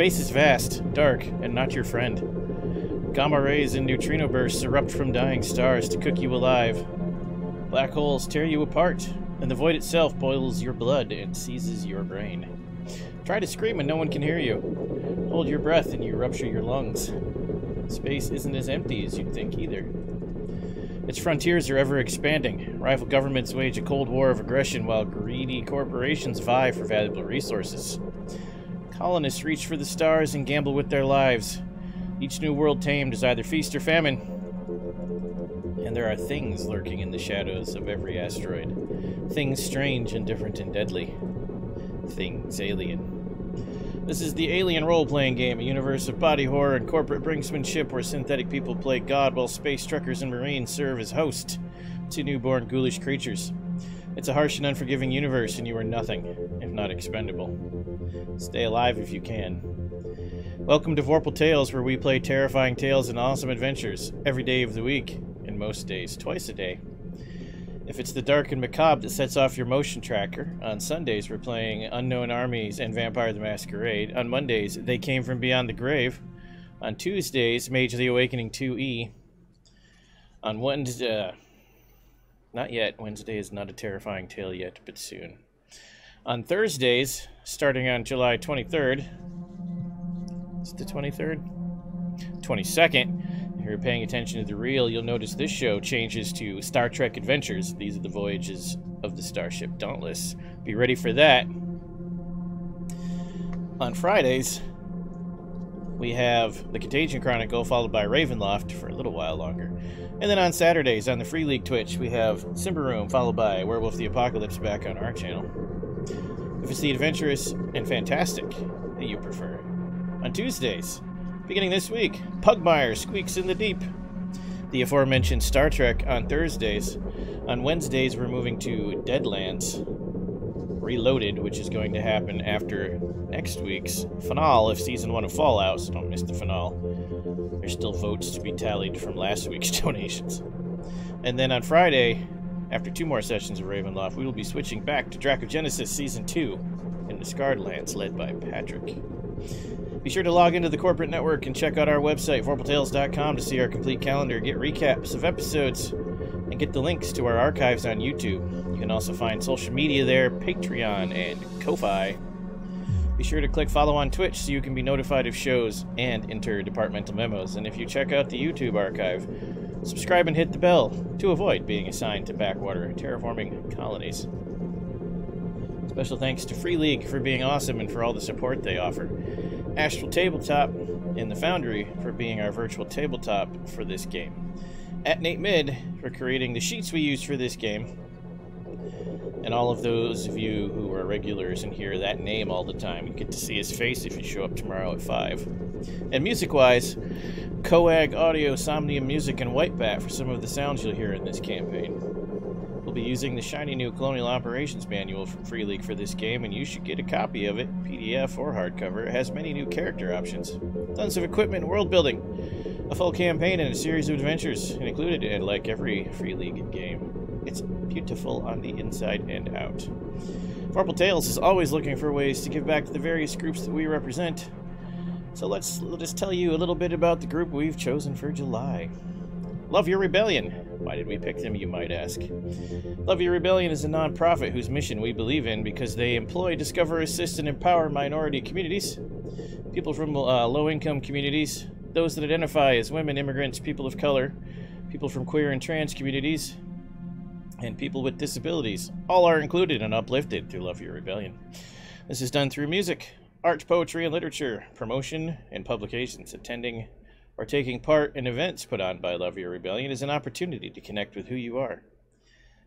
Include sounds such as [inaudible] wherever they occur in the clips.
Space is vast, dark, and not your friend. Gamma rays and neutrino bursts erupt from dying stars to cook you alive. Black holes tear you apart, and the void itself boils your blood and seizes your brain. Try to scream and no one can hear you. Hold your breath and you rupture your lungs. Space isn't as empty as you'd think either. Its frontiers are ever expanding. Rival governments wage a cold war of aggression while greedy corporations vie for valuable resources. Colonists reach for the stars and gamble with their lives. Each new world tamed is either feast or famine. And there are things lurking in the shadows of every asteroid. Things strange and different and deadly. Things alien. This is the Alien role-playing game, a universe of body horror and corporate brinksmanship where synthetic people play God while space truckers and marines serve as host to newborn ghoulish creatures. It's a harsh and unforgiving universe, and you are nothing, if not expendable. Stay alive if you can. Welcome to Vorpal Tales, where we play terrifying tales and awesome adventures every day of the week, and most days twice a day. If it's the dark and macabre that sets off your motion tracker, on Sundays we're playing Unknown Armies and Vampire the Masquerade. On Mondays, They Came From Beyond the Grave. On Tuesdays, Mage of the Awakening 2E. On Wednesday, uh, not yet. Wednesday is not a terrifying tale yet, but soon. On Thursdays, starting on July 23rd, is it the 23rd? 22nd, if you're paying attention to the reel, you'll notice this show changes to Star Trek Adventures. These are the voyages of the Starship Dauntless. Be ready for that. On Fridays, we have the Contagion Chronicle, followed by Ravenloft for a little while longer. And then on Saturdays on the Free League Twitch, we have Symbaroum, followed by Werewolf the Apocalypse back on our channel. If it's the adventurous and fantastic that you prefer. On Tuesdays, beginning this week, Pugmire Squeaks in the Deep. The aforementioned Star Trek on Thursdays. On Wednesdays, we're moving to Deadlands Reloaded, which is going to happen after next week's finale of Season 1 of Fallout, so don't miss the finale. There's still votes to be tallied from last week's [laughs] donations. And then on Friday, after two more sessions of Ravenloft, we will be switching back to Dracogenesis Season 2 in the Scarred Lands, led by Patrick. Be sure to log into the corporate network and check out our website, vorpaltales.com, to see our complete calendar, get recaps of episodes, and get the links to our archives on YouTube. You can also find social media there, Patreon, and Ko-Fi. Be sure to click follow on Twitch so you can be notified of shows and interdepartmental memos. And if you check out the YouTube archive, subscribe and hit the bell to avoid being assigned to backwater terraforming colonies. Special thanks to Free League for being awesome and for all the support they offer. Astral Tabletop in the Foundry for being our virtual tabletop for this game. At Nate Mid for creating the sheets we use for this game. And all of those of you who are regulars and hear that name all the time, you get to see his face if you show up tomorrow at 5. And music wise, Coag Audio, Somnium Music, and White Bat for some of the sounds you'll hear in this campaign. We'll be using the shiny new Colonial Operations Manual from Free League for this game, and you should get a copy of it, PDF or hardcover. It has many new character options, tons of equipment world building, a full campaign, and a series of adventures included, and like every Free League game, it's beautiful on the inside and out. Vorpal Tales is always looking for ways to give back to the various groups that we represent. So let's let us tell you a little bit about the group we've chosen for July. Love Your Rebellion. Why did we pick them, you might ask? Love Your Rebellion is a non-profit whose mission we believe in because they employ, discover, assist, and empower minority communities, people from uh, low-income communities, those that identify as women, immigrants, people of color, people from queer and trans communities, and people with disabilities. All are included and uplifted through Love Your Rebellion. This is done through music, art, poetry, and literature, promotion, and publications, attending or taking part in events put on by Love Your Rebellion is an opportunity to connect with who you are.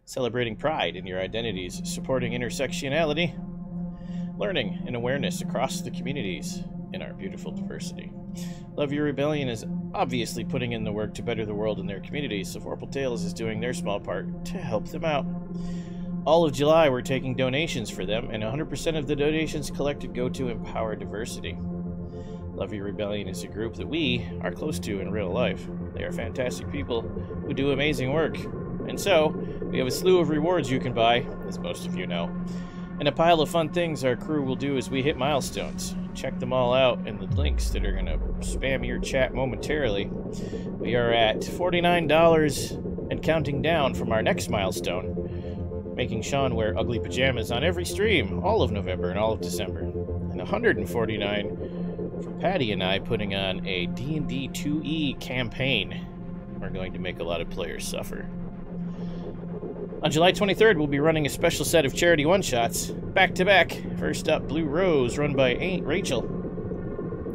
Celebrating pride in your identities, supporting intersectionality, learning and awareness across the communities in our beautiful diversity. Love Your Rebellion is obviously putting in the work to better the world and their communities, so Vorpal Tales is doing their small part to help them out. All of July, we're taking donations for them, and 100% of the donations collected go to Empower Diversity. Love Your Rebellion is a group that we are close to in real life. They are fantastic people who do amazing work. And so, we have a slew of rewards you can buy, as most of you know, and a pile of fun things our crew will do as we hit milestones. Check them all out in the links that are going to spam your chat momentarily. We are at $49 and counting down from our next milestone, making Sean wear ugly pajamas on every stream all of November and all of December. And 149 for Patty and I putting on a D&D 2E campaign. We're going to make a lot of players suffer. On July 23rd, we'll be running a special set of charity one-shots, back to back. First up, Blue Rose, run by Aunt Rachel.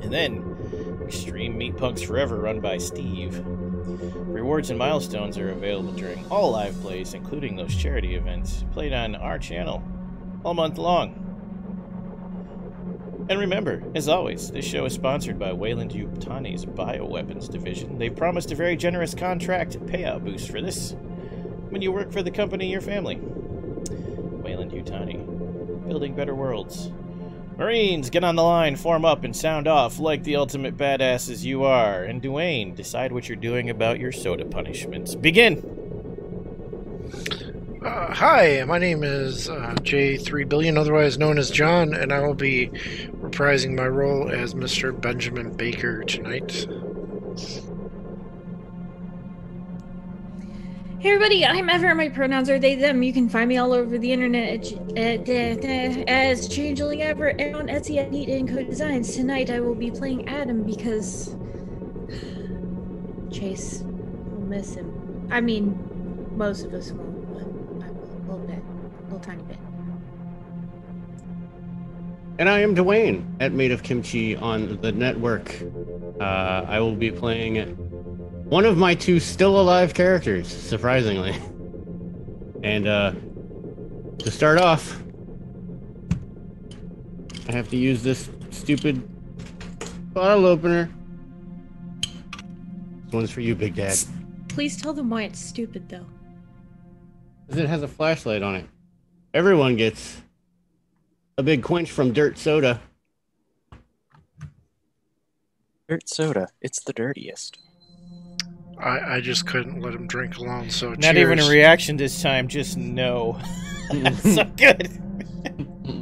And then, Extreme Meat Punks Forever, run by Steve. Rewards and milestones are available during all live plays, including those charity events, played on our channel all month long. And remember, as always, this show is sponsored by Weyland-Yutani's Bioweapons Division. They've promised a very generous contract payout boost for this when you work for the company your family. Weyland Yutani. building better worlds. Marines, get on the line, form up, and sound off like the ultimate badasses you are. And Duane, decide what you're doing about your soda punishments. Begin! Uh, hi, my name is uh, J3 Billion, otherwise known as John, and I will be reprising my role as Mr. Benjamin Baker tonight. Hey everybody, I'm Ever. My pronouns are they, them. You can find me all over the internet at, at, at, as Changeling Ever and on Etsy at Neat and Co Designs. Tonight I will be playing Adam because [sighs] Chase will miss him. I mean, most of us will a little bit, a little tiny bit. And I am Duane at Made of Kimchi on the network. Uh, I will be playing one of my two still alive characters, surprisingly. And uh, to start off, I have to use this stupid bottle opener. This one's for you, Big Dad. Please tell them why it's stupid, though Because it has a flashlight on it. Everyone gets a big quench from dirt soda. Dirt soda. It's the dirtiest. I, I just couldn't let him drink alone. So Not even a reaction this time, just no. [laughs] That's so good.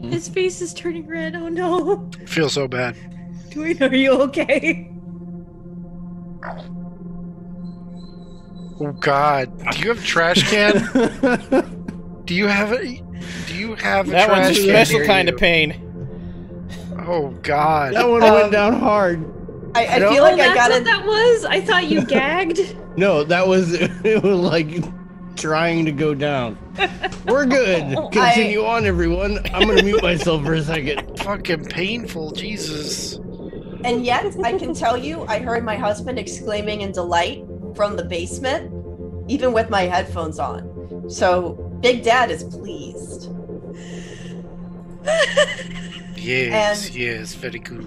His face is turning red. Oh no. I Feel so bad. Duane, are you okay? Oh God! Do you have a trash can? [laughs] Do you have a? Do you have a That one's a trash can special kind you? of pain. Oh God! that one Um, went down hard. I, I No. feel oh, like I that's got what it. that was. I thought you [laughs] gagged. No, that was [laughs] it was like trying to go down. We're good. [laughs] Continue on, everyone. I'm gonna mute myself for a second. Fucking painful, Jesus! And yet, I can tell you, I heard my husband exclaiming in delight from the basement, even with my headphones on. So, Big Dad is pleased. Yes, And- yes, very good.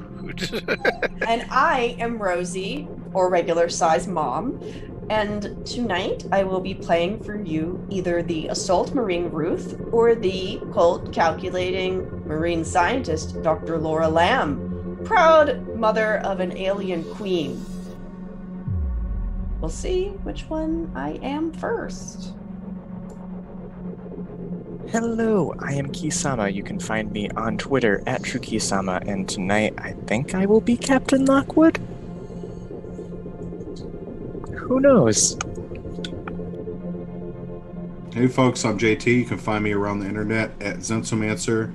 [laughs] And I am Rosie, or regular size mom. And tonight I will be playing for you either the Assault Marine Ruth or the cold calculating marine scientist Dr. Laura Lamb, proud mother of an alien queen. We'll see which one I am first. Hello, I am KeySama. You can find me on Twitter at TrueKeySama, and tonight I think I will be Captain Lockwood. Who knows? Hey folks, I'm JT. You can find me around the internet at Zensomancer.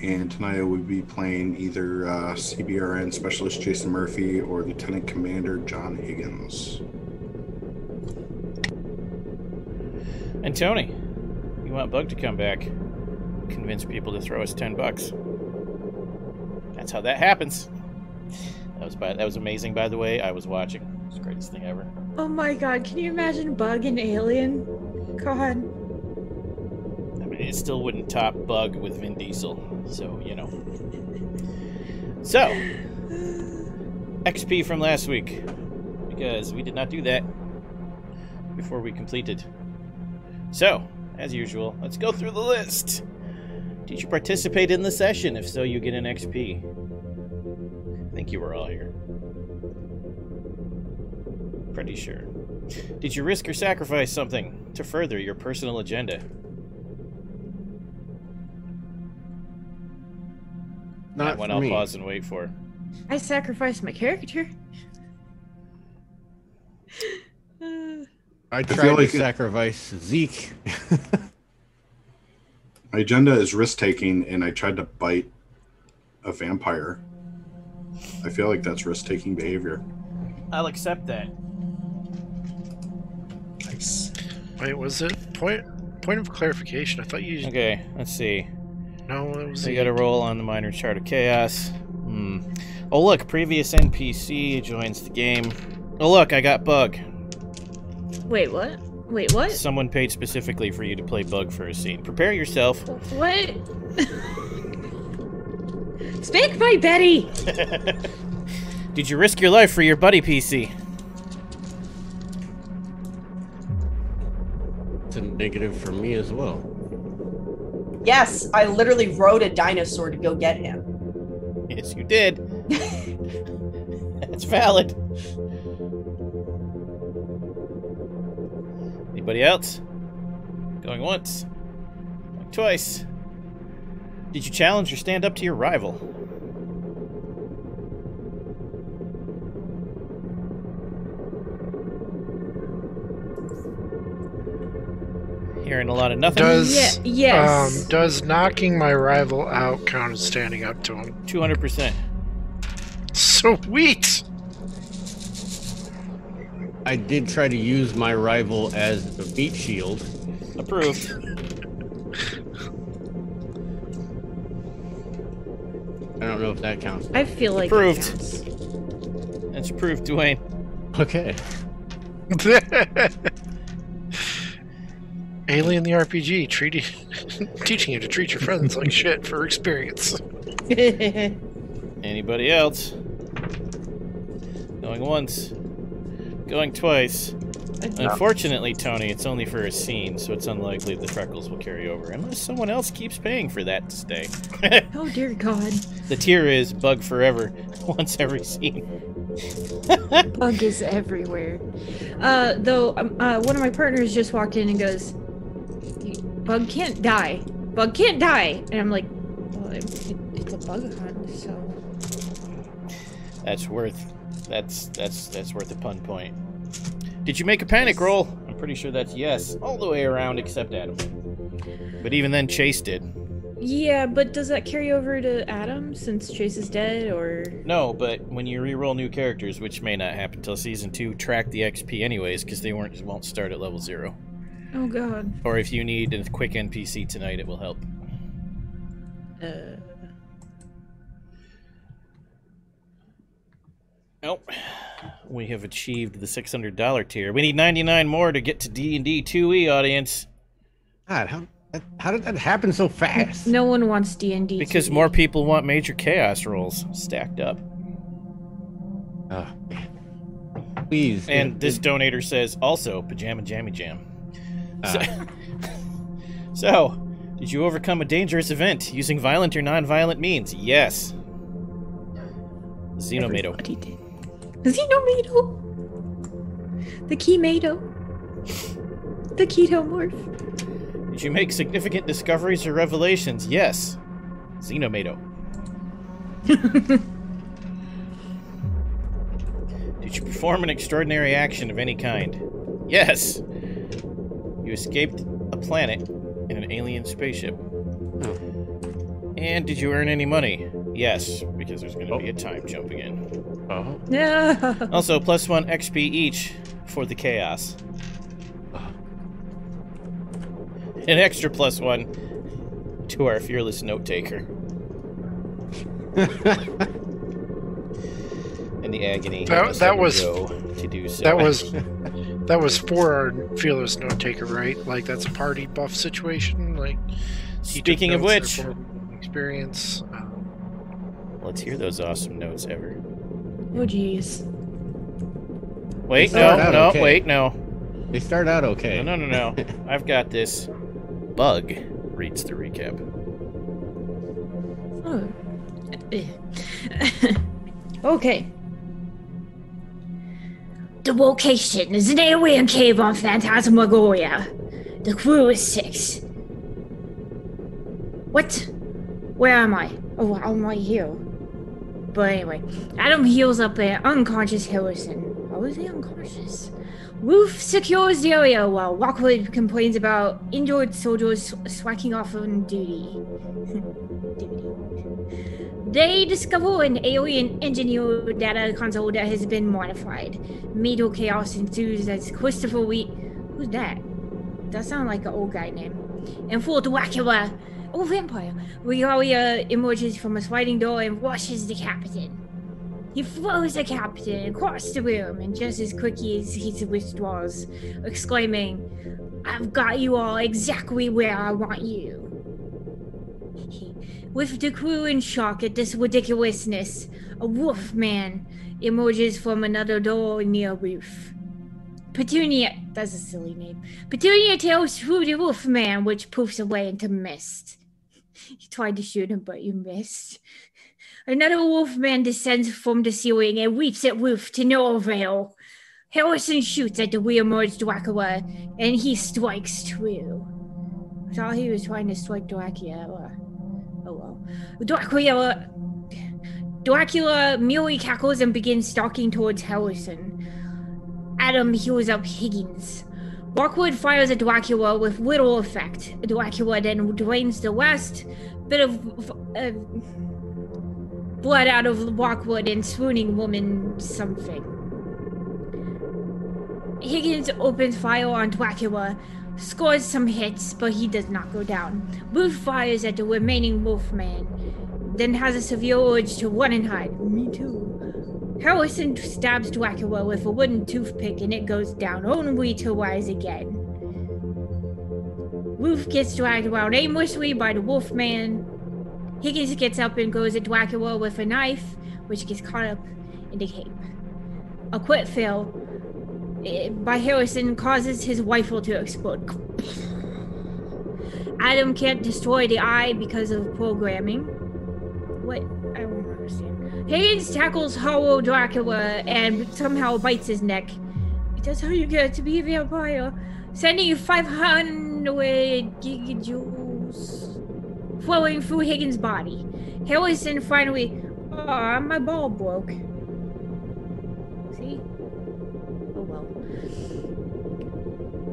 And tonight I will be playing either uh, CBRN Specialist Jason Murphy or Lieutenant Commander John Higgins. And Tony, you want Bug to come back? Convince people to throw us ten bucks. That's how that happens. That was by, that was amazing, by the way. I was watching. It was the greatest thing ever. Oh my god, can you imagine Bug and Alien? God. I mean, it still wouldn't top Bug with Vin Diesel, so you know. So, XP from last week, because we did not do that before we completed. So, as usual, let's go through the list. Did you participate in the session? If so, you get an XP. I think you were all here. Pretty sure. Did you risk or sacrifice something to further your personal agenda? Not that one for I'll me. pause and wait for. I sacrificed my character. I feel tried like to it- sacrifice Zeke. My agenda is risk taking, and I tried to bite a vampire. I feel like that's risk taking behavior. I'll accept that. Nice. Wait, was it point? Point of clarification. I thought you. Okay, let's see. No, it was. So you got a roll on the minor chart of chaos. Hmm. Oh look, previous NPC joins the game. Oh look, I got bug. Wait, what? Wait, what? Someone paid specifically for you to play bug for a scene. Prepare yourself. What? Spank my Betty! [laughs] Did you risk your life for your buddy PC? It's a negative for me as well. Yes, I literally rode a dinosaur to go get him. Yes, you did. [laughs] That's valid. Anybody else? Going once. Going twice. Did you challenge or stand up to your rival? Hearing a lot of nothing. Does Yeah, yes. um does knocking my rival out count as standing up to him? 200%. Sweet. I did try to use my rival as a meat shield. Approved. I don't know if that counts. I feel like it Approved. counts. That's approved, Duane. Okay. [laughs] Alien the RPG treating [laughs] teaching you to treat your friends like shit for experience. [laughs] Anybody else? Going once. Going twice. Unfortunately, Tony, it's only for a scene, so it's unlikely the freckles will carry over, unless someone else keeps paying for that to stay. [laughs] oh dear God. the tier is bug forever, [laughs] once every scene. [laughs] Bug is everywhere. Uh, though, um, uh, one of my partners just walked in and goes, "Bug can't die. Bug can't die." And I'm like, "Well, it, it, it's a bug hunt, so." That's worth. That's that's that's worth a pun point. Did you make a panic roll? I'm pretty sure that's yes, all the way around except Adam. But even then, Chase did. Yeah, but does that carry over to Adam since Chase is dead, or? No, but when you re-roll new characters, which may not happen till season two, track the XP anyways, because they weren't won't start at level zero. Oh God. Or if you need a quick NPC tonight, it will help. Uh, Nope. We have achieved the six hundred dollar tier. We need ninety nine more to get to D and D two E audience God, how how did that happen so fast? no one wants D and D because more people want major chaos rolls stacked up. Oh, please. And it- this it- donator says also pajama jammy jam. So, Ah. [laughs] so, did you overcome a dangerous event using violent or non-violent means? Yes. Xenomato. Everybody did. Xenomato. The Keymato. The Keto Morph. Did you make significant discoveries or revelations? Yes. Xenomato. [laughs] Did you perform an extraordinary action of any kind? Yes. You escaped a planet in an alien spaceship. Hmm. And did you earn any money? Yes, because there's going to be oh. a time jump again. Oh. Yeah. Also, plus one XP each for the chaos. An extra plus one to our fearless note taker. [laughs] and the agony That- that was- to do so. That was [laughs] that was for our fearless note taker, right? Like that's a party buff situation. Like Speaking of which, experience. Um, let's hear those awesome notes ever. Oh jeez. Wait, no, no, okay. wait, no. They start out okay. No, no, no, no. [laughs] I've got this. Bug reads the recap. Oh. [laughs] okay. The location is an alien cave on Phantasmagoria. The crew is six. What? Where am I? Oh, I'm right here. But anyway, Adam heals up an unconscious Harrison. How is he unconscious? Roof secures the area while Rockwood complains about injured soldiers swacking off on duty. [laughs] duty. They discover an alien engineer data console that has been modified. Major chaos ensues as Christopher Wheat. Who's that? That sounds like an old guy name. And full Dracula, oh vampire, Regalia uh, emerges from a sliding door and rushes the captain. He throws the captain across the room, and just as quickly as he withdraws, exclaiming, I've got you all exactly where I want you. [laughs] With the crew in shock at this ridiculousness, a wolf man emerges from another door near roof. Petunia, that's a silly name. Petunia tells through the wolf man, which poofs away into mist. You tried to shoot him, but you missed. Another wolf man descends from the ceiling and weeps at Wolf to no avail. Harrison shoots at the re-emerged Dracula, and he strikes true. I thought he was trying to strike Dracula. Oh well. Dracula. Dracula merely cackles and begins stalking towards Harrison. Adam heals up Higgins. Rockwood fires at Dracula with little effect. Dracula then drains the last bit of uh, blood out of Rockwood and swooning woman something. Higgins opens fire on Dracula, scores some hits, but he does not go down. Booth fires at the remaining Wolfman, then has a severe urge to run and hide. Me too. Harrison stabs Dracula with a wooden toothpick and it goes down, only to rise again. Roof gets dragged around aimlessly by the Wolfman. Higgins gets up and goes at Dracula with a knife, which gets caught up in the cape. A quick fail eh, by Harrison causes his rifle to explode. Adam can't destroy the eye because of programming. What? I Higgins tackles Hollow Dracula and somehow bites his neck. That's how you get to be a vampire. Sending you 500 gigajoules flowing through Higgins' body. Harrison finally. Aw, my ball broke. See? Oh well.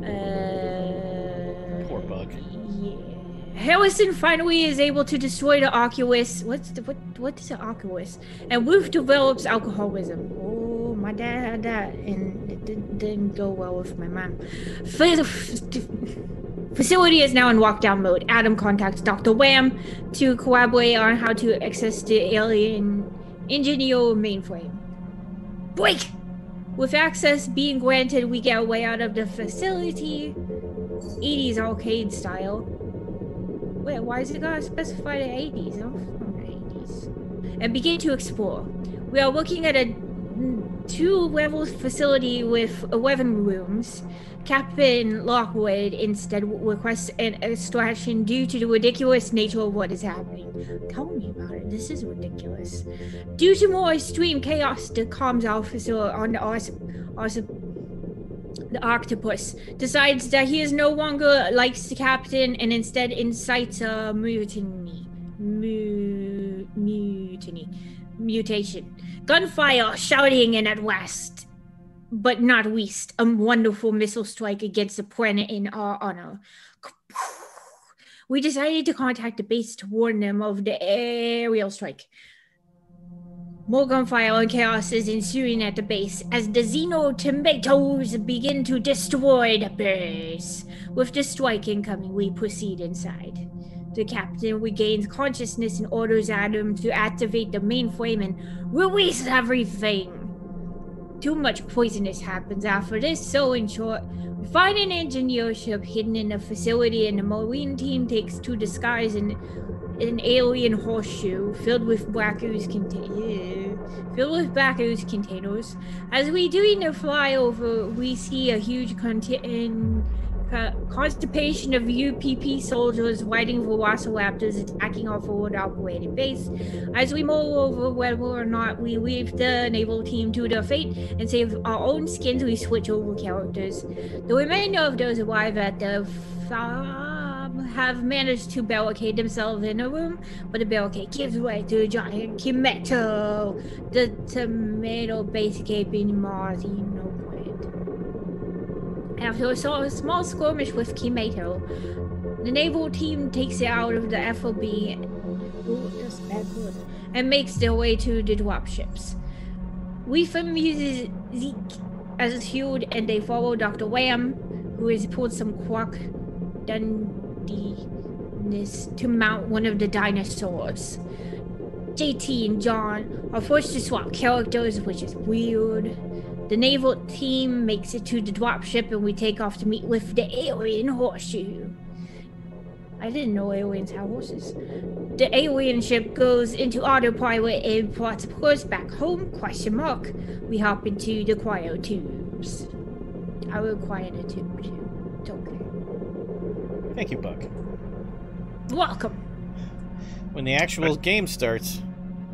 Uh. Harrison finally is able to destroy the Oculus. What's the what? What is the Oculus? And Ruth develops alcoholism. Oh, my dad had that, and it didn't, go well with my mom. Facility is now in lockdown mode. Adam contacts Dr. Wham to collaborate on how to access the alien engineer mainframe. Break! With access being granted, we get away out of the facility. 80s arcade style. Wait, why is it gotta specify the 80s? No, from the 80s. And begin to explore. We are looking at a two level facility with 11 rooms. Captain Lockwood instead requests an extraction due to the ridiculous nature of what is happening. Tell me about it. This is ridiculous. Due to more extreme chaos, the comms officer on the Ars- Ars- the octopus decides that he is no longer likes the captain and instead incites a mutiny. Mu- mutiny. Mutation. Gunfire, shouting, and at last, but not least, a wonderful missile strike against the planet in our honor. We decided to contact the base to warn them of the aerial strike. More gunfire and chaos is ensuing at the base as the Xeno tomatoes begin to destroy the base. With the strike incoming, we proceed inside. The captain regains consciousness and orders Adam to activate the mainframe and release everything. Too much poisonous happens after this, so in short, we find an engineer ship hidden in a facility and the marine team takes to disguise an, an alien horseshoe filled with black ooze containers. Filled with ooze containers. As we do in a flyover, we see a huge contain constipation of UPP soldiers riding velociraptors attacking our forward operating base. As we mull over whether or not we leave the naval team to their fate and save our own skins, we switch over characters. The remainder of those arrive at the farm have managed to barricade themselves in a room, but the barricade gives way to giant tomato. The tomato base gaping Mars, it. After a small skirmish with Kimato, the naval team takes it out of the FOB and makes their way to the dropships. Weefum uses Zeke as a shield and they follow Dr. Wham, who has pulled some quack dundiness to mount one of the dinosaurs. JT and John are forced to swap characters, which is weird. The naval team makes it to the dropship and we take off to meet with the alien horseshoe. I didn't know aliens had horses. The alien ship goes into autopilot and plots a course back home, question mark. We hop into the cryo tubes. I will quiet a tube. Thank you, Buck. Welcome. When the actual game starts,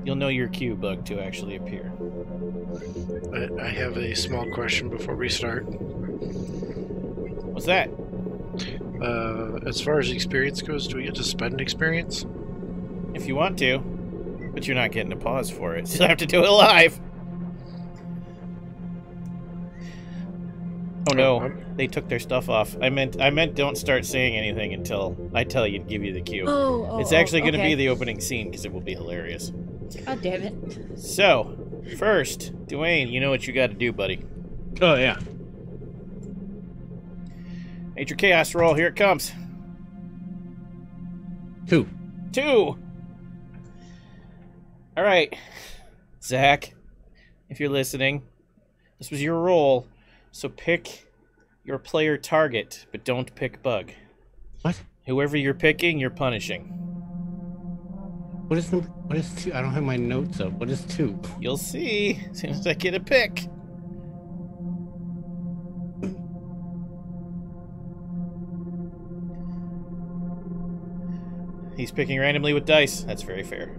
you'll know your cue bug to actually appear. I, I have a small question before we start. What's that? Uh, as far as experience goes, do we get to spend experience? If you want to, but you're not getting a pause for it. [laughs] You'll have to do it live. Oh no, I'm- they took their stuff off. I meant I meant don't start saying anything until I tell you to give you the cue. Oh, oh it's oh, actually going to okay. be the opening scene because it will be hilarious. God damn it. So, first, Duane, you know what you got to do, buddy. Oh yeah. Major chaos roll. Here it comes. Two. Two. All right, Zach, if you're listening, this was your roll, so pick your player target, but don't pick Bug. What? Whoever you're picking, you're punishing. What is number? What is two? I don't have my notes up. What is two? You'll see as soon as I get a pick. He's picking randomly with dice. That's very fair.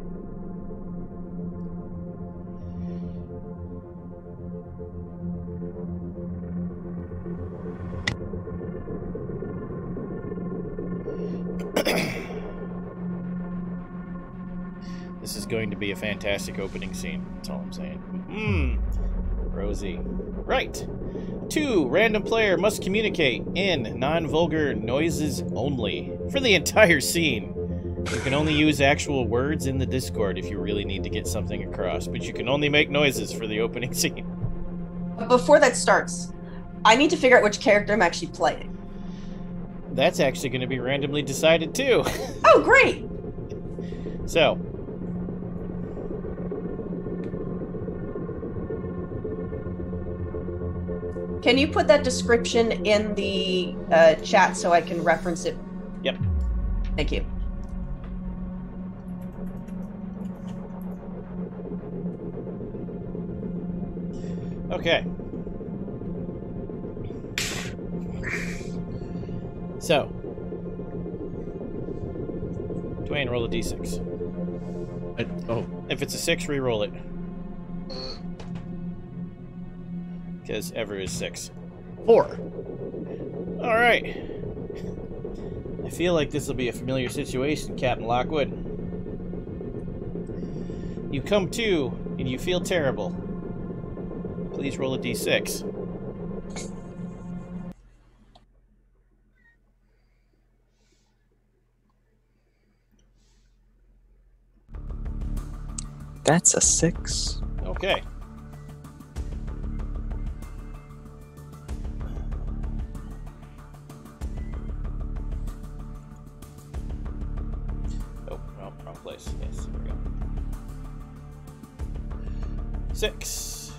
[coughs] this is going to be a fantastic opening scene. That's all I'm saying. Hmm. Rosie. Right. Two, random player must communicate in non vulgar noises only for the entire scene. You can only use actual words in the Discord if you really need to get something across, but you can only make noises for the opening [laughs] scene. Before that starts, I need to figure out which character I'm actually playing. That's actually going to be randomly decided too. [laughs] Oh, great! So, Can you put that description in the uh, chat so I can reference it? Yep. Thank you. okay. So, Duane, roll a d6. I, oh, If it's a six, re-roll it. Because ever is six. four. All right. I feel like this will be a familiar situation, Captain Lockwood. You come to, and you feel terrible. Please roll a d6. That's a six. Okay. Oh, wrong place. Yes, we go. Six.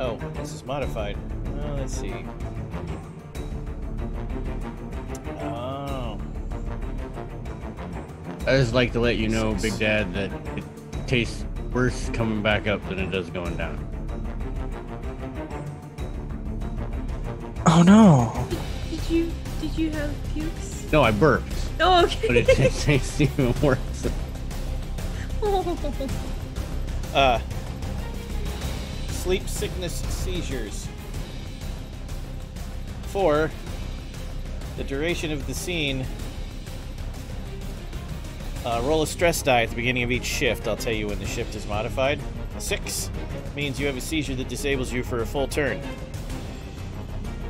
Oh, this is modified. Oh, let's see. Oh. I just like to let you know, Big Dad, that it tastes worse coming back up than it does going down. Oh no. Did you did you have pukes? No, I burped, Oh, okay. but it, it tastes even worse. [laughs] Uh, sleep sickness seizures. For the duration of the scene, uh, roll a stress die at the beginning of each shift. I'll tell you when the shift is modified. Six means you have a seizure that disables you for a full turn.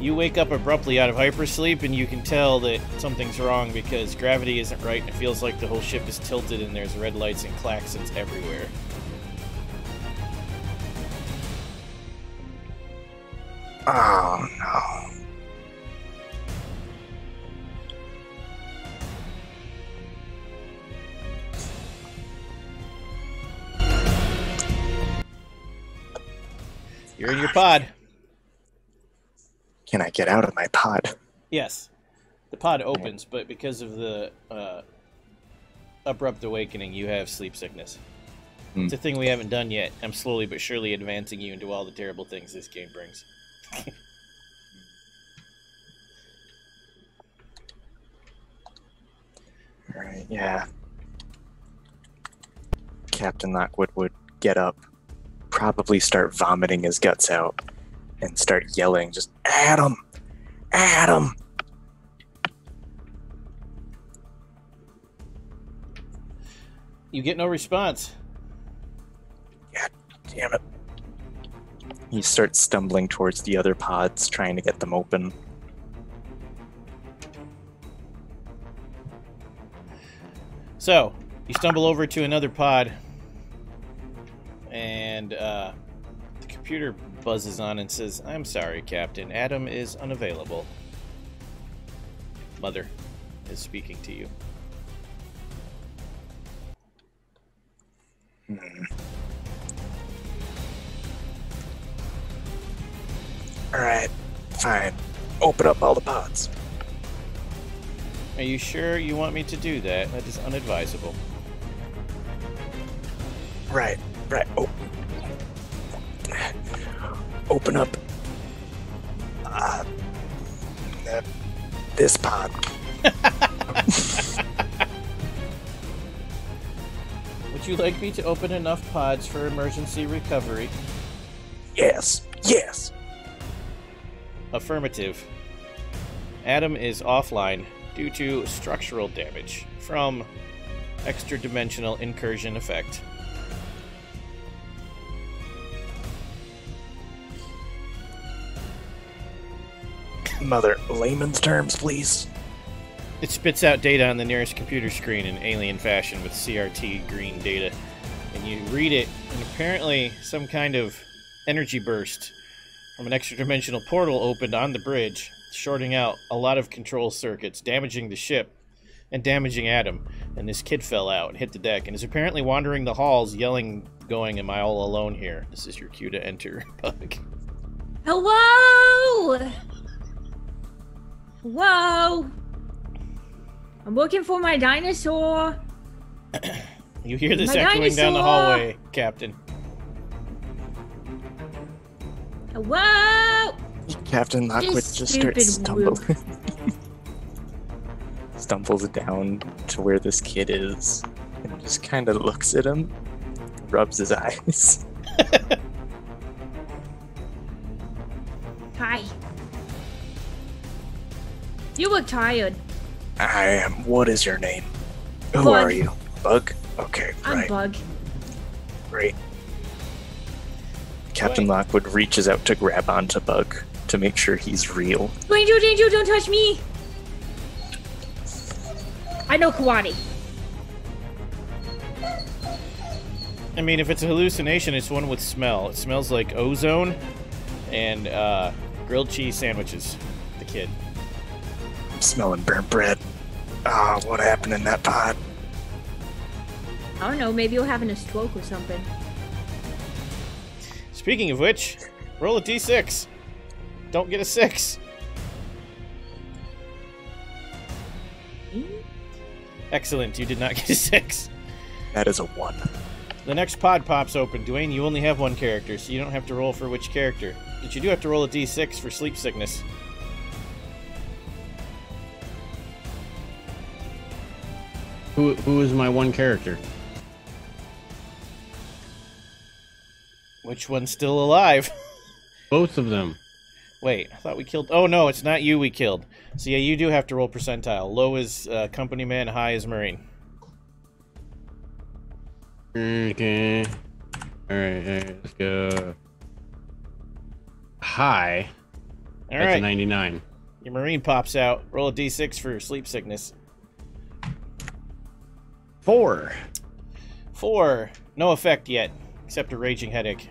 You wake up abruptly out of hypersleep, and you can tell that something's wrong because gravity isn't right, and it feels like the whole ship is tilted, and there's red lights and claxons everywhere. Oh You're in your pod. Can I get out of my pod? Yes. The pod opens, but because of the uh, abrupt awakening, you have sleep sickness. Hmm. It's a thing we haven't done yet. I'm slowly but surely advancing you into all the terrible things this game brings. [laughs] Alright, yeah. Captain Lockwood would get up, probably start vomiting his guts out, and start yelling, just Adam! Adam! You get no response. God Damn it. He starts stumbling towards the other pods, trying to get them open. So, you stumble over to another pod, and uh, the computer buzzes on and says, I'm sorry, Captain. Adam is unavailable. Mother is speaking to you. Alright, fine. Open up all the pods. Are you sure you want me to do that? That is unadvisable. Right, right. Oh. Open up. Uh, uh, this pod. [laughs] Would you like me to open enough pods for emergency recovery? Yes, yes. Affirmative. Adam is offline due to structural damage from extra dimensional incursion effect. Mother, layman's terms, please. It spits out data on the nearest computer screen in alien fashion with CRT green data. And you read it, and apparently some kind of energy burst from an extra dimensional portal opened on the bridge, shorting out a lot of control circuits, damaging the ship and damaging Adam. And this kid fell out and hit the deck and is apparently wandering the halls, yelling, going, Am I all alone here? This is your cue to enter, [laughs] Bug. Hello! Hello! I'm looking for my dinosaur. [coughs] You hear this My echoing down the hallway, Captain. Hello! Captain Lockwood This just starts stupid stumbling. [laughs] Stumbles down to where this kid is and just kind of looks at him, rubs his [laughs] eyes. Hi. You look tired. I am. What is your name? Who Bug. are you? Bug? Okay, I'm right, Bug. great. Captain Lockwood reaches out to grab onto Bug to make sure he's real. Danger, danger, don't touch me! I know karate. I mean, if it's a hallucination, it's one with smell. It smells like ozone and uh, grilled cheese sandwiches. The kid. I'm smelling burnt bread. Ah, what happened in that pod? I don't know, maybe you're having a stroke or something. Speaking of which, roll a d6. Don't get a six. Excellent. You did not get a six. That is a one. The next pod pops open. Duane, you only have one character, so you don't have to roll for which character. But you do have to roll a d6 for sleep sickness. Who who is my one character? Which one's still alive? [laughs] Both of them. Wait, I thought we killed. Oh no, it's not you we killed. So yeah, you do have to roll percentile. Low is uh, company man, high is marine. Okay. All right, all right let's go. High. All That's a right, 99. your marine pops out. Roll a d6 for your sleep sickness. Four. Four, no effect yet, except a raging headache.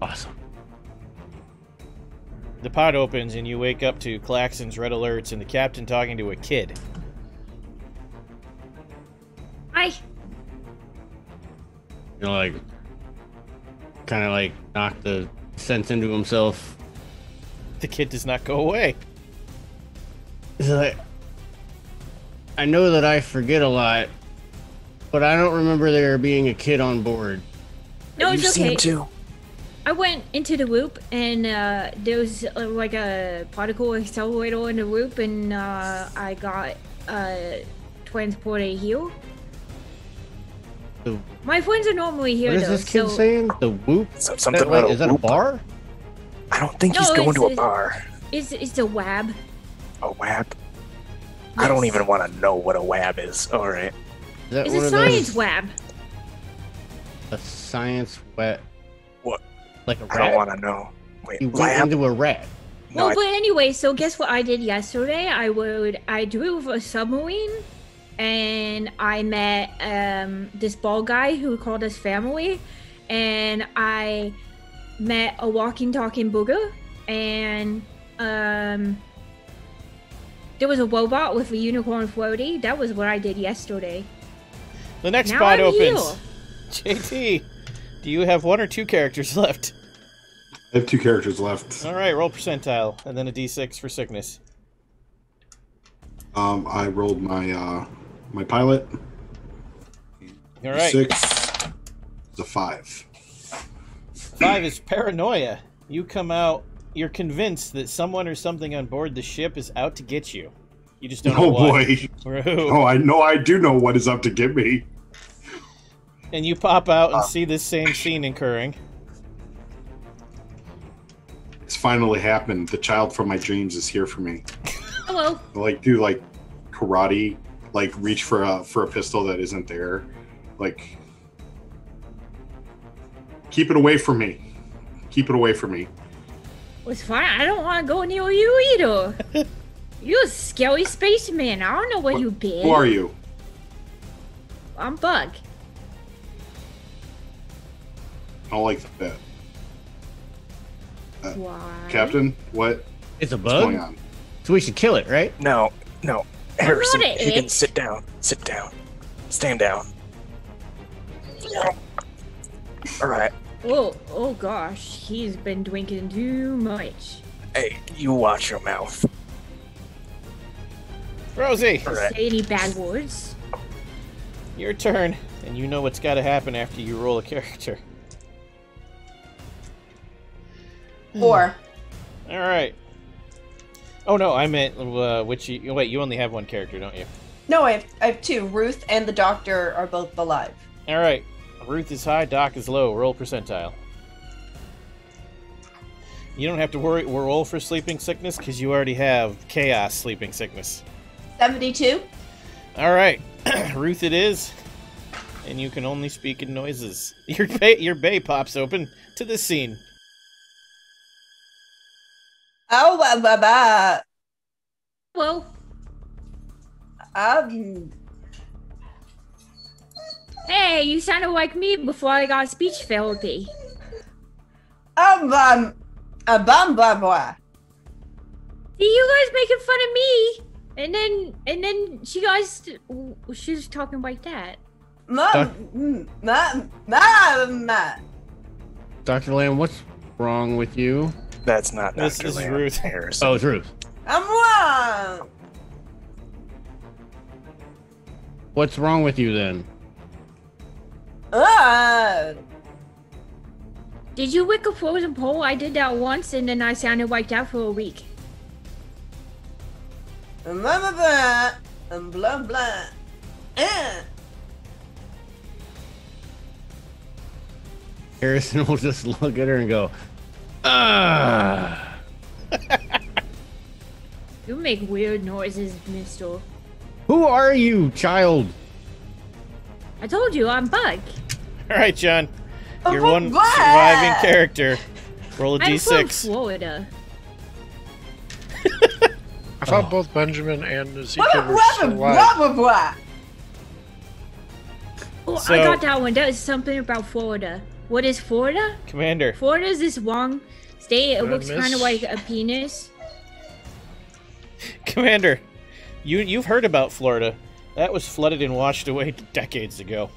Awesome. The pod opens and you wake up to Claxon's red alerts and the captain talking to a kid. Hi. You know, like, kind of like knock the sense into himself. The kid does not go away. He's like, I know that I forget a lot, but I don't remember there being a kid on board. No, you it's seen okay. too? I went into the loop and uh, there was uh, like a particle accelerator in the loop, and uh, I got uh, transported here. The, My friends are normally here what is though, this kid so saying? The whoop? So- Is something that, like, a is that a bar? I don't think No, he's going to a it's- bar. it's it's a wab. A wab. I don't even want to know what a wab is. All right. Is that It's one a science those, wab. A science wet. What? Like a rat? I don't want to know. Wait, You went lab? into a rat. No, well, I- but anyway, so guess what I did yesterday? I would I drove a submarine, and I met um, this bald guy who called us family, and I met a walking talking booger, and um, there was a robot with a unicorn floaty. That was what I did yesterday. The next Now pod I'm opens. here. JT, do you have one or two characters [laughs] left? I have two characters left. All right, roll percentile and then a d6 for sickness. Um, I rolled my uh, my pilot. All right, Six. It's a five. five is paranoia. You come out. You're convinced that someone or something on board the ship is out to get you. You just don't know Oh what. boy! or who. Oh, I know. I do know what is up to get me. And you pop out and Uh. see this same scene occurring. It's finally happened. The child from my dreams is here for me. Oh [laughs] Hello. like do like karate, like reach for a for a pistol that isn't there, like keep it away from me. Keep it away from me. It's fine. I don't want to go near you either. [laughs] You're a scary spaceman. I don't know where you've been. Who are you? I'm Bug. I don't like that. Uh, Why? Captain, what It's a what's going bug, on? so we should kill it, right? No, no. Harrison, not an Higgins, itch. sit down. Sit down. Stand down. All right. Oh, oh gosh, he's been drinking too much. Hey, you watch your mouth. Rosie, All right. Say any bad words? your turn, and you know what's got to happen after you roll a character. Four. All right. Oh no, I meant uh, which. You, wait, you only have one character, don't you? No, I have, I have two. Ruth and the doctor are both alive. All right. Ruth is high, Doc is low. Roll percentile. You don't have to worry We roll for sleeping sickness because you already have chaos sleeping sickness. 72. All right, [clears throat] Ruth, it is, and you can only speak in noises. [laughs] Your bay, your bay pops open to the scene. Oh, blah, blah, blah. Well, Um, hey, you sounded like me before I got speech therapy. um, um, a bum, blah, blah. See, you guys making fun of me, and then and then she guys, she was talking like that. Doc- Mom, mom, mom. Dr. Lamb, what's wrong with you? That's not This Dr. is Lamb, Ruth. Harrison. Oh, it's Ruth. I'm wrong. What's wrong with you then? Uh, Did you wick a frozen pole? I did that once, and then I sounded like that for a week. blah, blah, blah, um, blah, blah. Uh. Harrison will just look at her and go, ah. You make weird noises, Mister. Who are you, child? I told you I'm Bug. [laughs] All right, John, your Oh, one blah. surviving character. Roll a I'm from d6. Florida. [laughs] I thought Oh. both Benjamin and Blah, Ezekiel blah, were blah, still blah, alive. blah, blah. Oh, So- I got that one. That was something about Florida. What is Florida? Commander, Florida is this long state. It Did I looks kind of like a penis. [laughs] Commander, you you've heard about Florida. That was flooded and washed away [laughs] decades ago.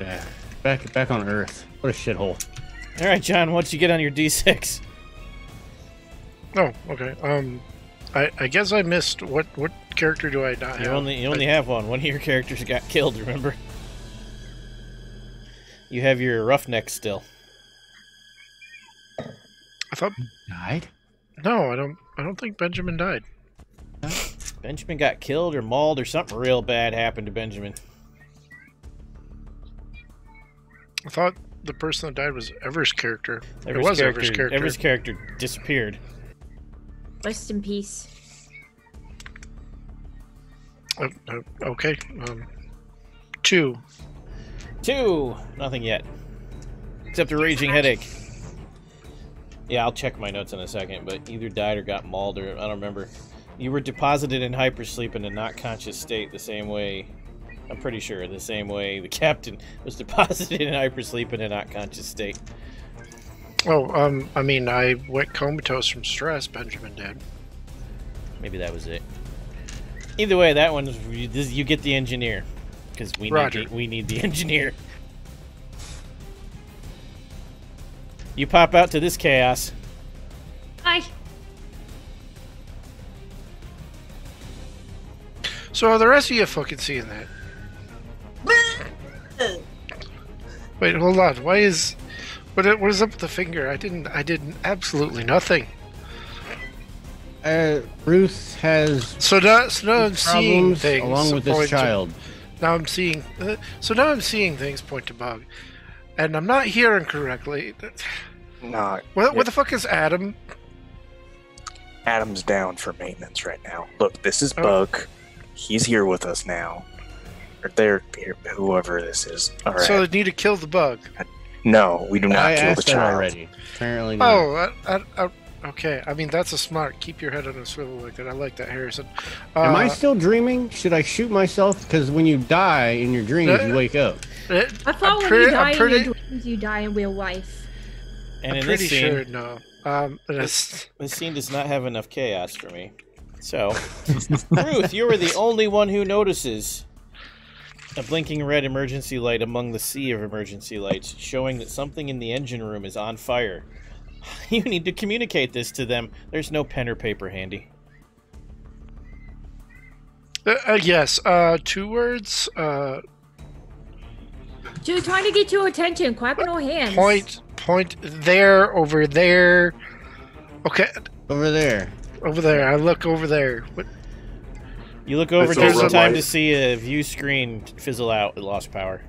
Yeah, Back, back on Earth. What a shithole. All right, John, what'd you get on your d6? Oh, okay. Um, I, I guess I missed what what character do I not You have? only you only have one. One of your characters got killed. Remember? You have your roughneck still. I thought Died? no, I don't. I don't think Benjamin died. Benjamin got killed or mauled or something real bad happened to Benjamin. I thought the person that died was Ever's character. Ever's it was character, Ever's character. Ever's character disappeared. Rest in peace. Uh, uh, okay. Um, two. Two. Nothing yet. Except a raging headache. Yeah, I'll check my notes in a second, but either died or got mauled, or I don't remember. You were deposited in hypersleep in a not conscious state the same way. I'm pretty sure the same way the [laughs] captain was deposited in hypersleep in a not conscious state. Oh, um, I mean, I went comatose from stress. Benjamin did. Maybe that was it. Either way, that one's this, you get the engineer because we Roger. need the, we need the [laughs] engineer. You pop out to this chaos. Hi. So are the rest of you fucking seeing that? [laughs] Wait, hold on. Why is what? What is up with the finger? I didn't. I didn't absolutely nothing. Uh, Ruth has So now, so now I'm seeing things. along with point this to- child. now I'm seeing. Uh, so now I'm seeing things point to Bug, and I'm not hearing correctly. Nah, What, what the fuck is Adam? Adam's down for maintenance right now. Look, this is Oh. Bug. He's here with us now. Or they're whoever this is. All right. So they need to kill the bug. no, we do not I kill the asked that child. already. Apparently not. Oh, I, I, I, okay. I mean, that's a smart. Keep your head on a swivel like that. I like that, Harrison. Uh, Am I still dreaming? Should I shoot myself? Because when you die in your dreams, Uh, you wake up. eh, I thought I'm when pretty- you die I'm pretty- in your dreams, you die in real life. And I'm in pretty this scene, sure no. Um, that's, this scene does not have enough chaos for me. So, Ruth, you are the only one who notices a blinking red emergency light among the sea of emergency lights, showing that something in the engine room is on fire. [laughs] You need to communicate this to them. There's no pen or paper handy. uh, uh, yes. Uh, two words. Uh, She was trying to get your attention, clapping your hands. point, point there, over there. Okay, Over there. Over there. I look over there. What? You look over That's just in time light. to see a view screen fizzle out. It lost power.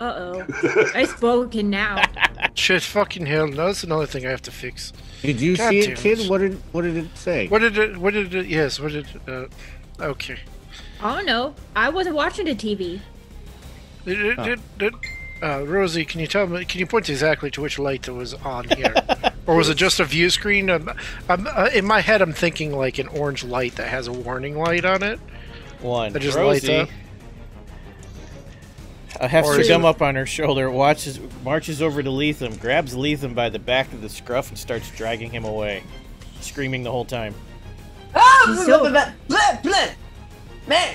Uh oh. [laughs] It's broken now. [laughs] Shit, fucking hell! No, that's another thing I have to fix. Did you God see it, kid? it. What did What did it say? What did it? What did it? Yes. What did? Uh, okay. I don't know. I wasn't watching the TV. Did, did, Oh. did, did, uh, Rosie, can you tell me? Can you point exactly to which light that was on here, [laughs] or was it just a view screen? Um, I'm, uh, in my head, I'm thinking like an orange light that has a warning light on it. One. That just lights Rosie, up? a hefts Or her is gum it- up on her shoulder, watches, marches over to Lethem, grabs Lethem by the back of the scruff, and starts dragging him away, screaming the whole time. Ah, He's blah, so- blah, [laughs] blah, blah, blah. Man,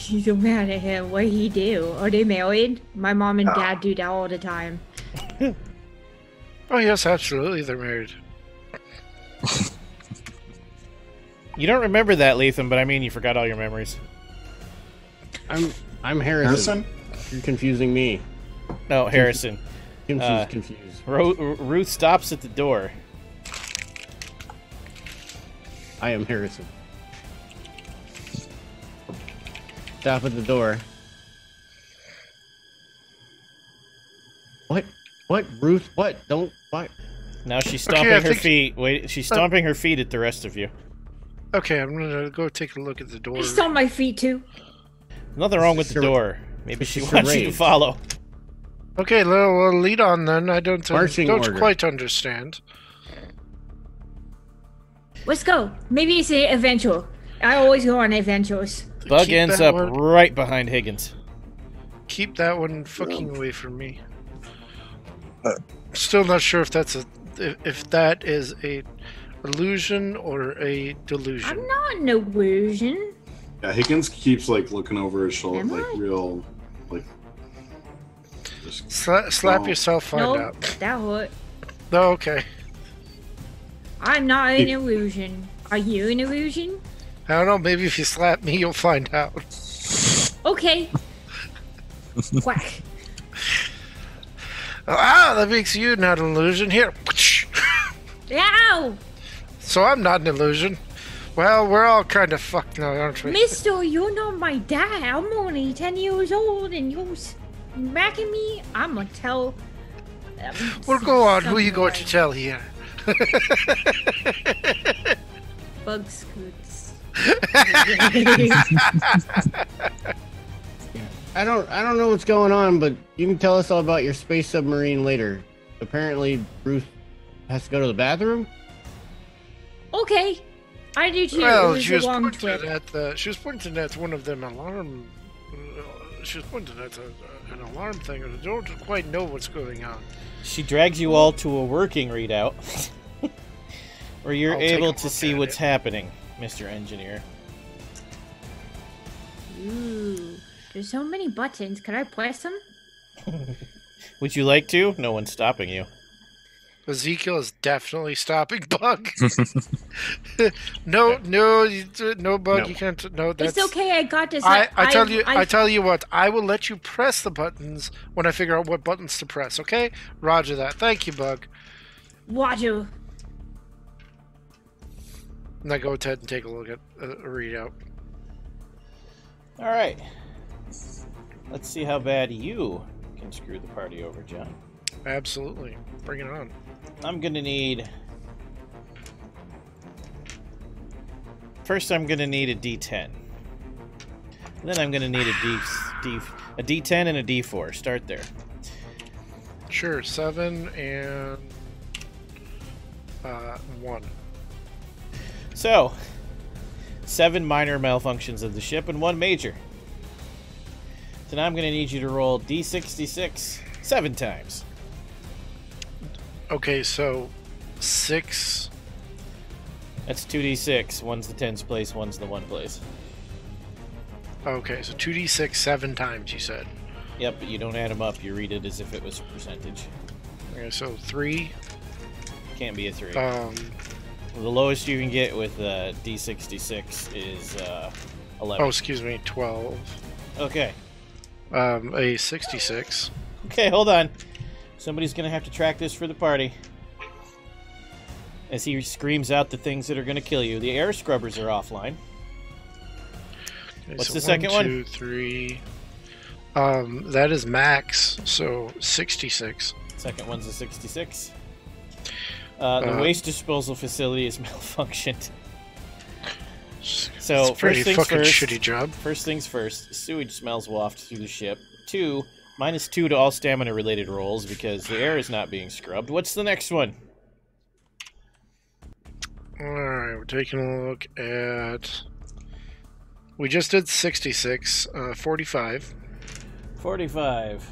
She's so mad at him. What he do? Are they married? My mom and Oh. dad do that all the time. Oh yes, absolutely, they're married. [laughs] You don't remember that, Lethem, but I mean, you forgot all your memories. I'm I'm Harrison. Harrison? You're confusing me. No, Harrison. Kimchi's Uh, confused. Ro- R- Ruth stops at the door. I am Harrison. Stop at the door. What? What? Ruth? What? Don't. What? Now she's stomping I her think- feet. Wait, she's stomping her feet at the rest of you. Okay, I'm gonna go take a look at the door. He's on my feet too. Nothing wrong with the door. Maybe she wants you to follow. Okay, well, well, lead on then. I don't uh, don't order. quite understand. Let's go. Maybe it's an adventure. I always go on adventures. Bug Keep ends up one- right behind Higgins. Keep that one fucking away from me. Uh. Still not sure if that's a if, if that is a illusion or a delusion. I'm not an illusion. Yeah, Higgins keeps like looking over his shoulder, Am like I? real, like. Just, Sla- slap yourself, find no, out. that hurt. No, okay. I'm not an illusion. Are you an illusion? I don't know. Maybe if you slap me, you'll find out. Okay. [laughs] Whack. Ah, that makes you not an illusion. Here. Ow! So I'm not an illusion. Well, we're all kind of fucked now, aren't we? Mister, you're not my dad. I'm only 10 years old and you're smacking me. I'm gonna tell. um, Well, go on. Who you going to tell here? [laughs] Bug scoots. [laughs] I don't. I don't know what's going on, but you can tell us all about your space submarine later. Apparently, Ruth has to go to the bathroom. okay. I do too. it Well, was she was long pointing at the. She was pointing at one of them alarm. uh, She was pointing at a, an alarm thing, and I don't quite know what's going on. She drags you all to a working readout, [laughs] where you're I'll able to see what's it. happening, Mr. Engineer. Ooh, there's so many buttons. Can I press them? [laughs] Would you like to? No one's stopping you. Ezekiel is definitely stopping Bug. [laughs] [laughs] no, no, no Bug. No. You can't. No, that's. it's okay. I got this. I, I tell you, I, I, tell you what. I will let you press the buttons when I figure out what buttons to press. Okay, Roger that. Thank you, Bug. Roger. Now go ahead and take a look at uh, a readout. All right. Let's see how bad you can screw the party over, John. Absolutely, bring it on. I'm gonna need first I'm gonna need a D10. Then I'm gonna need a D, D a D10 and a D4. Start there. Sure, seven and uh, one. So, seven minor malfunctions of the ship and one major. So now I'm gonna need you to roll D66 seven times. Okay, so six. That's 2d6. One's the tens place, one's the one place. Okay, so two d six seven times. You said. Yep, but you don't add them up. You read it as if it was a percentage. Okay, so three. Can't be a three. Um, the lowest you can get with uh, D66 is uh, 11. oh, excuse me, twelve. Okay. Um, a sixty-six. Okay, hold on. Somebody's gonna have to track this for the party. As he screams out the things that are gonna kill you. The air scrubbers are offline. Okay, What's so the second one? Two, three. Um, that is max. So sixty-six. Second one's a 66. Uh, the Uh, waste disposal facility is [laughs] malfunctioned. So, first things fucking first. shitty job. First things first, sewage smells waft through the ship. Two, minus two to all stamina related rolls because the air is not being scrubbed. What's the next one? All right, we're taking a look at. We just did sixty-six. Uh, forty-five. 45.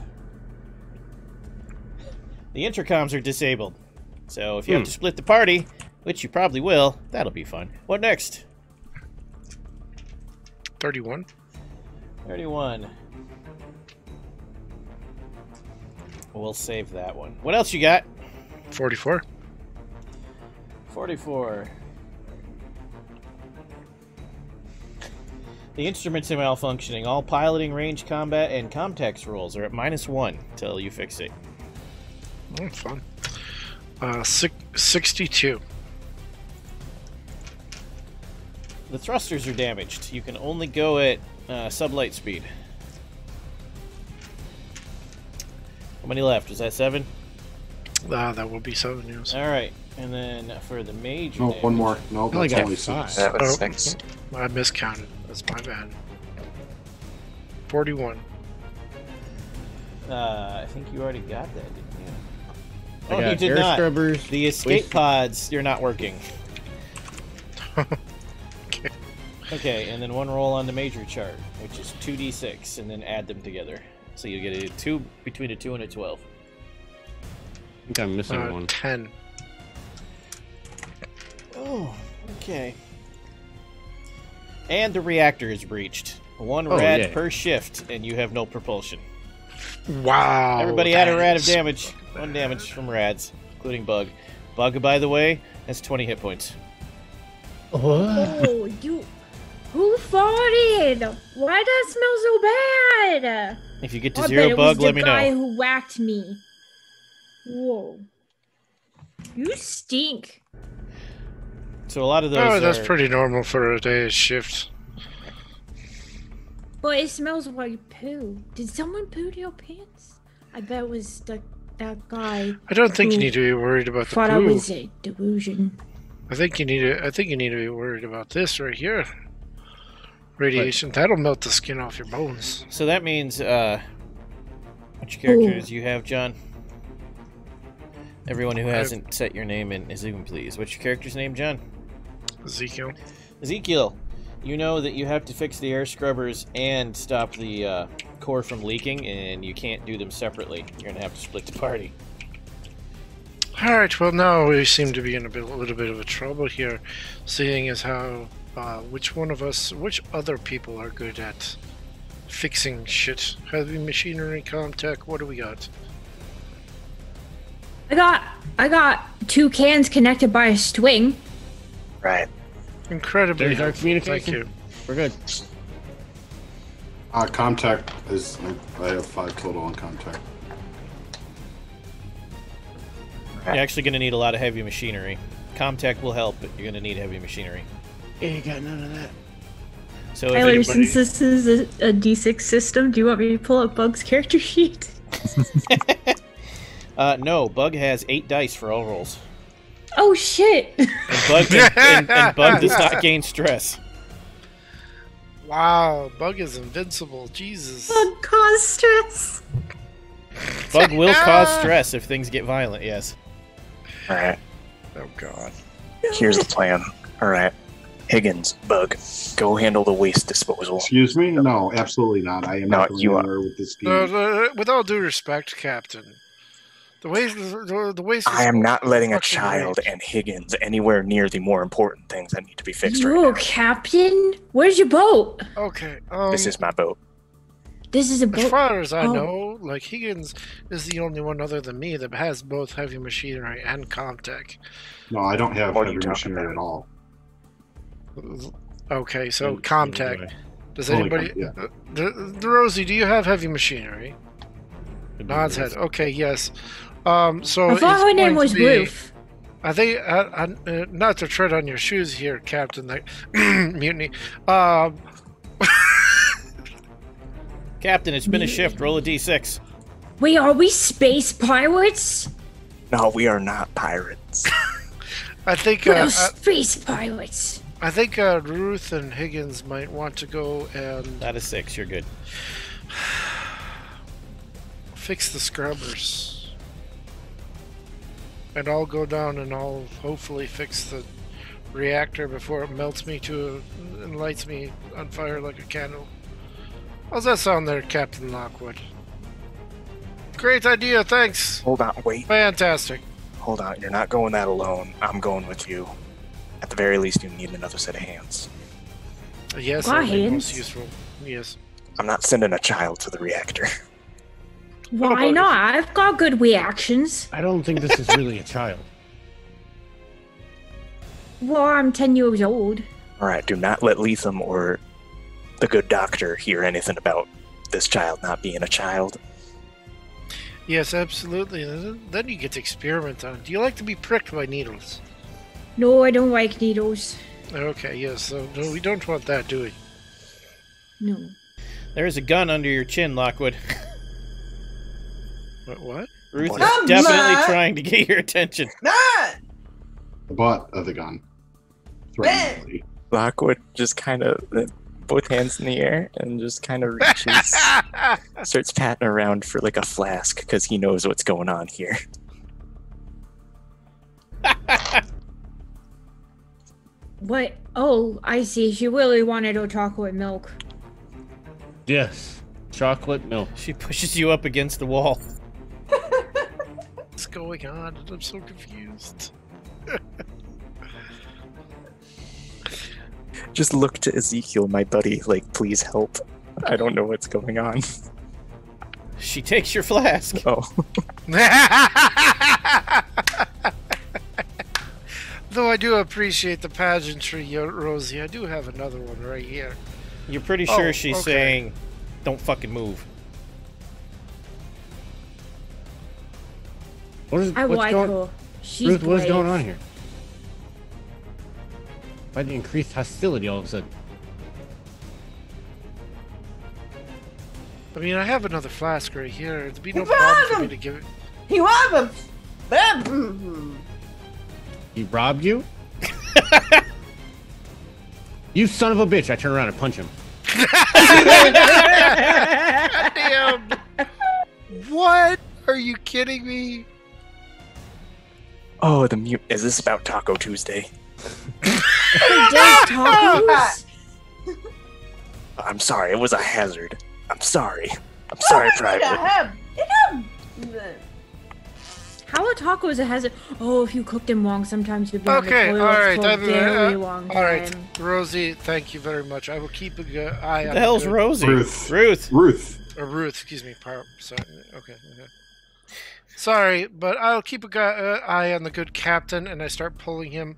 The intercoms are disabled. So if you have Hmm. to split the party, which you probably will, that'll be fun. What next? Thirty-one. 31. We'll save that one. What else you got? Forty-four. 44. The instruments are malfunctioning. All piloting, range combat, and Comtech rolls are at minus one until you fix it. Oh, fun. Uh, six, 62. The thrusters are damaged. You can only go at uh, sublight speed. How many left? Is that seven? Ah, that will be seven years. All right. And then for the major. No, damage- one more. No, I only that's five. six. That was Oh. I miscounted. That's my bad. 41. Uh, I think you already got that, didn't you? I Oh, got you did air not. scrubbers. The escape waste- pods, you're not working. Okay. [laughs] Okay, and then one roll on the major chart, which is 2d6, and then add them together. So you get a 2 between a 2 and a 12. I think I'm missing Uh, one. 10. Oh, okay. And the reactor is breached. One Oh, rad yeah. per shift, and you have no propulsion. Wow. Everybody had a that rad of damage. One damage from rads, including Bug. Bug, by the way, has 20 hit points. Oh, what? Oh, you. Who farted? Why does it smell so bad? If you get to I zero it Bug, was let the me guy know. who whacked me. Whoa. You stink. So a lot of oh, those Oh, that's are- pretty normal for a day's shift. But it smells like poo. Did someone poo to your pants? I bet it was the, that guy I don't think you need to be worried about the thought I was a delusion. I think you need to. I think you need to be worried about this right here. Radiation. That'll melt the skin off your bones. So that means, uh, which characters Ooh. you have, John? Everyone who I have- hasn't set your name in Zoom, please. What's your character's name, John? Ezekiel. Ezekiel. You know that you have to fix the air scrubbers and stop the uh, core from leaking, and you can't do them separately. You're gonna have to split the party. All right. Well, now we seem to be in a, bit, a little bit of a trouble here, seeing as how uh, which one of us, which other people are good at fixing shit. Heavy machinery, Comtech. What do we got? I got I got two cans connected by a string. Right. Incredibly. There's our helpful, Thank communication. you. We're good. Uh, contact is. I have five total on contact. You're actually gonna need a lot of heavy machinery. Comtech will help, but you're gonna need heavy machinery. Ain't got none of that. So if Tyler, anybody- since this is a, a D6 system, do you want me to pull up Bug's character sheet? [laughs] uh, no, Bug has eight dice for all rolls. Oh shit! And Bug, and, and, and [laughs] Bug does not gain stress. Wow, Bug is invincible. Jesus. Bug cause stress. Bug will [laughs] cause stress if things get violent. Yes. All right. Oh god. Here's the plan. All right. Higgins, Bug, go handle the waste disposal. Excuse me? No, absolutely not. I am No, not going you are- with this team. Uh, with all due respect, Captain, the waste, the, the waste. I am not letting a child and Higgins anywhere near the more important things that need to be fixed right Yo, now. Captain, where's your boat? Okay. Um, This is my boat. This is a boat. As boat. far as I Oh. know, like Higgins is the only one other than me that has both heavy machinery and Comtech. no, I don't have What heavy machinery about? Uh, at all. Okay, so Neither Comtech. do Does anybody? Com- yeah. uh, the, the Rosie, do you have heavy machinery? Nods head. Okay, yes. Um, so I thought her name was be- Ruth. I think, uh, uh, uh, not to tread on your shoes here, Captain. Like [clears throat] mutiny. Um, [laughs] Captain, it's been a shift. Roll a d6. Wait, are we space pirates? No, we are not pirates. [laughs] I think. We're Uh, I, space pirates. I think uh, Ruth and Higgins might want to go and Not a six. You're good. [sighs] fix the scrubbers. And I'll go down and I'll hopefully fix the reactor before it melts me to and lights me on fire like a candle. How's that sound there, Captain Lockwood? Great idea, thanks. Hold on, wait, Fantastic. hold on. You're not going that alone. I'm going with you. At the very least, you need another set of hands. Yes, Go that'd most useful. Yes. I'm not sending a child to the reactor. [laughs] Why not? I've got good reactions. I don't think this is really a child. Well, I'm 10 years old. All right, do not let Lethem or the good doctor hear anything about this child not being a child. Yes, absolutely. Then- Then you get to experiment on. it. Do you like to be pricked by needles? No, I don't like needles. Okay, yes. So no, we don't want that, do we? No. There's a gun under your chin, Lockwood. [laughs] What? what? Ruth What? is Come definitely on. trying to get your attention. Not! The butt of the gun. Threateningly. Lockwood just kind of both hands in the air and just kind of reaches, [laughs] starts patting around for like a flask because he knows what's going on here. [laughs] What? Oh, I see. She really wanted her chocolate milk. Yes. Chocolate milk. She pushes you up against the wall. What's going on? and I'm so confused. [laughs] Just look to Ezekiel, my buddy. Like, please help. I don't know what's going on. She takes your flask. Oh, [laughs] Though I do appreciate the pageantry, Rosie, I do have another one right here. You're pretty sure Oh, she's okay. saying, "Don't fucking move." What is I what's like going, her. She's Ruth, what is going on here? Why the increased hostility all of a sudden? I mean, I have another flask right here. It'd be no You problem for found me to give it. You have a. Mm-hmm. He robbed you? [laughs] you son of a bitch! I turn around and punch him. [laughs] Damn! what? Are you kidding me? Oh, the mute. Is this about Taco Tuesday? Who does tacos? [laughs] I'm sorry, it was a hazard. I'm sorry. I'm sorry, Private. Ahem. Ahem. How are tacos is a hazard? Oh, if you cook them wrong, sometimes you'll be Okay, on the all toilet right. for a I've, very uh, long all right, time. Rosie. Thank you very much. I will keep a good eye What on the hell's good- Rosie? Ruth. Ruth. Ruth. Or Ruth, excuse me. Par- sorry. Okay. okay. Sorry, but I'll keep a gu- uh, eye on the good captain, and I start pulling him.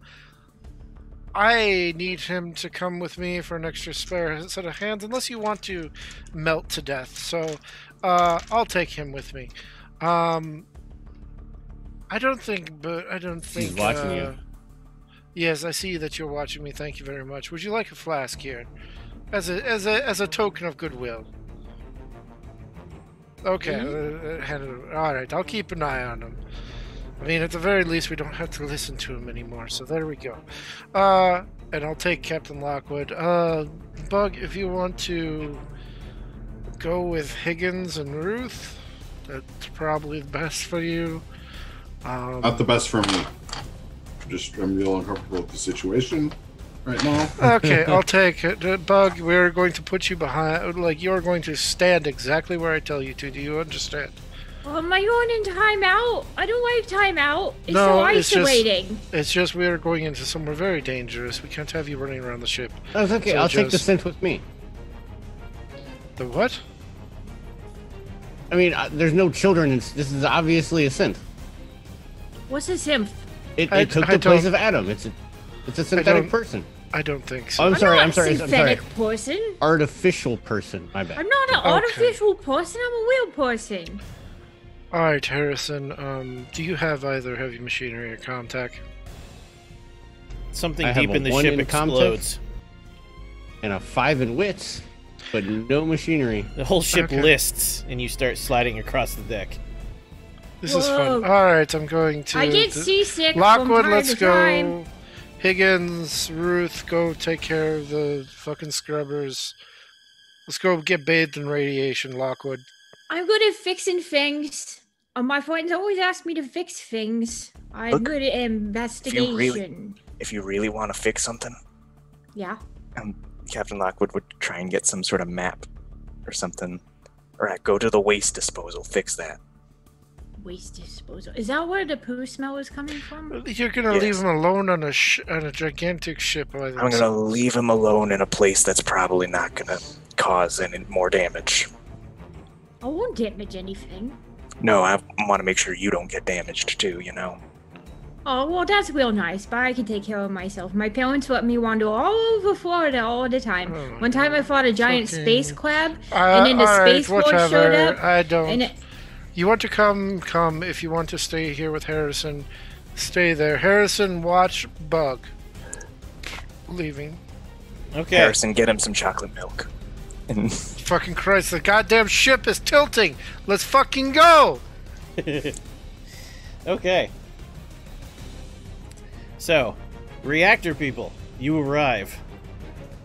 I need him to come with me for an extra spare set of hands, unless you want to melt to death. So, uh, I'll take him with me. Um, I don't think, but I don't think. He's watching uh, you. Yes, I see that you're watching me. Thank you very much. Would you like a flask here, as a as a as a token of goodwill? Okay, uh, uh, over. all right. I'll keep an eye on him. I mean, at the very least, we don't have to listen to him anymore. So there we go. Uh, and I'll take Captain Lockwood. Uh, Bug, if you want to go with Higgins and Ruth, that's probably the best for you. Um, Not the best for me. Just I'm real uncomfortable with the situation right now. [laughs] okay, I'll take it. Uh, Bug, we're going to put you behind. Like you're going to stand exactly where I tell you to. Do you understand? Oh, am I going in timeout? I don't like timeout. It's No, so it's just- isolating. It's just we are going into somewhere very dangerous. We can't have you running around the ship. That's okay. So I'll take the synth with me. The what? I mean, uh, there's no children. In, this is obviously a synth. What's a synth? It, I- took I the place don't- of Adam. It's a, it's a synthetic don't- person. I don't think Oh, so. I'm sorry. not I'm sorry. a I'm sorry. person. Artificial person. My bad. I'm not an Okay. artificial person. I'm a real person. All right, Harrison. Um, do you have either heavy machinery or Comtech? Something I deep in the ship in Comtech. explodes. And a five in wits, but no machinery. The whole ship Okay. lists, and you start sliding across the deck. This is fun. All right, I'm going to. I get seasick Lockwood, from time let's to go. time. Higgins, Ruth, go take care of the fucking scrubbers. Let's go get bathed in radiation, Lockwood. I'm good at fixing things. Uh, my friends always ask me to fix things. I'm Look, good at investigation. really- If you really want to fix something, Yeah. Captain Lockwood would try and get some sort of map or something. All right, go to the waste disposal, fix that. Waste disposal. Is that where the poo smell is coming from? You're gonna Yes. leave him alone on a sh- on a gigantic ship by I'm gonna leave him alone in a place that's probably not gonna cause any more damage. I won't damage anything. No, I want to make sure you don't get damaged too. You know. Oh, well, that's real nice, but I can take care of myself. My parents let me wander all over Florida all the time. Oh, One time I fought a giant fucking- space crab, Uh, and then the all right, Space Force showed up, I don't. And it, You want to come? Come. If you want to stay here with Harrison, stay there. Harrison, watch Bug. Leaving. Okay. Harrison, get him some chocolate milk. And [laughs] Fucking Christ! The goddamn ship is tilting. Let's fucking go. [laughs] okay. So, reactor people, you arrive.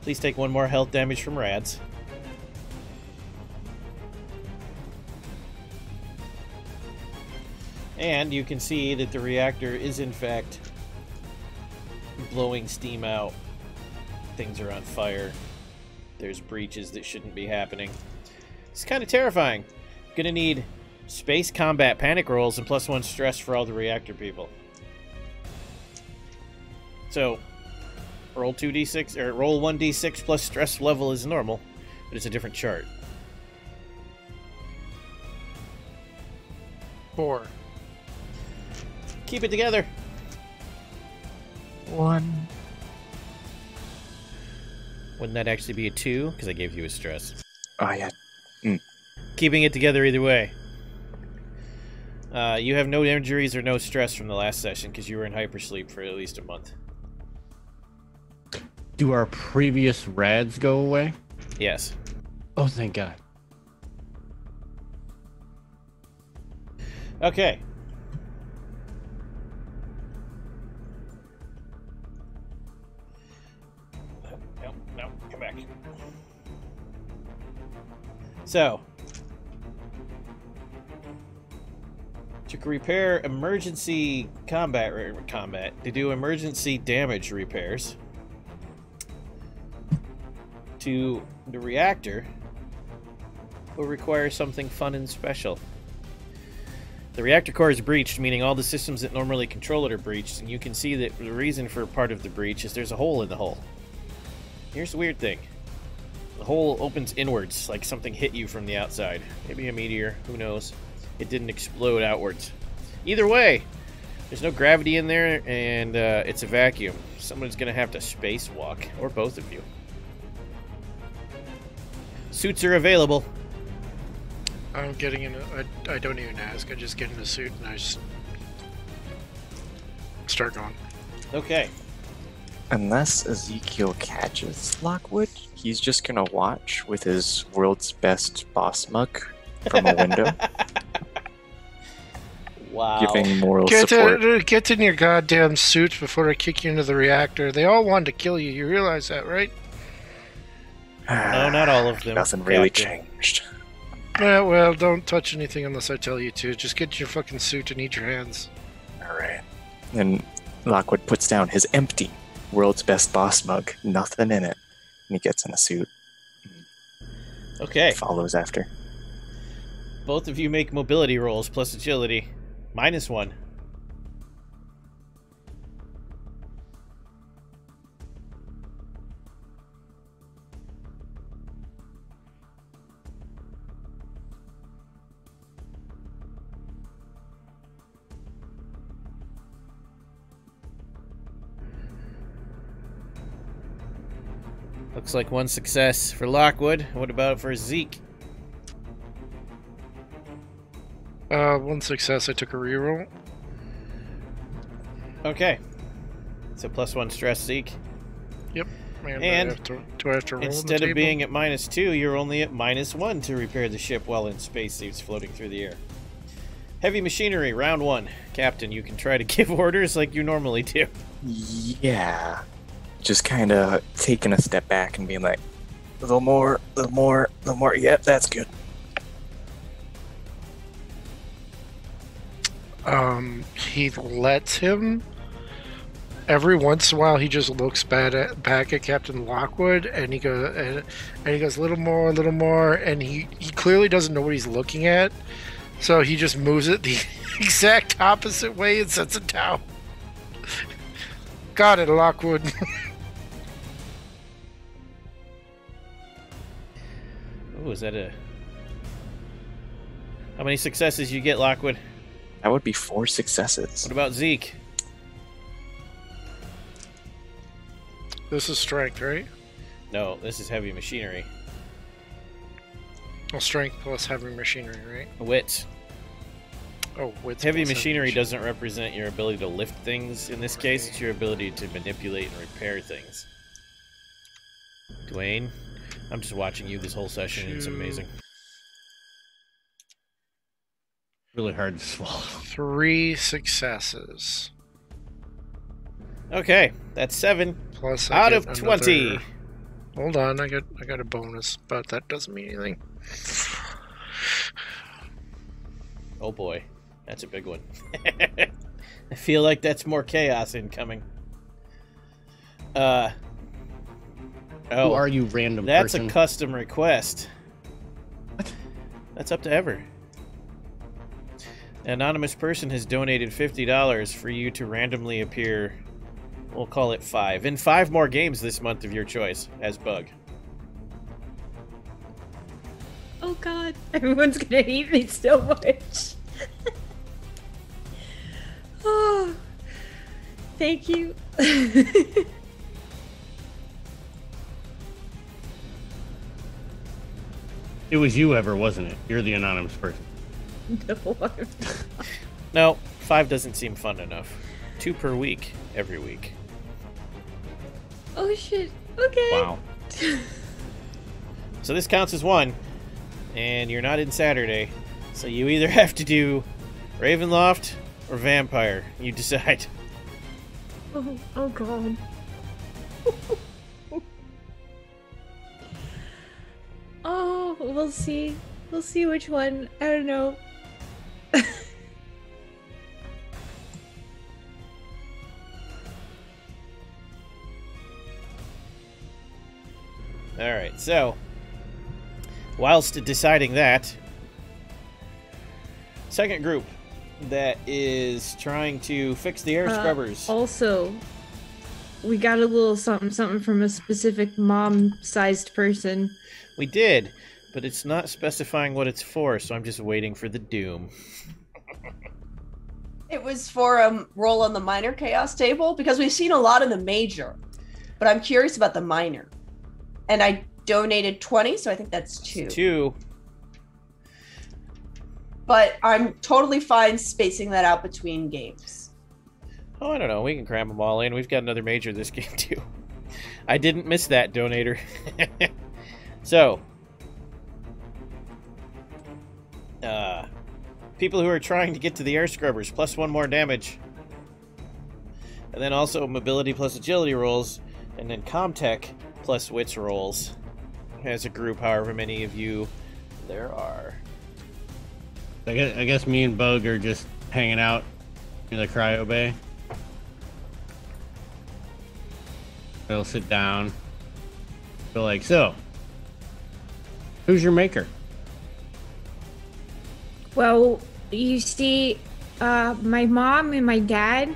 Please take one more health damage from Rads. And you can see that the reactor is in fact blowing steam out. Things are on fire. There's breaches that shouldn't be happening. It's kind of terrifying. Gonna need space combat panic rolls and plus one stress for all the reactor people. So, roll 2d6 or roll 1d6 plus stress level is normal, but it's a different chart. Four. Keep it together. one. Wouldn't that actually be a 2 because I gave you a stress? Oh yeah. Keeping it together either way. Uh, you have no injuries or no stress from the last session because you were in hypersleep for at least a month. Do our previous rads go away? Yes. Oh, thank God. Okay. So, to repair emergency combat combat to do emergency damage repairs to the reactor will require something fun and special. The reactor core is breached, meaning all the systems that normally control it are breached, and you can see that the reason for part of the breach is there's a hole in the hull. Here's the weird thing. The hole opens inwards, like something hit you from the outside. Maybe a meteor, who knows. It didn't explode outwards. Either way, there's no gravity in there, and uh, it's a vacuum. Someone's gonna have to spacewalk, or both of you. Suits are available. I'm getting in. A, I, I don't even ask. I just get in a suit and I just start going. Okay. Unless Ezekiel catches Lockwood, he's just gonna watch with his world's best boss mug from a window. [laughs] Wow. giving moral Get, support. to, get in your goddamn suit before I kick you into the reactor. They all wanted to kill you. You realize that, right? Ah, no, not all of them. Nothing really Captain. changed. Well, well, don't touch anything unless I tell you to. Just get your fucking suit and eat your hands. All right. And Lockwood puts down his empty world's best boss mug, nothing in it, and he gets in a suit. Okay. Follows after. Both of you make mobility rolls plus agility. Minus one. Looks like one success for Lockwood. What about for Zeke? Uh, one success. I took a reroll. Okay. So plus one stress, Zeke. And, And I have to, do I have to roll on the Instead of being at minus two, you're only at minus one to repair the ship while in spacesuits floating through the air. Heavy machinery, round one. Captain, you can try to [laughs] give orders like you normally do. Yeah. Just kind of taking a step back and being like, a little more, a little more, a little more. Yep, that's good. um, he lets him. Every once in a while, he just looks bad at, back at Captain Lockwood, and he goes, and, and he goes, a little more, a little more, and he he clearly doesn't know what he's looking at, so he just moves it [laughs] the exact opposite way and sets it down. [laughs] Got it, Lockwood. [laughs] Oh, is that a. How many successes you get, Lockwood? That would be four successes. What about Zeke? this is strength, right? No, this is heavy machinery. Well, strength plus heavy machinery, right? Wits. Oh, wits Heavy plus machinery machinery. doesn't represent your ability to lift things in this case, it's your ability to manipulate and repair things. Duane, I'm just watching you this whole session, it's amazing. Really hard to swallow. Three successes. Okay, that's seven Plus, I out get of 20. Hold on, I got I got a bonus, but that doesn't mean anything. Oh boy, that's a big one. [laughs] I feel like that's more chaos incoming. Uh. Who Oh, are you, random that's person? a custom request. What? That's up to Ever. An anonymous person has donated $50 for you to randomly appear, we'll call it five, in five more games this month of your choice as Bug. Oh god, [laughs] everyone's gonna hate me so much. [laughs] oh, thank you. [laughs] It was you, ever, wasn't it? You're the anonymous person. [laughs] no, I'm- [laughs] No, five doesn't seem fun enough. Two per week, every week. oh shit. Okay. Wow. [laughs] So this counts as one, and you're not in Saturday, so you either have to do Ravenloft or Vampire. You decide. Oh, oh god. We'll see. We'll see which one. I don't know. [laughs] All right, so whilst deciding that, second group that is trying to fix the air Uh, scrubbers. Also, we got a little something something from a specific mom-sized person. We did, but it's not specifying what it's for, so I'm just waiting for the doom. It was for a um, roll on the minor chaos table because we've seen a lot in the major, but I'm curious about the minor. And I donated 20, so I think that's two. Two. But I'm totally fine spacing that out between games. Oh, I don't know. We can cram them all in. We've got another major this [laughs] game too. I didn't miss that donator. [laughs] so, uh, people who are trying to get to the air scrubbers, plus one more damage. And then also mobility plus agility rolls, and then Comtech plus wits rolls. As a group, however many of you there are. I guess, I guess me and Bug are just hanging out in the cryo bay. They'll sit down. Be like, so, who's your maker? Well, you see, uh, my mom and my dad.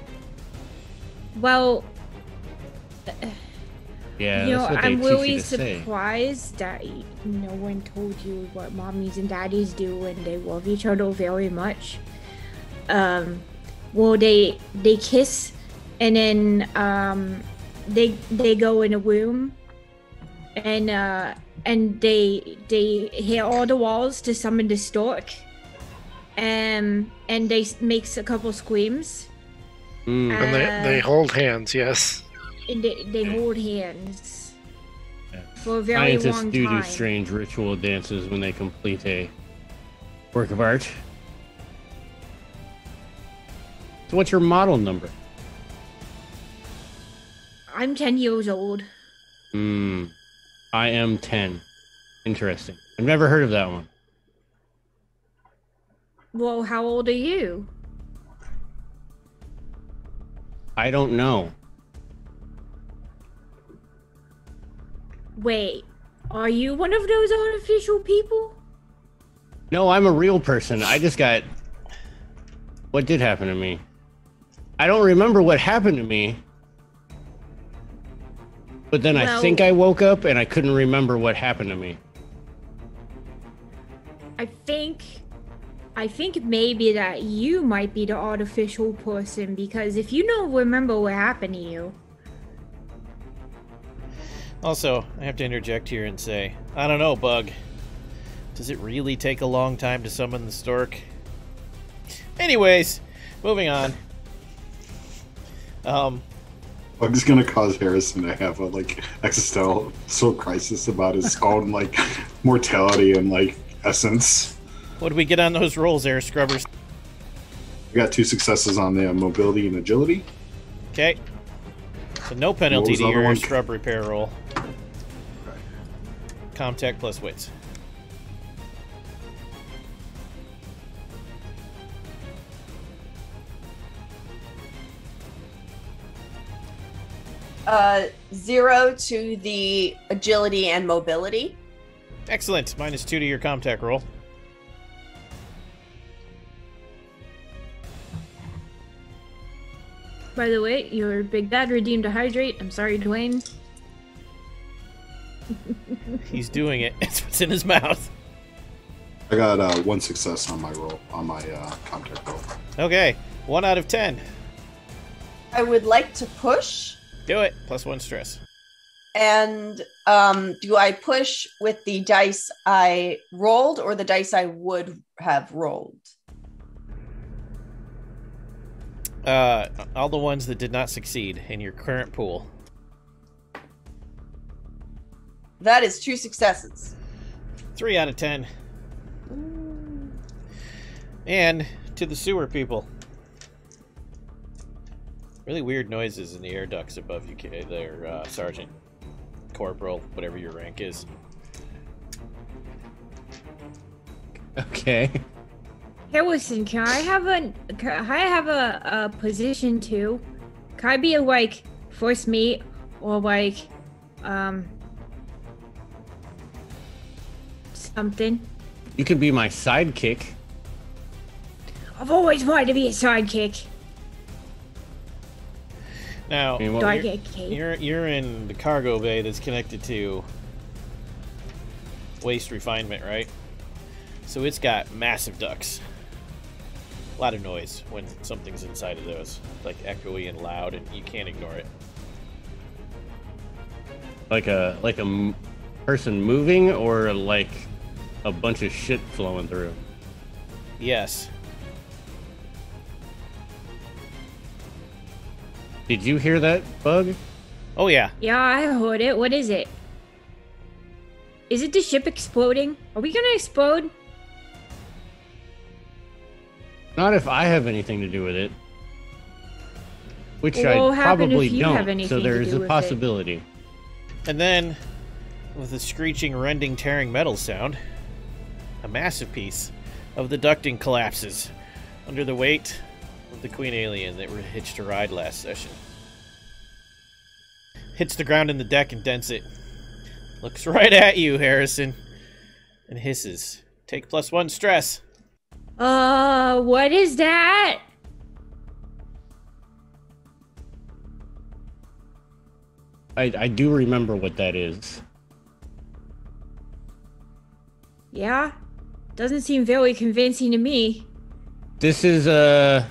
Well, Yeah, you know, what they I'm really you to say. surprised that no one told you what mommies and daddies do and they love each other very much. Um, well, they they kiss, and then um, they they go in a room, and uh, and they they hit all the walls to summon the stork. Um, and they makes a couple screams, Mm. And they, they Uh, hold hands, yes. and they, they hold hands Yeah. for a very Scientists long do time. do strange ritual dances when they complete a work of art. So, what's your model number? I'm 10 years old. Hmm. I am 10. Interesting. I've never heard of that one. Well, how old are you? I don't know. Wait, are you one of those artificial people? No, I'm a real person. I just got. What did happen to me? I don't remember what happened to me. But then I think I woke up and I couldn't remember what happened to me. I think. I think maybe that you might be the artificial person because if you don't remember what happened to you, Also, I have to interject here and say, I don't know, Bug. Does it really take a long time to summon the stork? Anyways, moving on. Um, I'm just gonna cause Harrison to have a like existential crisis about his own like [laughs] mortality and like essence. What do we get on those rolls, air scrubbers? We got two successes on the mobility and agility. Okay. So no penalty was to your air one? scrub repair roll. Comtech plus wits. Uh, zero to the agility and mobility. Excellent. Minus two to your Comtech roll. By the way, your big dad redeemed a hydrate. I'm sorry, Duane. He's doing it. [laughs] It's what's in his mouth. I got uh, one success on my roll on my uh, Comtech roll. Okay. One out of ten. I would like to push. Do it. Plus one stress. And um, do I push with the dice I rolled or the dice I would have rolled? Uh, all the ones that did not succeed in your current pool. That is two successes. Three out of ten. And to the sewer people. Really weird noises in the air ducts above you, K- there, uh, Sergeant. Corporal, whatever your rank is. Okay. [laughs] Hey, listen, can I have a can I have a, a position too? Can I be a like force mate or like um something? You could be my sidekick. I've always wanted to be a sidekick. Now, I mean, Do I you're, get cake? you're you're in the cargo bay that's connected to waste refinement, right? So it's got massive ducts. A lot of noise when something's inside of those, like echoey and loud, and you can't ignore it. like a like a m- person moving or like a bunch of shit flowing through? Yes. Did you hear that, Bug? Oh yeah. Yeah, I heard it. What is it? Is it the ship exploding? Are we gonna explode? Not if I have anything to do with it. Which Well, I probably don't. have so there's a with it? possibility. And then, with a screeching, rending, tearing metal sound, a massive piece of the ducting collapses under the weight of the Queen Alien that were hitched a ride last session. Hits the ground in the deck and dents it. Looks [laughs] right at you, Harrison, and hisses. Take plus one stress. Uh, what is that? I, I do remember what that is. Yeah? Doesn't seem very convincing to me. This is a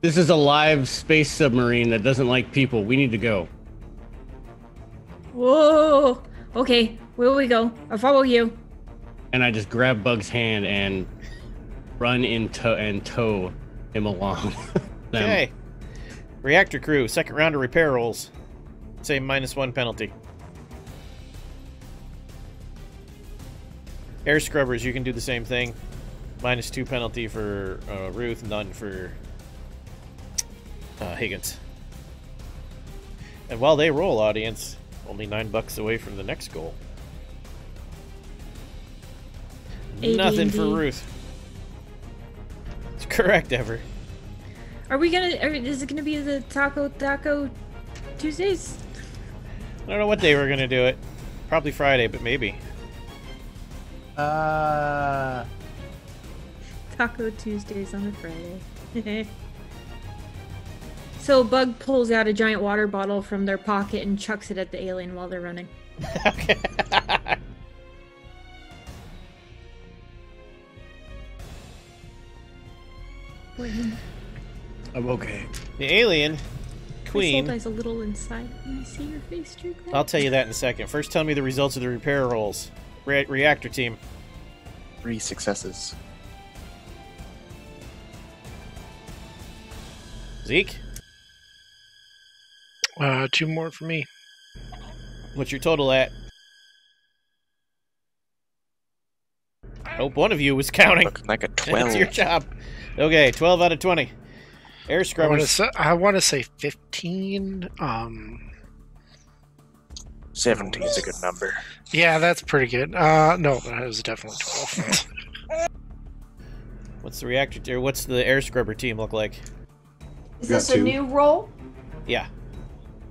this is a live space submarine that doesn't like people. We need to go. Whoa. Okay, where we go? I'll follow you. And I just grab Bug's hand and run into and tow him along. [laughs] Okay. Reactor crew, second round of repair rolls. Say minus one penalty. Air scrubbers, you can do the same thing. Minus two penalty for uh, Ruth, none for uh, Higgins. And while they roll, audience, only nine bucks away from the next goal. Nothing for AD&D. Ruth. It's correct, Ever. Are we gonna? Are, is it gonna be the Taco Taco Tuesdays? I don't know what day we're gonna do it. Probably Friday, but maybe. Uh, Taco Tuesdays on a Friday. [laughs] so Bug pulls out a giant water bottle from their pocket and chucks it at the alien while they're running. [laughs] okay. [laughs] I'm okay. the alien, My soul Queen. dies a little inside when I see your face, Drew. I'll tell you that in a second. First, tell me the results of the repair rolls. Re- reactor team. Three successes. Zeke, Uh, two more for me. what's your total at? I hope one of you was counting. Looking like a [laughs] That's 12. your job. Okay, 12 out of 20. Air I want to scrubbers. I want to say fifteen. Um, 17 is a good number. yeah, that's pretty good. Uh, no, that was definitely twelve. [laughs] What's the reactor? Or what's the air scrubber team look like? Is Got this a new roll? Yeah.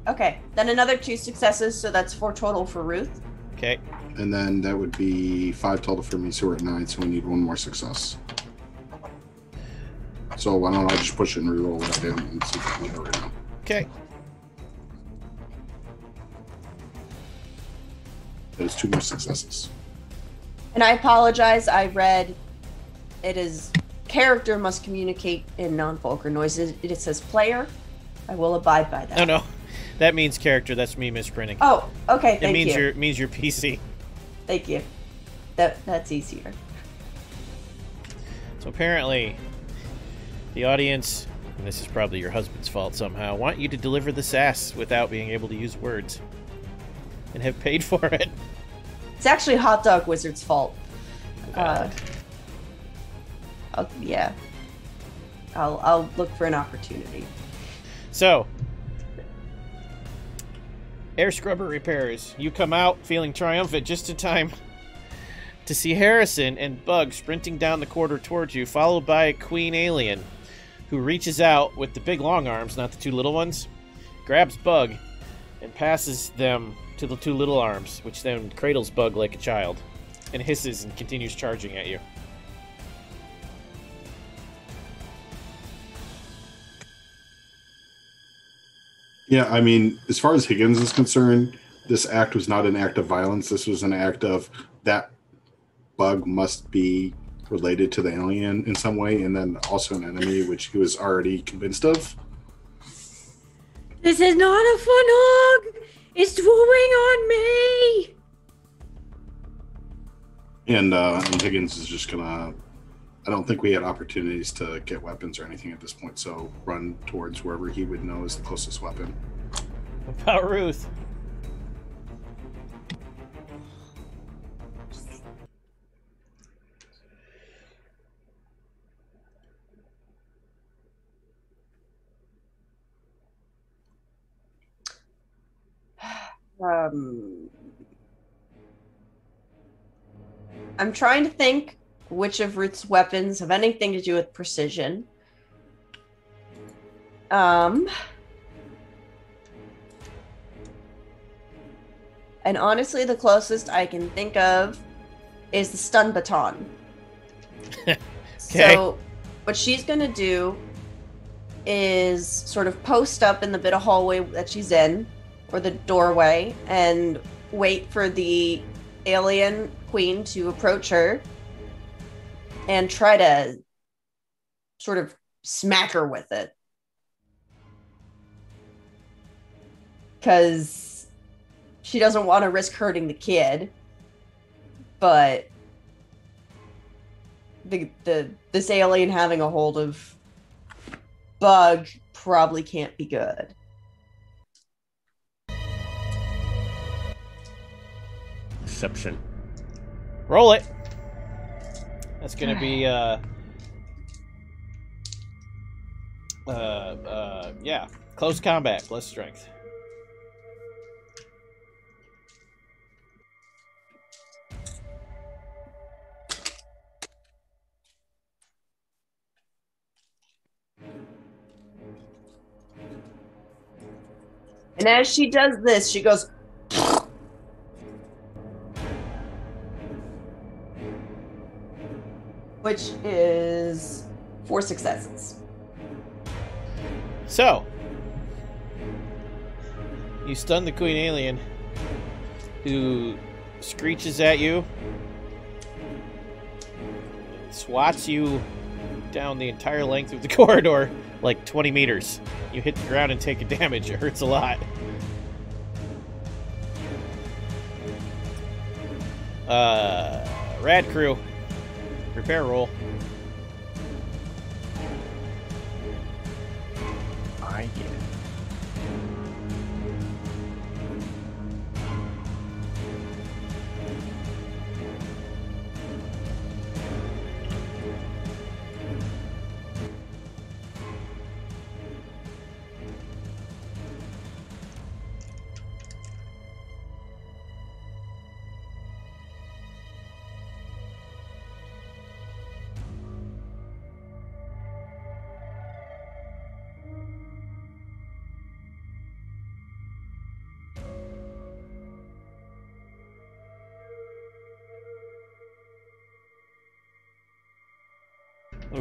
Okay, then another two successes, so that's four total for Ruth. Okay. And then that would be five total for me, so we're at nine, so we need one more success. So why don't I just push it and reroll what I did and see if I can get it right now. Okay. There's two more successes. And I apologize, I read it is character must communicate in non vulgar noises. It says player. I will abide by that. No, no. That means character. That's me misprinting. Oh, okay, Thank it means you. your means your PC. Thank you. That that's easier. So apparently, the audience, and this is probably your husband's fault somehow, want you to deliver the sass without being able to use words, and have paid for it. It's actually Hot Dog Wizard's fault. Uh, I'll, yeah. I'll I'll look for an opportunity. So, air scrubber repairs. You come out feeling triumphant just in time to see Harrison and Bug sprinting down the corridor towards you, followed by a Queen Alien, who reaches out with the big long arms, not the two little ones, grabs Bug, and passes them to the two little arms, which then cradles Bug like a child, and hisses and continues charging at you. Yeah, I mean, as far as Higgins is concerned, this act was not an act of violence. This was an act of that bug must be related to the alien in some way, and then also an enemy, which he was already convinced of. This is not a fun hug. It's throwing on me. And, uh, and Higgins is just gonna. I don't think we had opportunities to get weapons or anything at this point, so run towards wherever he would know is the closest weapon. About Ruth. Um, I'm trying to think which of Ruth's weapons have anything to do with precision. Um, and honestly, the closest I can think of is the stun baton. [laughs] okay. So, what she's gonna do is sort of post up in the bit of hallway that she's in, or the doorway, and wait for the alien queen to approach her and try to sort of smack her with it. Because she doesn't want to risk hurting the kid, but the the this alien having a hold of bug probably can't be good. Deception. Roll it. That's gonna be uh uh uh yeah. Close combat, plus strength. And as she does this, she goes which is four successes. So you stun the queen alien who screeches at you swats you down the entire length of the [laughs] corridor like 20 meters. You hit the ground and take a damage. It hurts a lot. Uh rad crew repair roll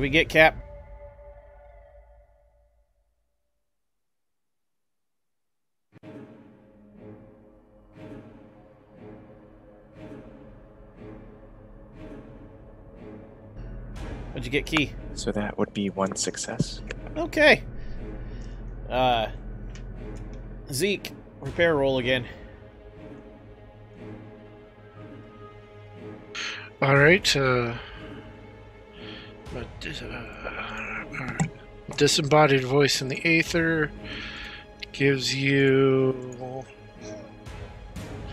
we get cap what'd you get key So that would be one success. Okay. Uh, Zeke, repair roll again. All right. Uh, disembodied voice in the aether gives you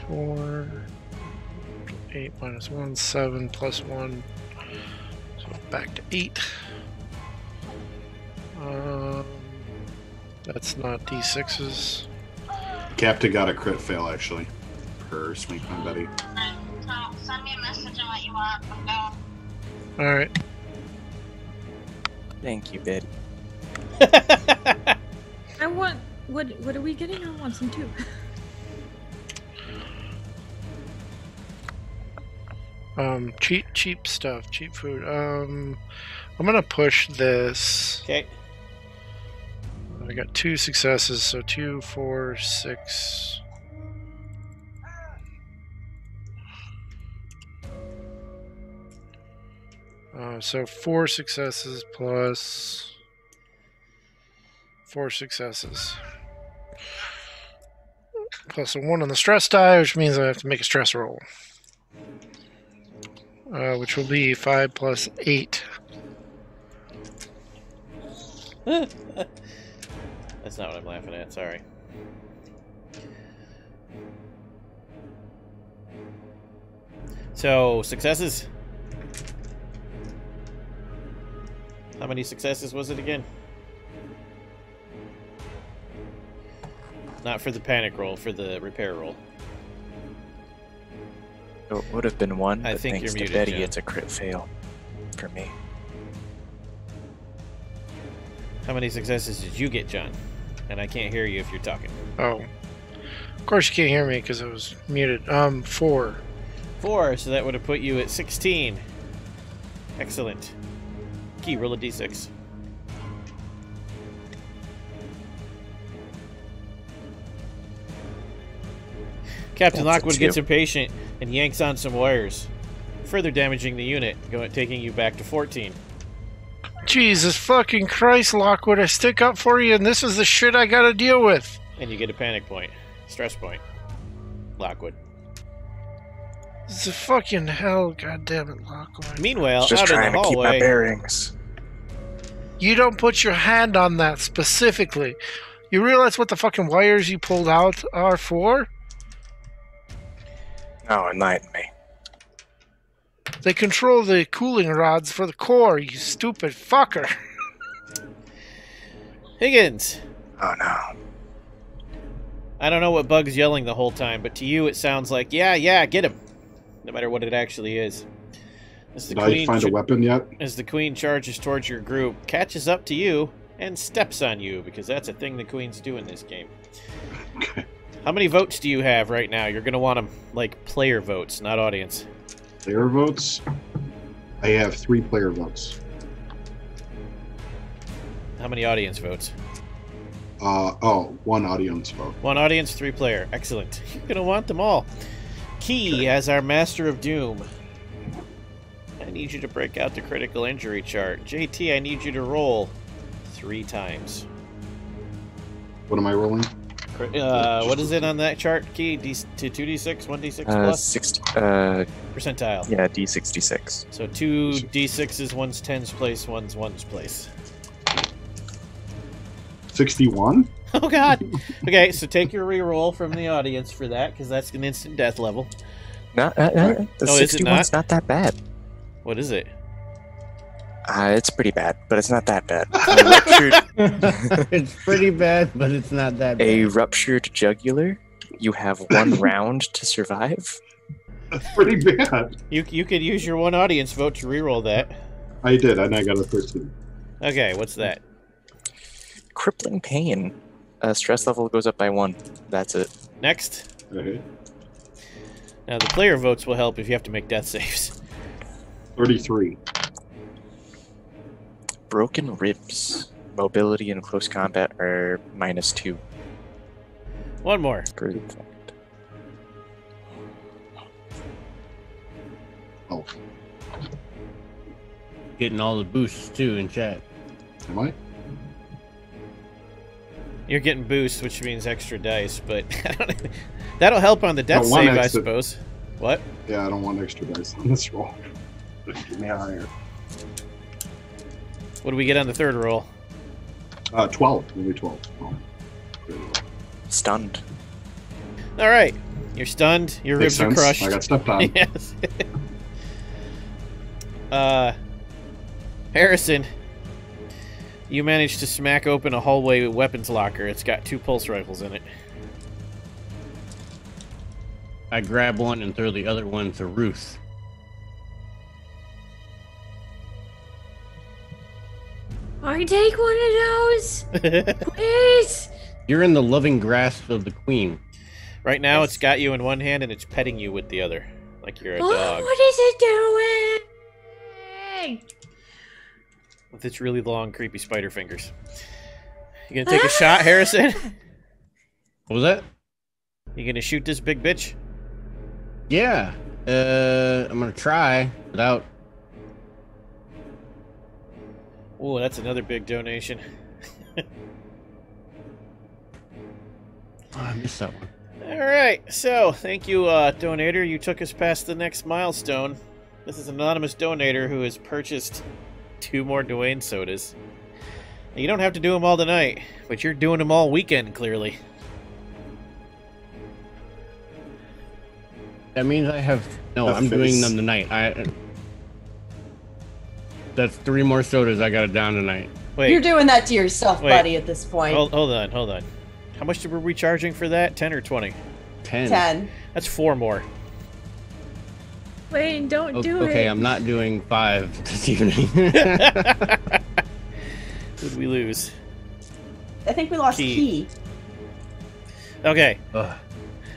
four, eight minus one, seven plus one, so back to eight. Um, that's not d6s. Captain got a crit fail actually. Per Smink My Buddy. So Thank you, Betty. [laughs] I want. What? What are we getting? I want some too. Um, cheap, cheap stuff, cheap food. Um, I'm gonna push this. okay. I got two successes, so two, four, six. Uh, so four successes plus four successes. Plus a one on the stress die, which means I have to make a stress roll. Uh, which will be five plus eight. [laughs] That's not what I'm laughing at. Sorry. So successes. How many successes was it again? Not for the panic roll, for the repair roll. It would have been one, I but think thanks you're to muted, Betty, John. it's a crit fail for me. How many successes did you get, John? And I can't hear you if you're talking. Oh. Of course you can't hear me because I was muted. Um, four. Four, so that would have put you at 16. Excellent. Key, roll a d6. Captain That's Lockwood gets impatient and yanks on some wires, further damaging the unit, going taking you back to 14. Jesus fucking Christ, Lockwood, I stick up for you and this is the shit I gotta deal with. And you get a panic point, stress point. Lockwood. This is fucking hell, goddammit, Lockwood. Meanwhile, Just out in trying the to keep my bearings. You don't put your hand on that specifically. You realize what the fucking wires you pulled out are for? Oh, no, enlighten me. They control the cooling rods for the core, you stupid fucker. [laughs] Higgins. Oh no. I don't know what Bug's yelling the whole time, but to you it sounds like, yeah, yeah, get him. No matter what it actually is. As the Did I queen, find a weapon yet? as the queen charges towards your group, catches up to you, and steps on you, because that's a thing the queens do in this game. Okay. How many votes do you have right now? You're gonna want them like player votes, not audience. Player votes. I have three player votes. How many audience votes? Uh oh, one audience vote. One audience, three player. Excellent. [laughs] You're gonna want them all. Key as our master of doom. I need you to break out the critical injury chart. JT, I need you to roll three times. What am I rolling? Uh, what is it on that chart? Key D to two d six, one d six Uh, plus 60, uh, percentile. yeah, D66. So two d6s, one's tens place, one's ones place. Sixty-one. [laughs] Oh God. Okay, so take your reroll from the audience for that, because that's an instant death level. Not, uh, uh, the is it 61's not? that bad. What is it? Uh, it's pretty bad, but it's not that bad. [laughs] A ruptured, [laughs] it's pretty bad, but it's not that bad. a ruptured jugular. You have one [laughs] round to survive. That's pretty bad. You you could use your one audience vote to reroll that. I did, and I got a thirteen. Okay, what's that? Crippling pain. Uh, stress level goes up by one. That's it. Next. Okay. Now the player votes will help if you have to make death saves. Thirty-three. Broken ribs. Mobility in close combat are minus two. One more. Great effect. Oh, Getting all the boosts too in chat. am I? You're getting boosts, which means extra dice, but [laughs] that'll help on the death No, one save, I suppose. What? Yeah, I don't want extra dice on this roll. Give me a higher. What do we get on the third roll? Uh, twelve. Only twelve. Oh. Great. Stunned. All right, you're stunned. Your Makes ribs are crushed. I got stepped on. [laughs] yes. uh, Harrison, you managed to smack open a hallway weapons locker. It's got two pulse rifles in it. I grab one and throw the other one to Ruth. I take one of those, [laughs] please. You're in the loving grasp of the queen. right now, it's got you in one hand and it's petting you with the other, like you're a Oh, dog what is it doing? with its really long, creepy spider fingers. You gonna take a shot, Harrison? What was that? You gonna shoot this big bitch? Yeah. Uh, I'm gonna try without. Oh, that's another big donation. Oh, I missed that one. All right, so thank you, uh, donator. You took us past the next milestone. This is an anonymous donator who has purchased two more Duane sodas. Now, you don't have to do them all tonight, but you're doing them all weekend, clearly. That means I have. No, The I'm doing them tonight. I. That's three more sodas I got it down tonight. Wait, You're doing that to yourself, Wait. buddy, at this point. hold, hold on, hold on. How much were we charging for that? Ten or twenty? Ten. 10. That's four more. Wayne, don't O- do it. okay, I'm not doing five [laughs] this evening. [laughs] Who'd we lose? I think we lost Key. Key. Okay, Ugh.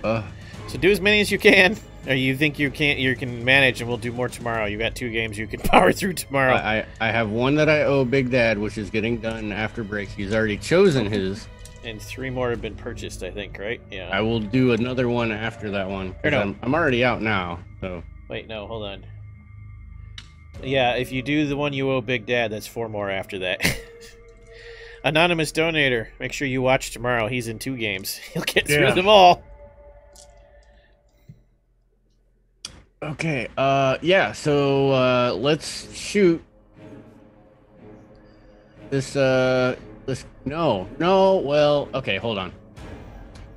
Ugh. so do as many as you can, or you think you can't you can manage, and we'll do more tomorrow. You got two games you can [laughs] power through tomorrow. I, I I have one that I owe Big Dad, which is getting done after break. He's already chosen his. and three more have been purchased, I think, right? Yeah. I will do another one after that one no. I'm, I'm already out now, so Wait, no, hold on. Yeah, if you do the one you owe Big Dad, that's four more after that. [laughs] Anonymous donator, make sure you watch tomorrow. He's in two games. [laughs] He'll get through them all. Okay. Uh, yeah. So uh, let's shoot this. Uh, this. No, no. Well, okay. Hold on.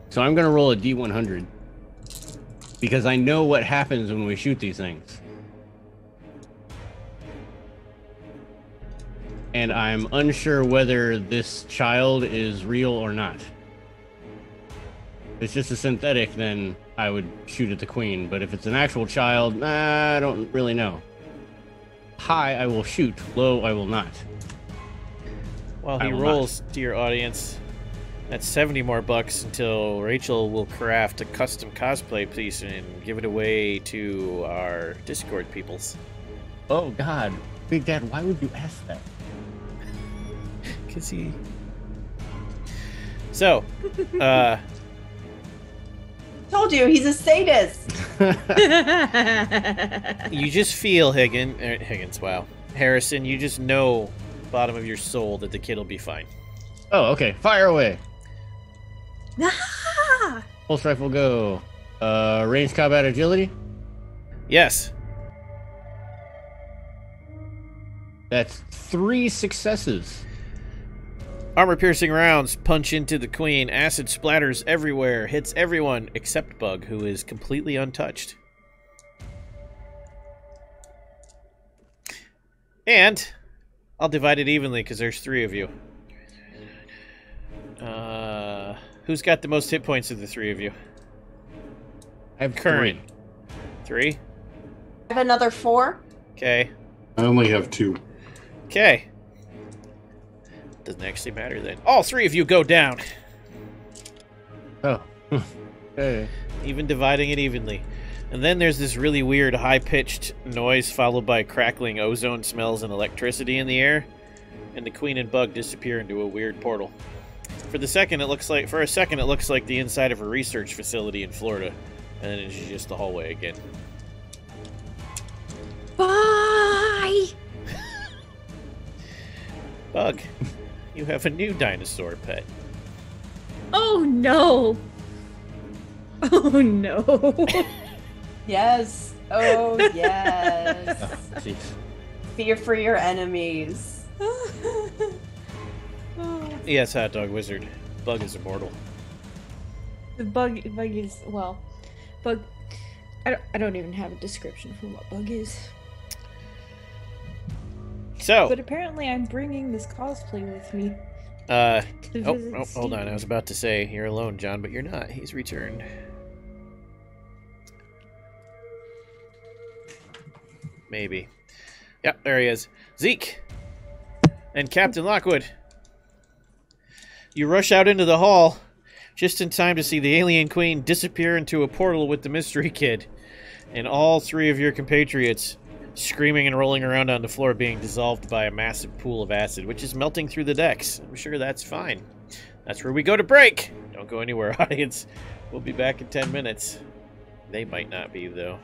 So I'm gonna roll a d100 because I know what happens when we shoot these things, and I'm unsure whether this child is real or not. If it's just a synthetic, then I would shoot at the queen. But if it's an actual child, nah, I don't really know. High, I will shoot. Low, I will not. While he will rolls, dear audience, that's 70 more bucks until Rachel will craft a custom cosplay piece and give it away to our Discord peoples. Oh God, Big Dad, why would you ask that? [laughs] Cause he. So, [laughs] uh, Told you, he's a sadist. [laughs] you just feel Higgin, er, Higgins, wow, Harrison. You just know, bottom of your soul, that the kid will be fine. oh, okay. Fire away. Ah! Pulse rifle go. Uh, range combat agility. Yes. That's three successes. Armor piercing rounds punch into the queen. Acid splatters everywhere, hits everyone except Bug, who is completely untouched. And I'll divide it evenly because there's three of you. Uh, who's got the most hit points of the three of you? I have Current. three. Three. I have another four. Okay. I only have two. Okay. Doesn't actually matter then. All three of you go down. Oh. [laughs] okay. even dividing it evenly. And then there's this really weird high pitched noise followed by crackling ozone smells and electricity in the air, and the queen and bug disappear into a weird portal. For the second it looks like for a second it looks like the inside of a research facility in Florida, and then it's just the hallway again. Bye. Bug, [laughs] you have a new dinosaur pet. Oh no. Oh no. [laughs] Yes. Oh, yes. [laughs] Oh. Fear for your enemies. [laughs] Yes, hot dog wizard. Bug is immortal. the bug bug is well. Bug I don't, I don't even have a description for what bug is. So, But apparently I'm bringing this cosplay with me uh, oh, oh, hold on. I was about to say you're alone, John, but you're not. He's returned. Maybe. Yep, there he is. Zeke and Captain Lockwood. You rush out into the hall just in time to see the alien queen disappear into a portal with the mystery kid, and all three of your compatriots screaming and rolling around on the floor, being dissolved by a massive pool of acid, which is melting through the decks. I'm sure that's fine. That's where we go to break. Don't go anywhere, [laughs] audience. We'll be back in 10 minutes. They might not be, though.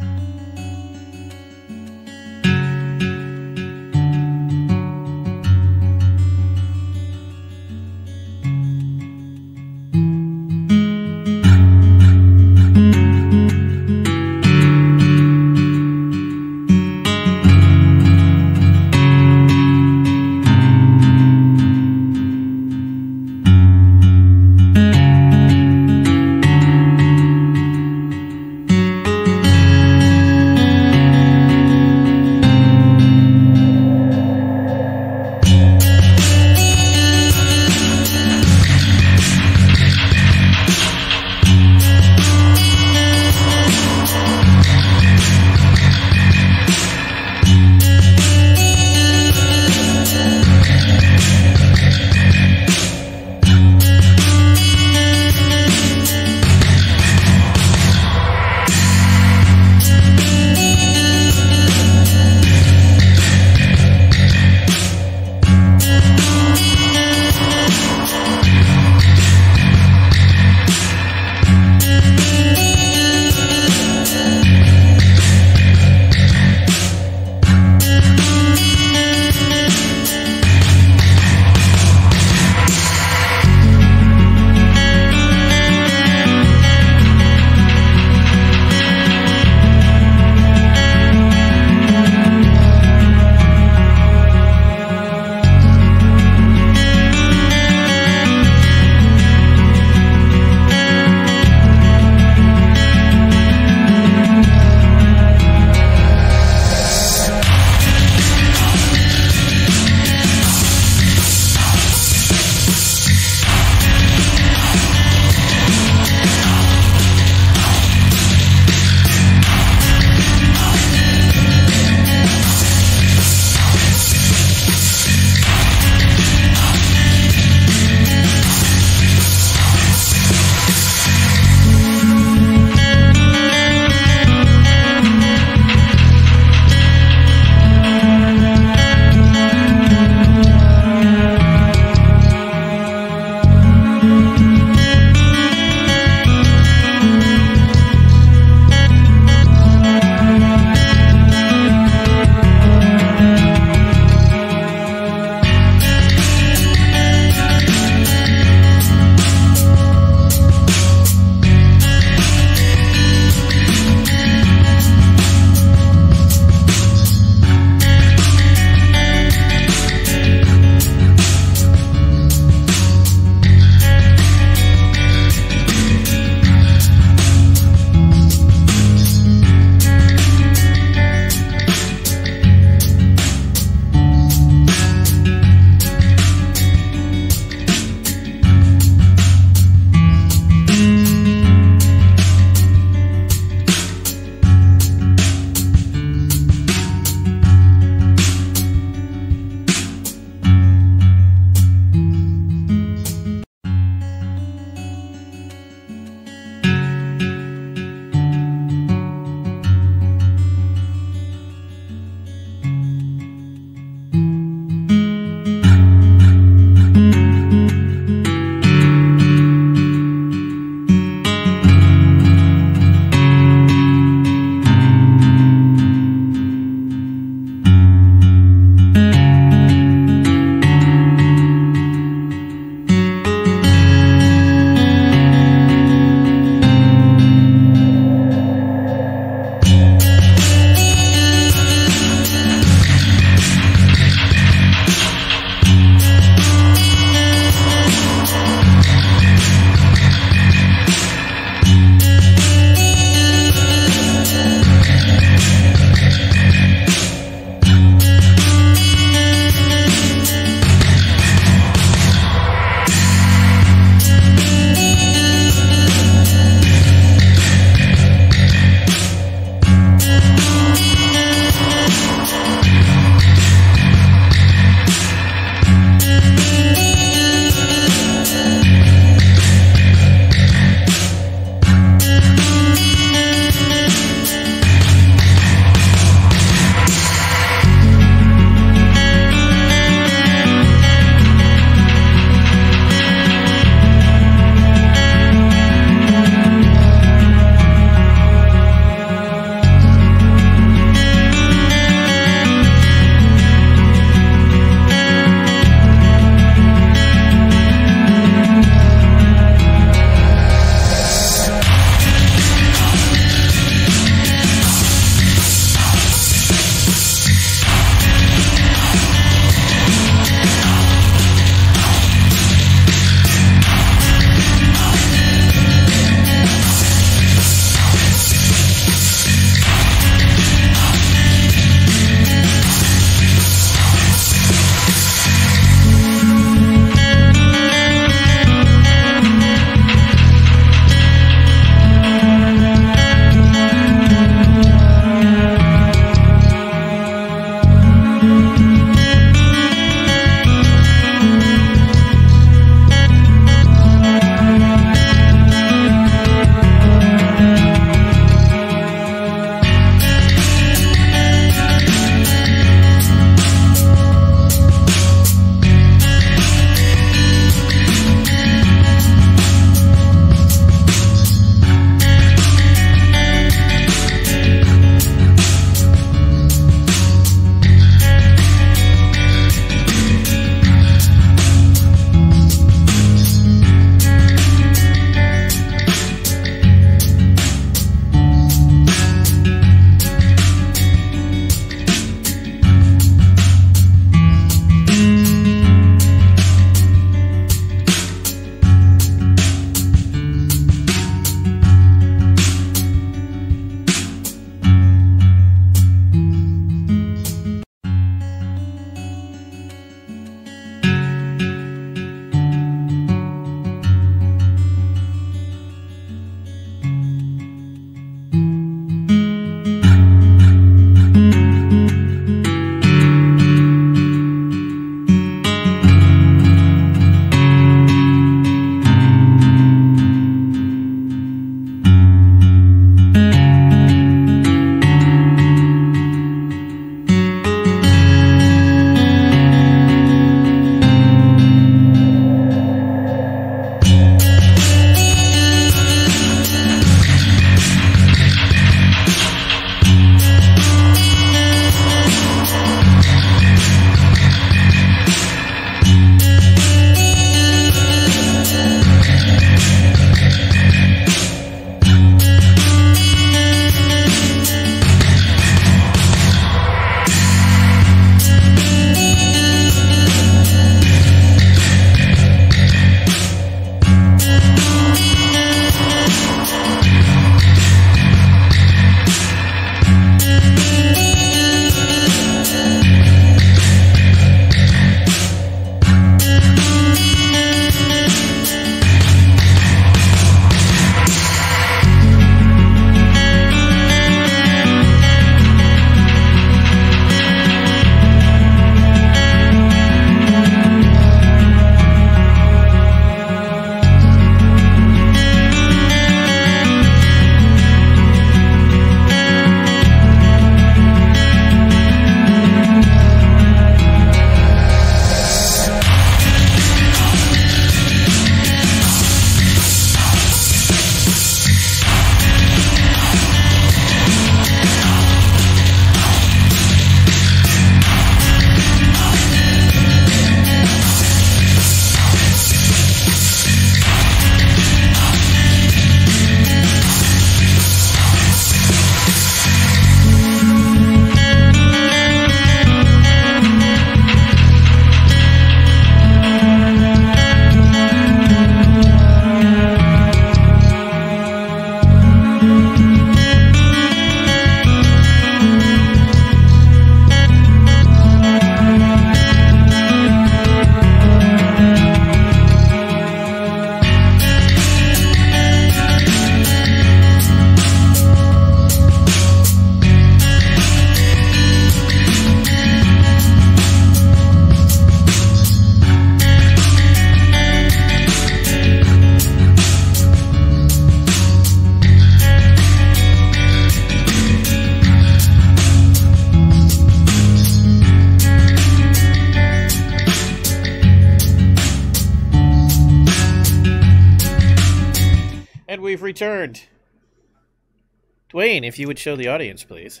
Duane, if you would show the audience, please.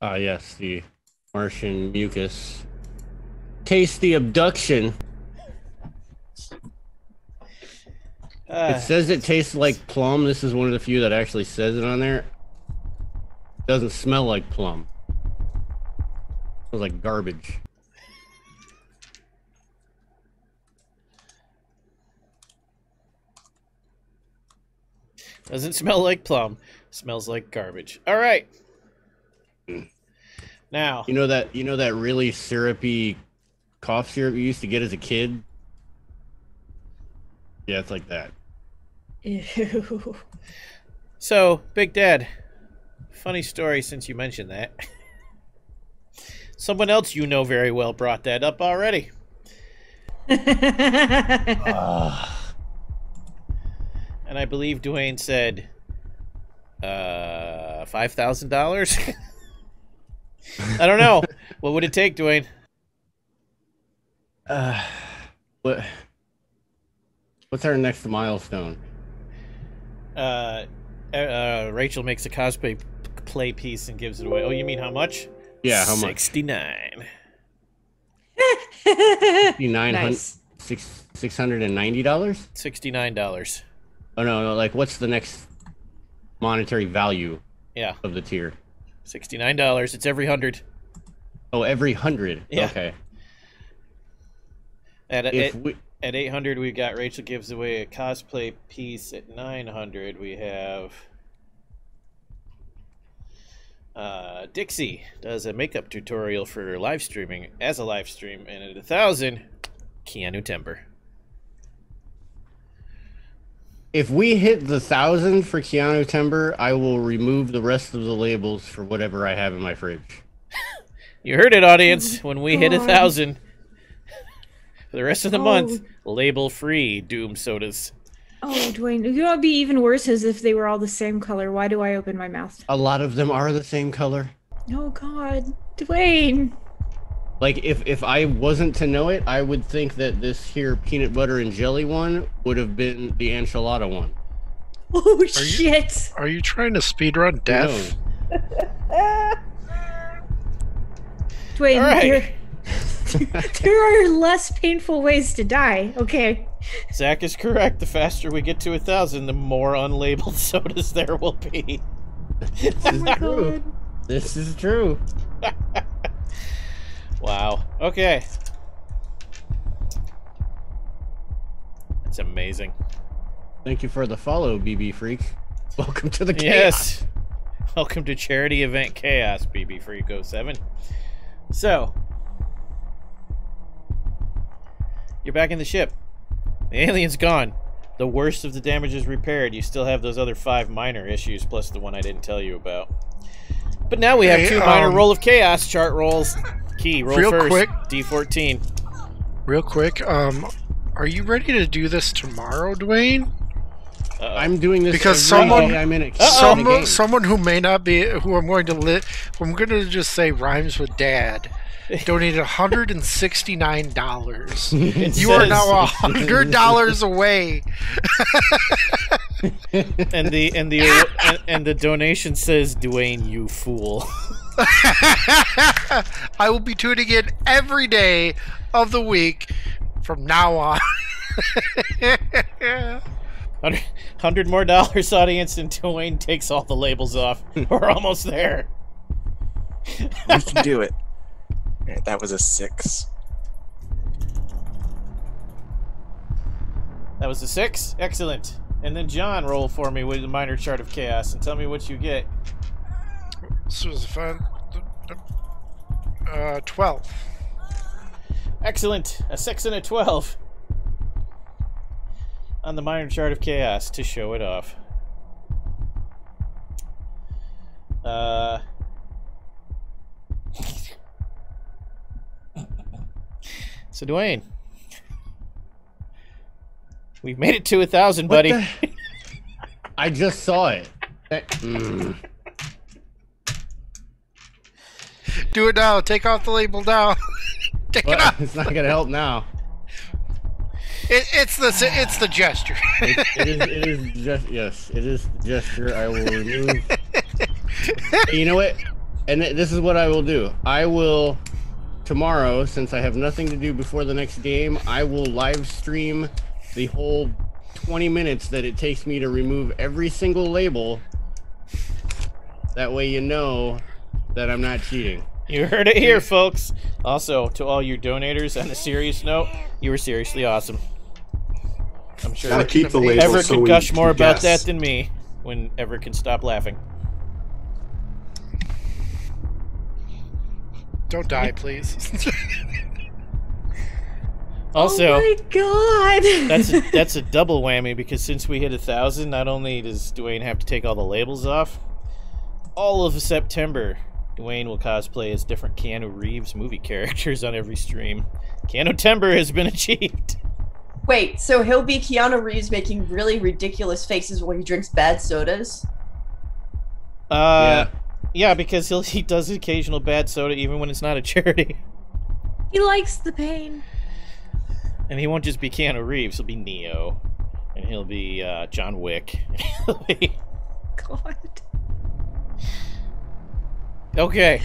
Ah, yes, the Martian mucus. Taste the abduction. Uh, It says it tastes like plum. This is one of the few that actually says it on there. Doesn't smell like plum. Smells like garbage. Doesn't smell like plum. Smells like garbage. All right. Now, You know that you know that really syrupy cough syrup you used to get as a kid? Yeah, it's like that. Ew. so Big Dad, funny story since you mentioned that. [laughs] Someone else you know very well brought that up already. [laughs] Ah, and I believe Duane said, uh, $5,000? [laughs] I don't know. what would it take, Duane? Uh, what, what's our next milestone? Uh, uh, uh Rachel makes a cosplay play piece and gives it away. Oh, you mean how much? Yeah, how much? 69. [laughs] 69 nice. 690 dollars $69. Oh no, no, like what's the next monetary value Yeah, of the tier? sixty-nine dollars. It's every hundred. Oh, every hundred. Yeah. Okay. At If at, we, at eight hundred, we got Rachel gives away a cosplay piece. At nine hundred, we have. Uh, Dixie does a makeup tutorial for live streaming as a live stream, and at a thousand, Keanu Timber. If we hit the thousand for Keanu Timber, I will remove the rest of the labels for whatever I have in my fridge. You heard it, audience. When we hit a thousand, for the rest of the Oh. month, label free Doom sodas. oh, Duane, you know what'd be even worse is if they were all the same color. Why do I open my mouth? A lot of them are the same color. Oh God, Duane. Like if if I wasn't to know it, I would think that this here peanut butter and jelly one would have been the enchilada one. Oh shit. Are you trying to speedrun Who death? [laughs] knows? Duane, All right. there, there [laughs] [laughs] are less painful ways to die. Okay. Zach is correct. The faster we get to a thousand, the more unlabeled sodas there will be. This Oh is my true. This is true. Wow. Okay. That's amazing. Thank you for the follow, BB Freak. [laughs] Welcome to the chaos. Yes. Welcome to charity event chaos, BB Freak 07. So, you're back in the ship. The alien's gone. The worst of the damage is repaired. You still have those other five minor issues, plus the one I didn't tell you about. But now we have two minor um, roll of chaos chart rolls. Key, roll Real first. quick. D14. Real quick, um, are you ready to do this tomorrow, Duane? Uh-oh. I'm doing this Because every someone- day I'm in a, in a Someone, someone who may not be, who I'm going to li- who I'm going to just say rhymes with dad, [laughs] donated $169. [laughs] It You are says- now $100 away. [laughs] and the and the and, and the donation says Duane, you fool. [laughs] I will be tuning in every day of the week from now on. [laughs] 100 more dollars, audience, and Duane takes all the labels off. Hmm. [laughs] We're almost there. We can do it. Alright, that was a six. That was a six. Excellent. And then John, roll for me with the minor chart of chaos and tell me what you get. This was fun. Uh, 12. Excellent. A six and a twelve on the minor chart of chaos to show it off. Uh. [laughs] so Duane, we've made it to a thousand, buddy. the- [laughs] I just saw it. That- mm. Do it now. Take off the label now. [laughs] Take it off. [laughs] it's not gonna help now. It, it's the it's the gesture. It, it is. It is just yes. It is the gesture. I will remove. [laughs] you know what? And th- this is what I will do. I will tomorrow, since I have nothing to do before the next game. I will live stream the whole 20 minutes that it takes me to remove every single label. That way, you know that I'm not cheating. You heard it here, folks. Also, to all your donators, on a serious note, you were seriously awesome. I'm sure Gotta keep the labels Everett so could we gush can more about that than me when Everett can stop laughing. Don't die, please. [laughs] Oh also, oh my god. that's a, [laughs] that's a double whammy because since we hit a thousand, not only does Duane have to take all the labels off, all of September, Duane will cosplay as different Keanu Reeves movie [laughs] characters on every stream. Keanu Timber has been achieved. Wait, so he'll be Keanu Reeves making really ridiculous faces while he drinks bad sodas? Uh, yeah, because he'll he does occasional bad soda even when it's not a charity, he likes the pain. and he won't just be Keanu Reeves. He'll be Neo, and he'll be uh, John Wick. He'll [laughs] God. Okay,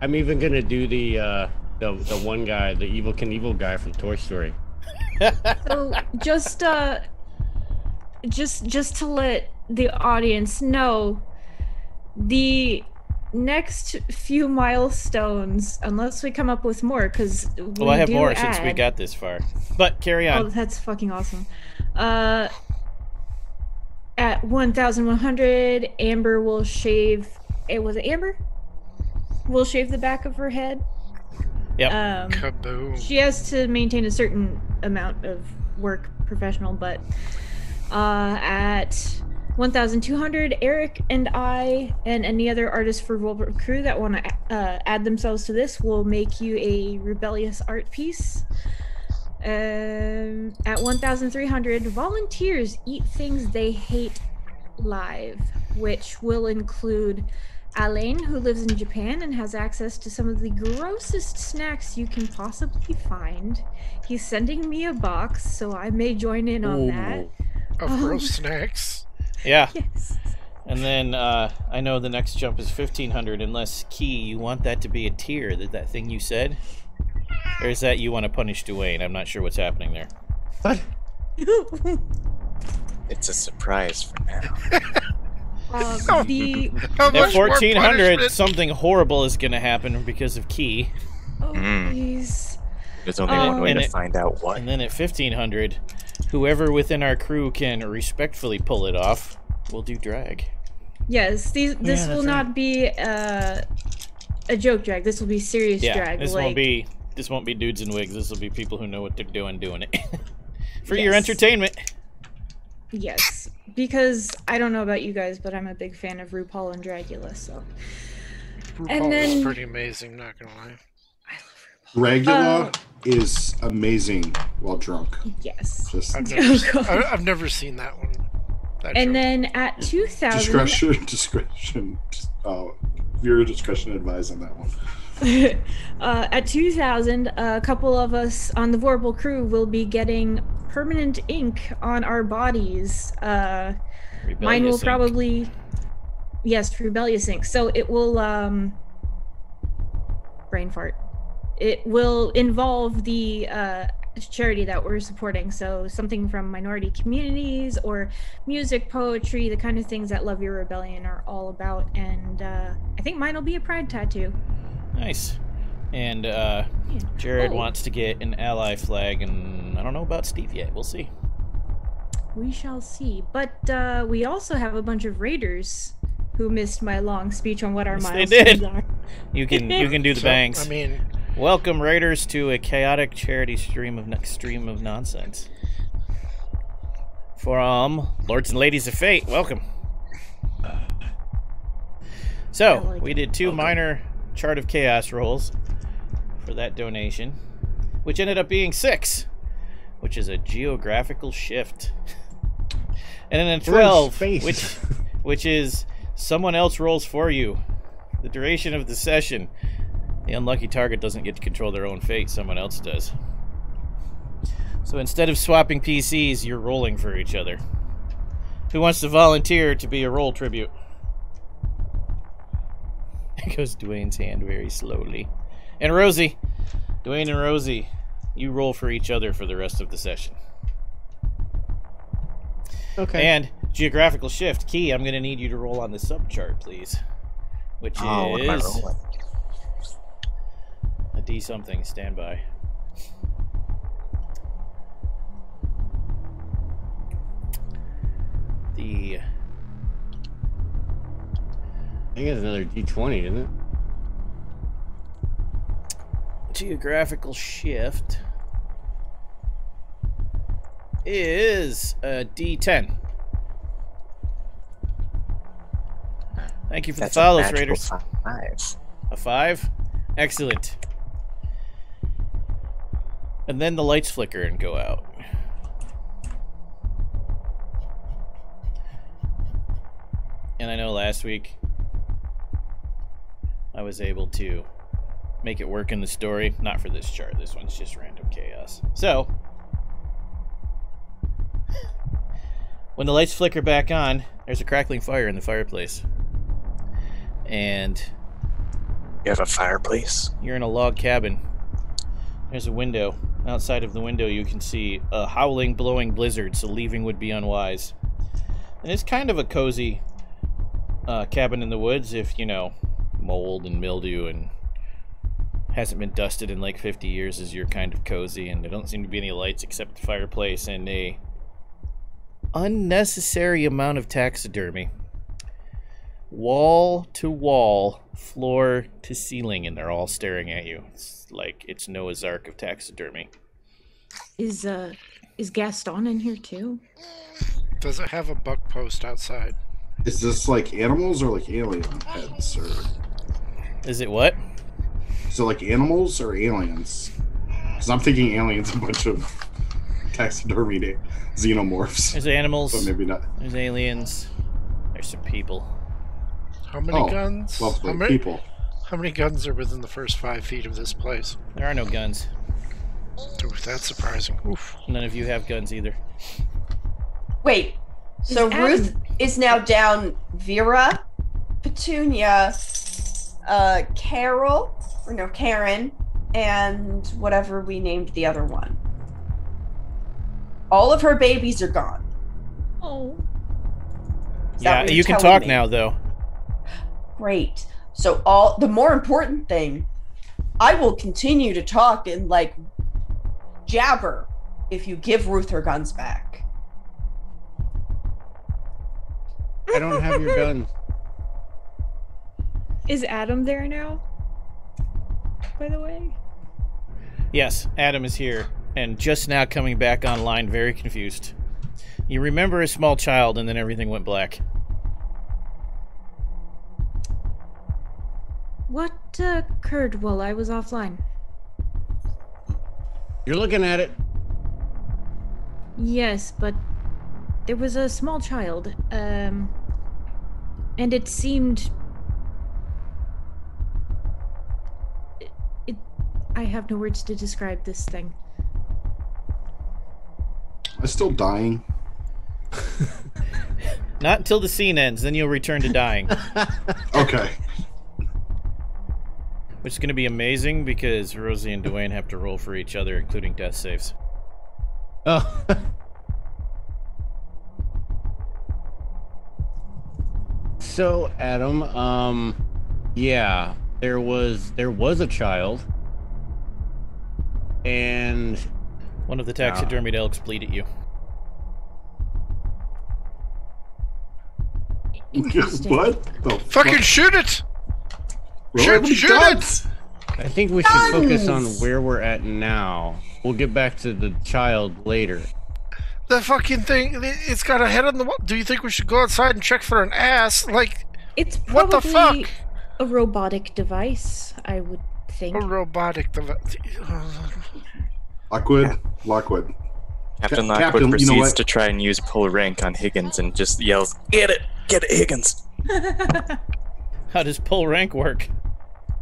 I'm even gonna do the uh, the the one guy, the Evel Knievel guy from Toy Story. [laughs] So just uh just just to let the audience know the next few milestones unless we come up with more because well I have more since we got this far. But carry Oh, on. that's fucking awesome. Uh, at 1,100, Amber will shave. It was it Amber. Will shave the back of her head. Yep. Um, Kaboom. she has to maintain a certain amount of work professional, but uh, at 1,200, Eric and I and any other artists for Vorpal Crew that want to uh, add themselves to this will make you a rebellious art piece. Um, at 1,300, volunteers eat things they hate live, which will include Alain, who lives in Japan and has access to some of the grossest snacks you can possibly find. He's sending me a box, so I may join in on that. Of Um, gross snacks. [laughs] Yeah, Yes. and then uh, I know the next jump is fifteen hundred. Unless Key, you want that to be a tier. That that thing you said, or is that you want to punish Duane? I'm not sure what's happening there. What? [laughs] It's a surprise for now. [laughs] Um, [laughs] the At fourteen hundred, something horrible is going to happen because of Key. oh, Mm. please. There's only Oh. one way And to it- find out what. And then at fifteen hundred, whoever within our crew can respectfully pull it off will do drag. Yes, these, this Yeah, will that's not be uh, a joke drag. This will be serious Yeah, drag. this like, won't be this won't be dudes in wigs. This will be people who know what they're doing doing it [laughs] for your entertainment. Yes, because I don't know about you guys, but I'm a big fan of RuPaul and Dragula. So RuPaul and is then- pretty amazing, not gonna lie. I love RuPaul. Dragula Uh, is amazing while drunk. Yes. Just I've [laughs] Oh, never, se- God. I, I've never seen that one. That And joke. then at two thousand, discretion, [laughs] discretion. Oh, viewer discretion advised on that one. [laughs] uh, at 2000 a couple of us on the vorpal crew will be getting permanent ink on our bodies. Uh, mine will Ink. probably yes rebellious ink. So it will um brain fart. It will involve the uh charity that we're supporting. So something from minority communities or music poetry the kind of things that love your rebellion are all about. And uh i think mine will be a pride tattoo Nice. And uh, Jared Oh. wants to get an ally flag, and I don't know about Steve yet. We'll see. We shall see. But uh, we also have a bunch of raiders who missed my long speech on what our Yes, they milestones did. are. [laughs] You can you can do the So, bangs. I mean, Welcome, Raiders, to a chaotic charity stream of stream of nonsense. From Lords and Ladies of Fate, welcome. So like we did two minor chart of chaos rolls for that donation, which ended up being six, which is a geographical shift. [laughs] and then a twelve, which which is someone else rolls for you. The duration of the session. The unlucky target doesn't get to control their own fate, someone else does. So instead of swapping PCs, you're rolling for each other. Who wants to volunteer to be a roll tribute? It goes Duane's hand very slowly. And Rosie, Duane and Rosie, you roll for each other for the rest of the session. Okay. And geographical shift key. I'm going to need you to roll on the sub chart, please, which Oh, what am I is a D something. Stand by. The I think it's another D20, isn't it? geographical shift is a D10. Thank you for That's the a follows, magical Raiders. Five. A five? Excellent. And then the lights flicker and go out. And I know last week I was able to make it work in the story. Not for this chart, this one's just random chaos. So, when the lights flicker back on, there's a crackling fire in the fireplace. And You have a fireplace. you're in a log cabin. There's a window. Outside of the window, you can see a howling, blowing blizzard, so leaving would be unwise. And it's kind of a cozy uh, cabin in the woods if, you know, mold and mildew and hasn't been dusted in like 50 years is you're kind of cozy and there don't seem to be any lights except the fireplace and a unnecessary amount of taxidermy wall to wall, floor to ceiling, and they're all staring at you. It's like it's Noah's Ark of taxidermy. Is uh is Gaston in here too? Does it have a buck post outside? Is this like animals or like alien heads? Or Is it what? So like animals or aliens? Because I'm thinking aliens, [laughs] a bunch of taxidermied xenomorphs. There's animals. But maybe not. There's aliens. There's some people. How many Oh, guns? Lovely how, many, people. how many guns are within the first five feet of this place? There are no guns. Ooh, that's surprising. Oof. None of you have guns either. Wait. So Ruth is now down Vera, Petunia, uh, Carol, or no, Karen, and whatever we named the other one. All of her babies are gone. Oh. Is Yeah, you're can talk me? now though. Great. So all the more important thing, I will continue to talk and like jabber if you give Ruth her guns back. I don't have your [laughs] gun. Is Adam there now? By the way. Yes, Adam is here and just now coming back online, very confused. You remember a small child, and then everything went black. What uh, occurred while I was offline? You're looking at it. Yes, but there was a small child, um, and it seemed. It, it. I have no words to describe this thing. I'm still dying. [laughs] Not until the scene ends, then you'll return to dying. [laughs] Okay. Which is going to be amazing because Rosie and Duane have to roll for each other, including death saves. Oh. [laughs] so, Adam, um, yeah, there was there was a child, and One of the taxidermied ah. elks bleed at you. What? The Fucking fuck? shoot it! Really? shoot- What shoot guns? I think we should focus on where we're at now. We'll get back to the child later. The fucking thing, it- it's got a head on the wall. Do you think we should go outside and check for an ass? Like, It's What the probably fuck? a robotic device, I would think. a robotic device. Lockwood. Lockwood. Captain Lockwood Captain, you know proceeds to try and use pull rank on Higgins and just yells, "Get it, get it, Higgins!" [laughs] How does pull rank work?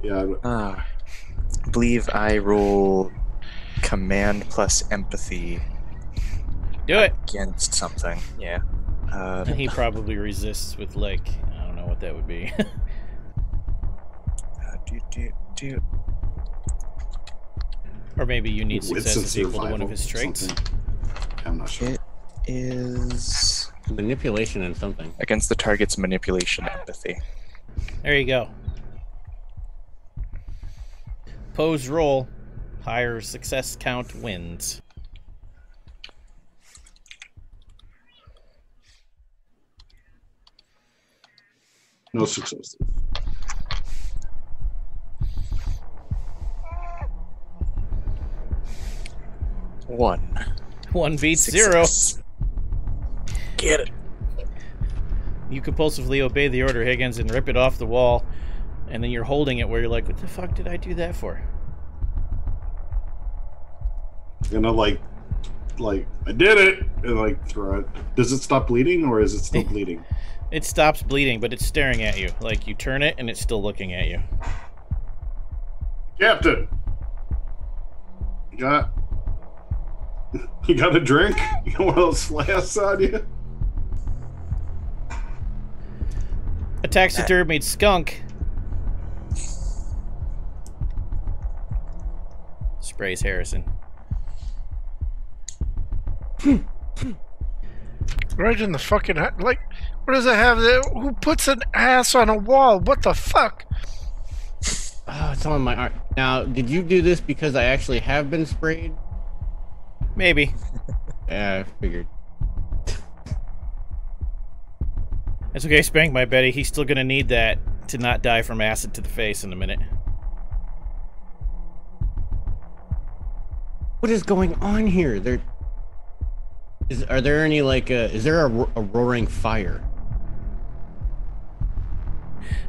Yeah. Ah, I believe I roll command plus empathy Do it. against something. Yeah. Uh, He probably resists with like I don't know what that would be. [laughs] uh, do, do, do. Or maybe you need With successes equal to one of his traits. something. I'm not sure. It is Manipulation and something. against the target's manipulation empathy. There you go. Pose roll. Higher success count wins. No success. One. One beats zero. Get it. You compulsively obey the order, Higgins, and rip it off the wall. And then you're holding it where you're like, what the fuck did I do that for? And I like, like I did it, and like throw it. Does it stop bleeding, or is it still [laughs] bleeding? It stops bleeding, but it's staring at you. Like you turn it and it's still looking at you. Captain, you got, [laughs] you got a drink? [laughs] You got one of those flasks on you? A taxidermied skunk sprays Harrison. Right in the fucking ha- like. What does it have? There? Who puts an ass on a wall? What the fuck? Oh, it's on my arm. Now, did you do this because I actually have been sprayed? Maybe. [laughs] Yeah, I figured. It's okay, spank my Betty. He's still gonna need that to not die from acid to the face in a minute. What is going on here? There is. Are there any like? Uh, is there a, ro- a roaring fire?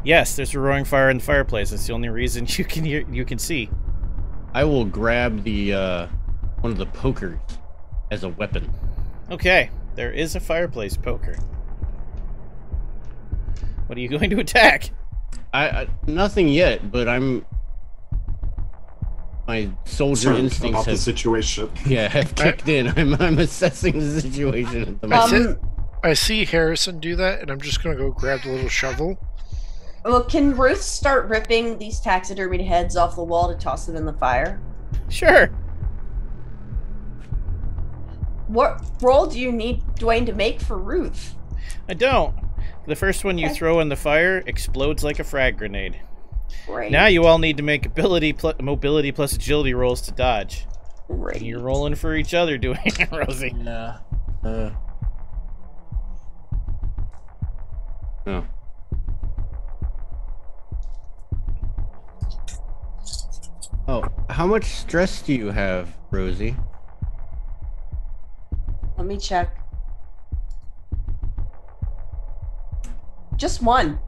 Yes, there's a roaring fire in the fireplace. That's the only reason [laughs] you can hear, you can see. I will grab the uh, one of the pokers as a weapon. Okay, there is a fireplace poker. What are you [laughs] going to attack? I, I nothing yet, but I'm. My soldier Concerned instincts about the situation. [laughs] yeah have kicked in. I'm I'm assessing the situation at the um, I moment. see, I see Harrison do that, and I'm just gonna go grab the little shovel. Well, can Ruth start ripping these taxidermied heads off the wall to toss them in the fire? Sure. What role do you need Duane to make for Ruth? I don't. The first one you Okay. throw in the fire explodes like a frag grenade. Great. Now you all need to make ability pl- mobility plus agility rolls to dodge. Great. And you're rolling for each other [laughs] doing it, Rosie. Yeah. Uh. Oh. Oh, how much stress do you have, Rosie? Let me check. Just one.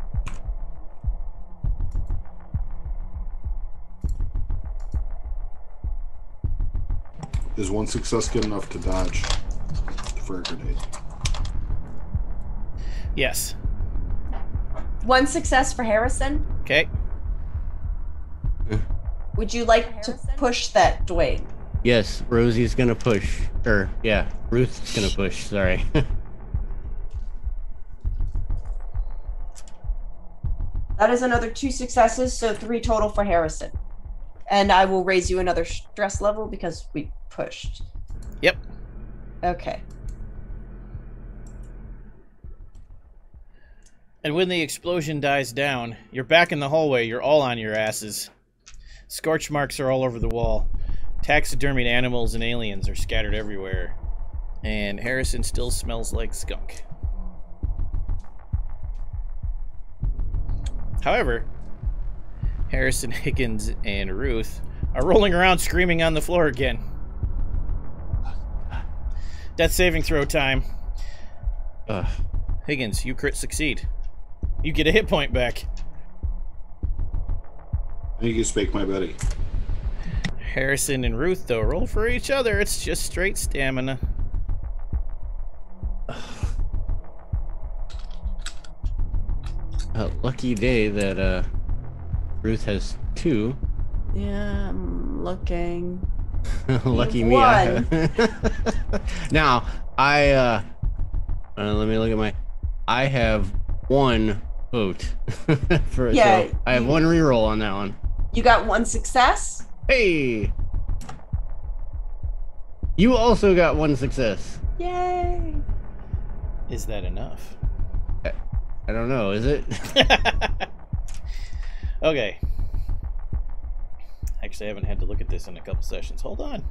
Is one success good enough to dodge the frag grenade? Yes. One success for Harrison. Okay. Would you like to push that, Duane? Yes, Rosie's gonna push. Or, yeah, Ruth's gonna push, sorry. [laughs] That is another two successes, so three total for Harrison. And I will raise you another stress level because we pushed. Yep. Okay. And when the explosion dies down, you're back in the hallway. You're all on your asses. Scorch marks are all over the wall. Taxidermied animals and aliens are scattered everywhere. And Harrison still smells like skunk. However, Harrison, [laughs] Higgins, and Ruth are rolling around screaming on the floor again. Death saving throw time. Ugh. Higgins, you crit succeed. You get a hit point back. Thank you can speak my Betty. Harrison and Ruth, though, roll for each other. It's just straight stamina. A lucky day that uh, Ruth has two. Yeah, I'm looking. [laughs] Lucky You've me. I [laughs] now I uh, uh, let me look at my. I have one vote [laughs] for Yeah, so I have you- one reroll on that one. You got one success. Hey. You also got one success. Yay! Is that enough? I don't know, is it? [laughs] okay. Actually, I haven't had to look at this in a couple sessions. Hold on.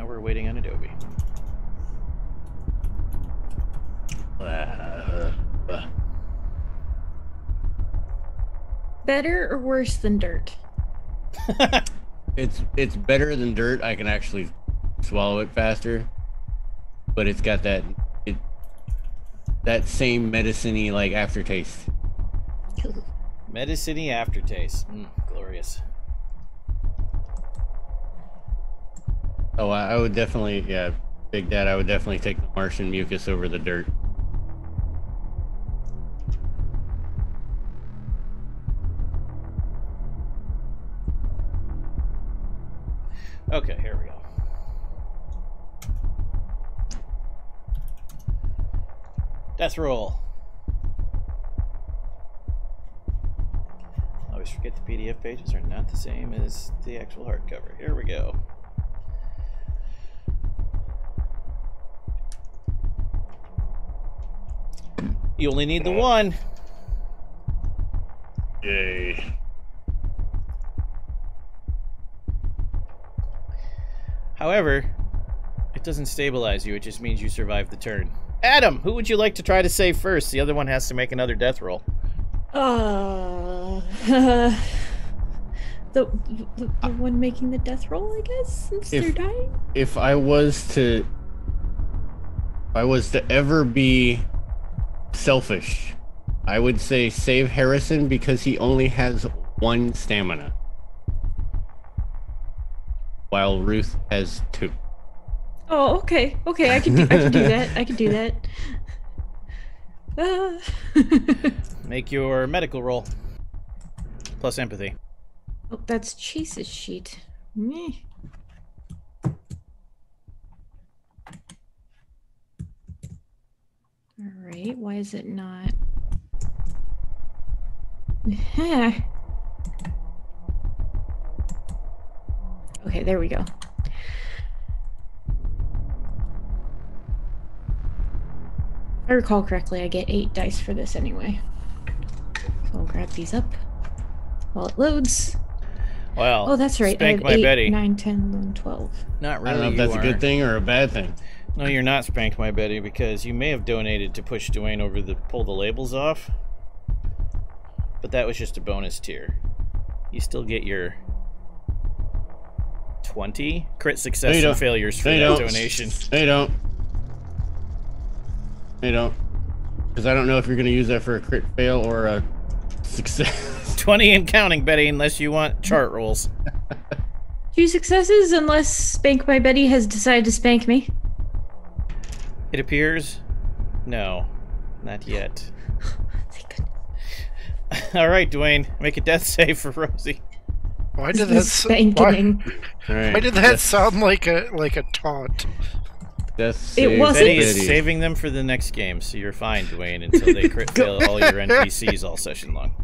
Now we're waiting on Adobe. [laughs] Better or worse than dirt? [laughs] it's it's better than dirt. I can actually swallow it faster, but it's got that it that same medicine-y like aftertaste. [laughs] Medicine aftertaste. Mm, glorious. Oh, I, would definitely, yeah, Big Dad. I would definitely take the Martian mucus over the dirt. Okay, here we go. Death roll. Always forget the PDF pages are not the same as the actual hardcover. Here we go. You only need the one. Yay! However, it doesn't stabilize you, it just means you survive the turn. Adam, who would you like to try to save first? The other one has to make another death roll. Uh, [laughs] the, the the one making the death roll, I guess, since If- they're dying. If I was to, if I was to ever be selfish, I would say save Harrison because he only has one stamina, while Ruth has two. Oh, okay, okay, I can do, I can do that. I can do [laughs] that. Uh, [laughs] Make your medical roll. Plus empathy. oh, that's Chase's sheet. Meh. All right, why is it not? [laughs] okay, there we go. If I recall correctly, I get eight dice for this anyway. So I'll grab these up while it loads. Well, Oh, that's right. I have my eight, Betty. nine, 10, 11, 12. Not really. I don't know if you that's a good thing or a bad thing. No, you're not Spank My Betty because you may have donated to push Duane over the pull the labels off. But that was just a bonus tier. You still get your 20 crit success No, and failures for No, you that don't. donation. They don't. They don't. Because I don't know if you're going to use that for a crit fail or a success. [laughs] 20 and counting, Betty, unless you want chart rolls. Two successes unless Spank My Betty has decided to spank me. It appears. No, not yet. [laughs] Thank goodness. [laughs] All right, Duane, make a death save for Rosie. Why did that? This Why, spanking. All right. why did that sound like a like a taunt? Death It wasn't- Betty is saving them for the next game, so you're fine, Duane, until they [laughs] crit fail all your NPCs all session long.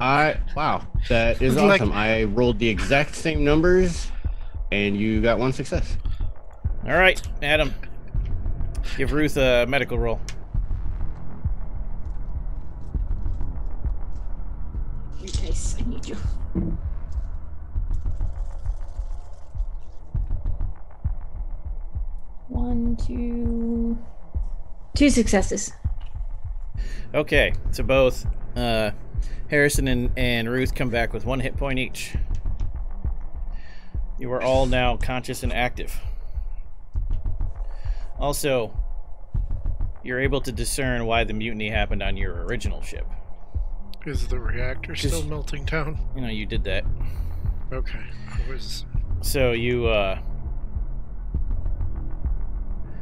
I wow, that is Like- awesome. I rolled the exact same numbers, and you got one success. All right, Adam, give Ruth a medical roll. Dice, I need you. One, two. Two successes. Okay, so both uh, Harrison and, and Ruth come back with one hit point each. You are all now conscious and active. Also, you're able to discern why the mutiny happened on your original ship. Is the reactor still melting down? You know, you did that. Okay. Was So you uh,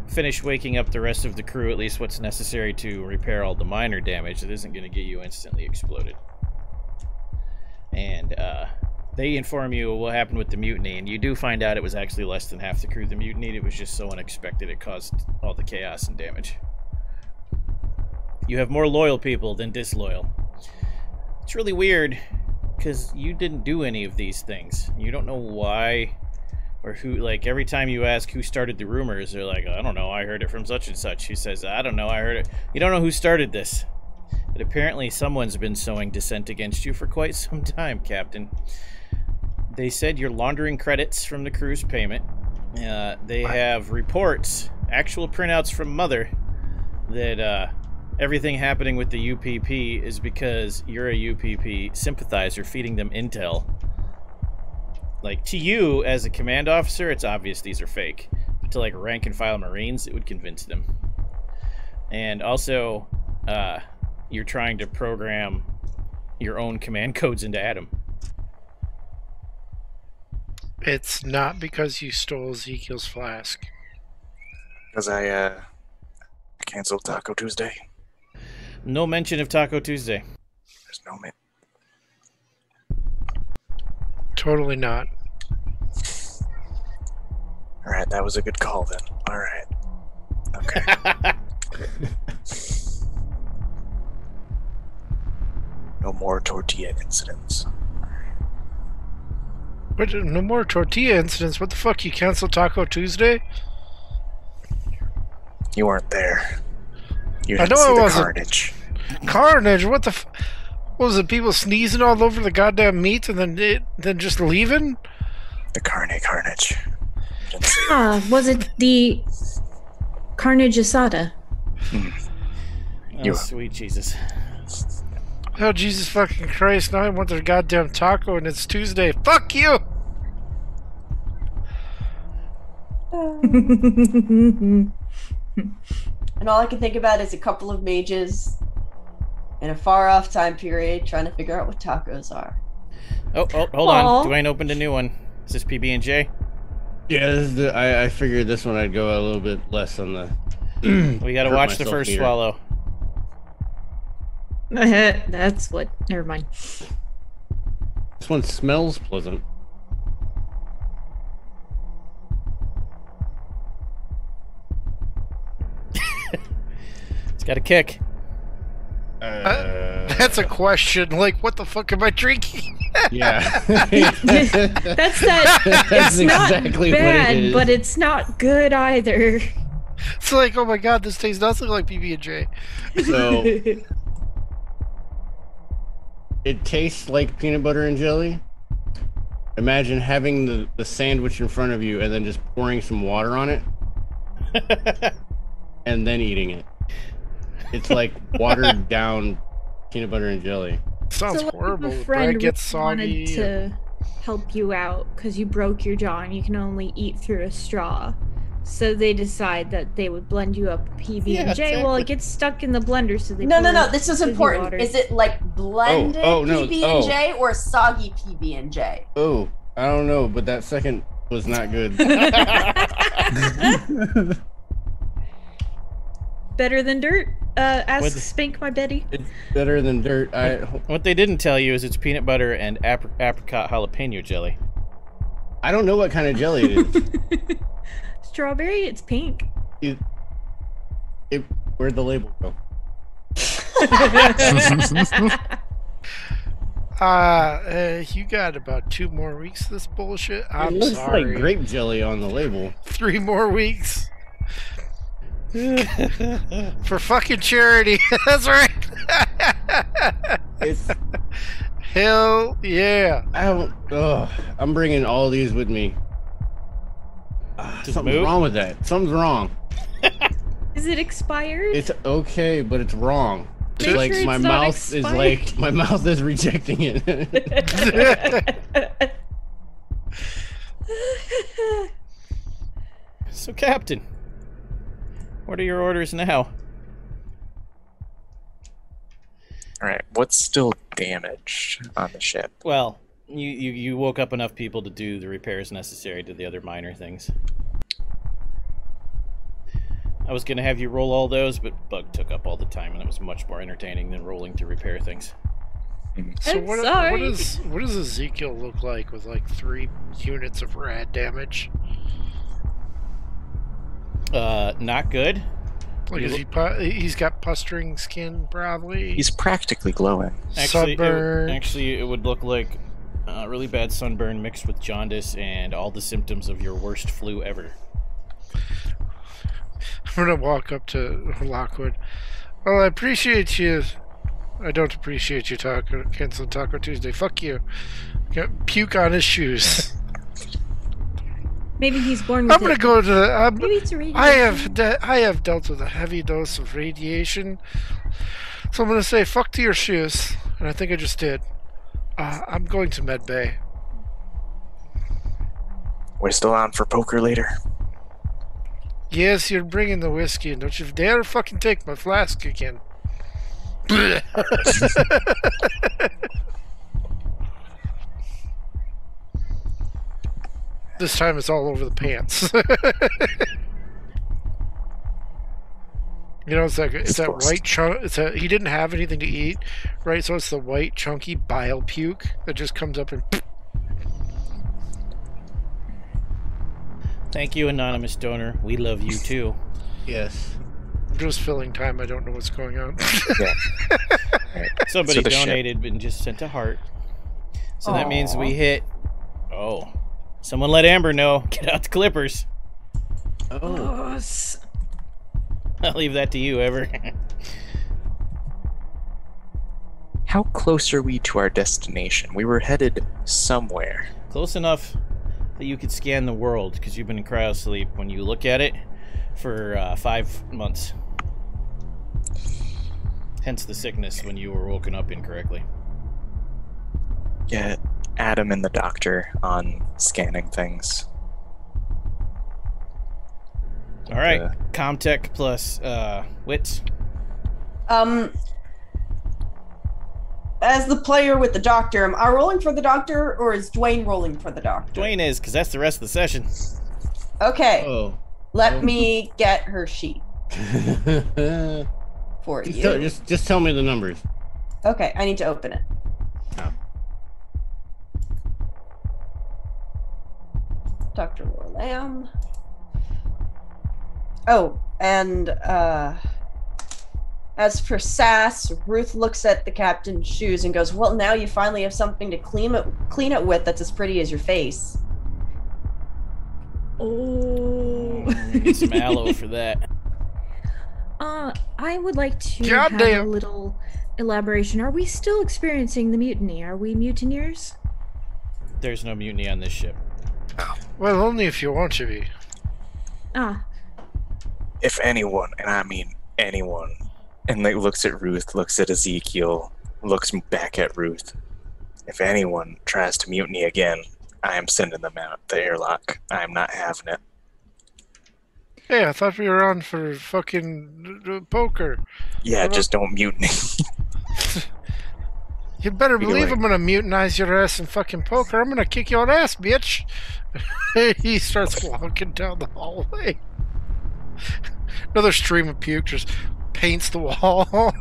finish waking up the rest of the crew, at least what's necessary to repair all the minor damage that isn't going to get you instantly exploded. And uh, they inform you what happened with the mutiny, and you do find out it was actually less than half the crew that mutinied. It was just so unexpected it caused all the chaos and damage. You have more loyal people than disloyal. It's really weird because you didn't do any of these things. You don't know why or who. Like every time you ask who started the rumors, they're like, "I don't know. I heard it from such and such." Who says, "I don't know. I heard it." You don't know who started this. But apparently, someone's been sowing dissent against you for quite some [laughs] time, Captain. They said you're laundering credits from the cruise payment. Uh, they have reports, actual printouts from Mother, that uh, everything happening with the UPP is because you're a UPP sympathizer feeding them intel. Like, to you, as a command officer, it's obvious these are fake. But to, like, rank and file Marines, it would convince them. And also, uh, you're trying to program your own command [laughs] codes into Adam. It's not because you stole Ezekiel's flask. Because I uh, canceled Taco Tuesday. No mention of Taco Tuesday. There's no man. Totally not. All right, that was a good call then. All right. Okay. [laughs] no more tortilla incidents. But no more tortilla incidents. What the fuck? You canceled Taco Tuesday? You weren't there. You I didn't know see I the wasn't. carnage. Carnage. What the? F- what was it? People sneezing all over the goddamn meat and then it, then just leaving? The carne carnage. You didn't see it. Ah, was it the Carnage Asada? Oh, You- sweet Jesus. Oh Jesus fucking Christ! Now I want their goddamn taco and it's Tuesday. Fuck you! [laughs] And all I can think about is a couple of mages in a far off time period trying to figure out what tacos are. Oh, oh, hold Aw. on. Duane opened a new one. Is this PB and J? Yeah, this is the, I, I figured this one I'd go a little bit less on the. [clears throat] We got to watch the first here. swallow. [laughs] That's what. Never mind. This one smells pleasant. It's got a kick. Uh, [laughs] That's a question. Like, what the fuck am I drinking? [laughs] yeah. That's that. That's It's not exactly what it bad, but it's not good either. It's like, oh my god, this tastes nothing like PB and J. So it tastes like peanut butter and jelly. Imagine having the, the sandwich in front of you and then just pouring some water on it [laughs] and then eating it. It's like watered [laughs] down peanut butter and jelly. Sounds so, horrible. If a friend gets really wanted soggy. to help you out because you broke your jaw and you can only eat through a straw. So they decide that they would blend you up PB Yeah, and J. Well, it gets stuck in the blender, so they No, no, no. This is important. water. Is it like blended oh, no, PB oh. and J or soggy PB and J? Oh, I don't know, but that second was not good. [laughs] [laughs] better than dirt? Uh, ask With- Spank my Betty. it's better than dirt. I What they didn't tell you is it's peanut butter and apr- apricot jalapeno jelly. I don't know what kind of jelly it is. [laughs] Strawberry, it's pink. it, it where'd the label go? [laughs] Uh, uh, you got about two more weeks of this bullshit. I'm it looks sorry. like grape jelly on the label. Three more weeks. [laughs] For fucking charity. [laughs] That's right. It's Hell yeah. I don't. Ugh, I'm bringing all these with me. Ah, Just something's move? wrong with that. Something's wrong. [laughs] Is it expired? It's okay, but it's wrong. It's like sure my it's not mouth is like my [laughs] mouth is rejecting it. [laughs] So, Captain, what are your orders now? All right, what's still damaged on the ship? Well, you, you, you woke up enough people to do the repairs necessary to the other minor things. I was gonna have you roll all those, but Bug took up all the time, and it was much more entertaining than rolling to repair things. So I'm what, sorry. what does what does Ezekiel look like with like three units of rad damage? Uh, not good. Like You is look- he pu- he's got pustering skin probably. He's practically glowing. Actually, it, actually, it would look like uh, really bad sunburn mixed with jaundice and all the symptoms of your worst flu ever. [laughs] I'm gonna walk up to Lockwood. Well, I appreciate you. I don't appreciate you taco canceling Taco Tuesday. Fuck you. Got puke on his shoes. [laughs] Maybe he's born with I'm gonna it. go to. The, I'm, Maybe it's a radiation. I have de- I have dealt with a heavy dose of radiation, so I'm gonna say fuck to your shoes, and I think I just did. Uh, I'm going to Med Bay. We're still on for poker later. Yes, you're bringing the whiskey, and don't you dare fucking take my flask again. [laughs] this time it's all over the pants. [laughs] you know, it's like it's that Disgust. white chunk. It's a he didn't have anything to eat, right? So it's the white chunky bile puke that just comes up and. Thank you, anonymous donor. We love you too. Yes. I'm just filling time. I don't know what's going on. Yeah. [laughs] Somebody So the ship- donated and just sent a heart. So that means we hit. Oh, someone let Amber know. Get out the Clippers. Oh. oh yes. [laughs] I'll leave that to you, Ever. [laughs] How close are we to our destination? We were headed somewhere. Close enough that you could scan the world because you've been in cryosleep when you look at it for uh, five months. Hence the sickness when you were woken up incorrectly. Get Adam and the doctor on scanning things. All right, Uh, Comtech plus uh, wits. Um, as the player with the doctor, am I rolling for the doctor or is Duane rolling for the doctor? Duane is because that's the rest of the session. Okay, Oh. let Oh. me get her sheet [laughs] just, for you. tell, just just tell me the numbers. Okay, I need to open it. Oh. Dr. Lamb. Oh, and uh as for Sass, Ruth looks at the captain's shoes and goes, "Well, now you finally have something to clean it clean it with that's as pretty as your face." Oh. Need some aloe for that. Uh, I would like to God have a little elaboration. Are we still experiencing the mutiny? Are we mutineers? There's no mutiny on this ship. Well, only if you want to be. Ah, If anyone, and I mean anyone, and like looks at Ruth, looks at Ezekiel, looks back at Ruth. If anyone tries to mutiny again, I am sending them out the airlock. I am not having it. Hey, I thought we were on for fucking uh, poker. Yeah, just don't mutiny. [laughs] You better believe way. I'm gonna mutinize your ass in fucking poker. I'm gonna kick your ass, bitch. [laughs] he starts walking down the hallway. [laughs] Another stream of puke just paints the wall.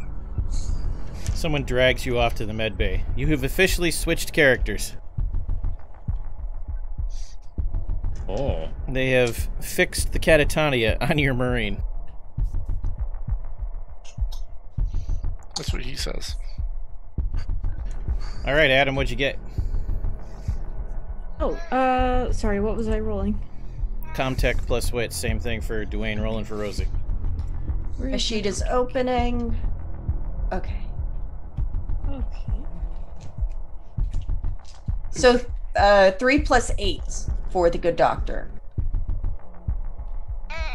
[laughs] Someone drags you off to the med bay. You have officially switched characters. Oh. They have fixed the catatonia on your marine. That's what he says. All right, Adam, what'd you get? oh, uh, sorry. What was I rolling? Comtech plus wit, same thing for Duane rolling for Rosie. Where The is sheet is opening. Okay. Okay. So uh 3 plus 8 for the good doctor.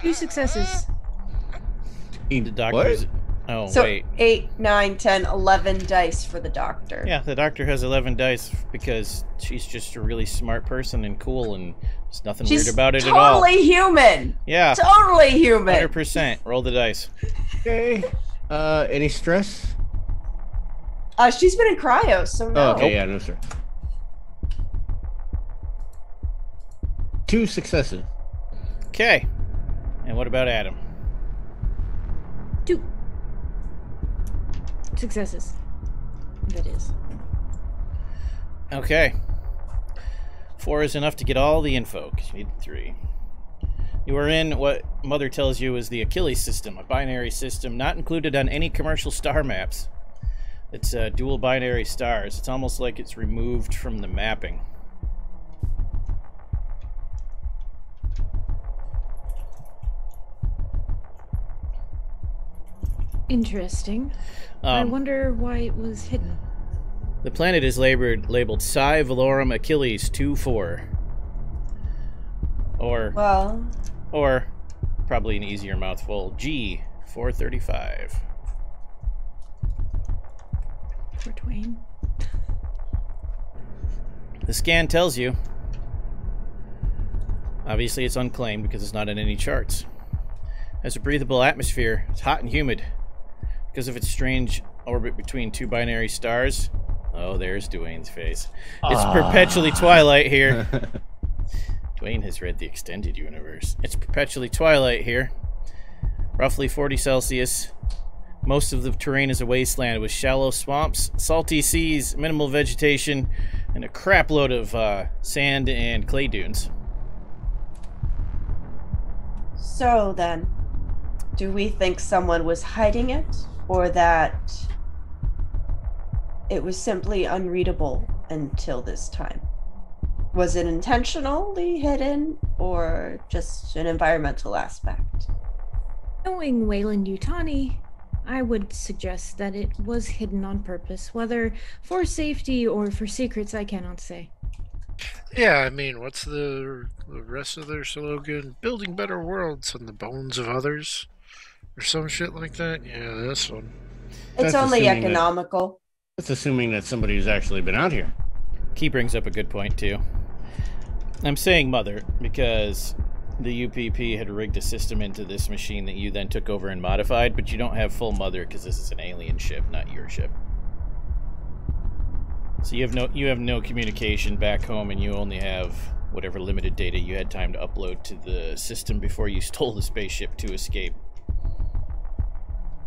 Two successes. The doctor's. Oh So wait. eight, nine, ten, eleven dice for the doctor. Yeah, the doctor has 11 dice because she's just a really smart person and cool, and there's nothing She's weird about it totally at all. Totally human. Yeah. Totally human. Hundred percent. Roll the dice. Okay. Uh, any stress? Uh, she's been in cryo, so no. Oh, okay, yeah, no stress. Two successes. Okay. And what about Adam? Two successes. That is. Okay. Four is enough to get all the info, 'cause you need three. You are in what Mother tells you is the Achilles system, a binary system not included on any commercial star maps. It's uh, dual binary stars. It's almost like it's removed from the mapping. Interesting. I Um, wonder why it was hidden. The planet is labeled labeled Psi Valorum Achilles 2-4. Or Well, or probably an easier mouthful, G 435. For Duane. The scan tells you. Obviously, it's unclaimed because it's not in any charts. Has a breathable atmosphere. It's hot and humid. Because of its strange orbit between two binary stars. Oh, there's Duane's face. It's perpetually twilight here. [laughs] [laughs] Duane has read the extended universe. It's perpetually twilight here. Roughly 40 Celsius. Most of the terrain is a wasteland with shallow swamps, salty seas, minimal vegetation, and a crap load of uh, sand and clay dunes. so then, do we think someone was hiding it, or that it was simply unreadable until this time? Was it intentionally hidden, or just an environmental aspect? Knowing Weyland-Yutani, I would suggest that it was hidden on purpose, whether for safety or for secrets, I cannot say. Yeah, I mean, what's the, the rest of their slogan? Building better worlds on the bones of others? Or some shit like that? Yeah, this one. It's That's only assuming that- economical. That's assuming that somebody somebody's actually been out here. Key brings up a good point, too. I'm saying mother because the UPP had rigged a system into this machine that you then took over and modified, but you don't have full mother because this is an alien ship, not your ship. So you have no you have no communication back home, and you only have whatever limited data you had time to upload to the system before you [laughs] stole the spaceship to escape.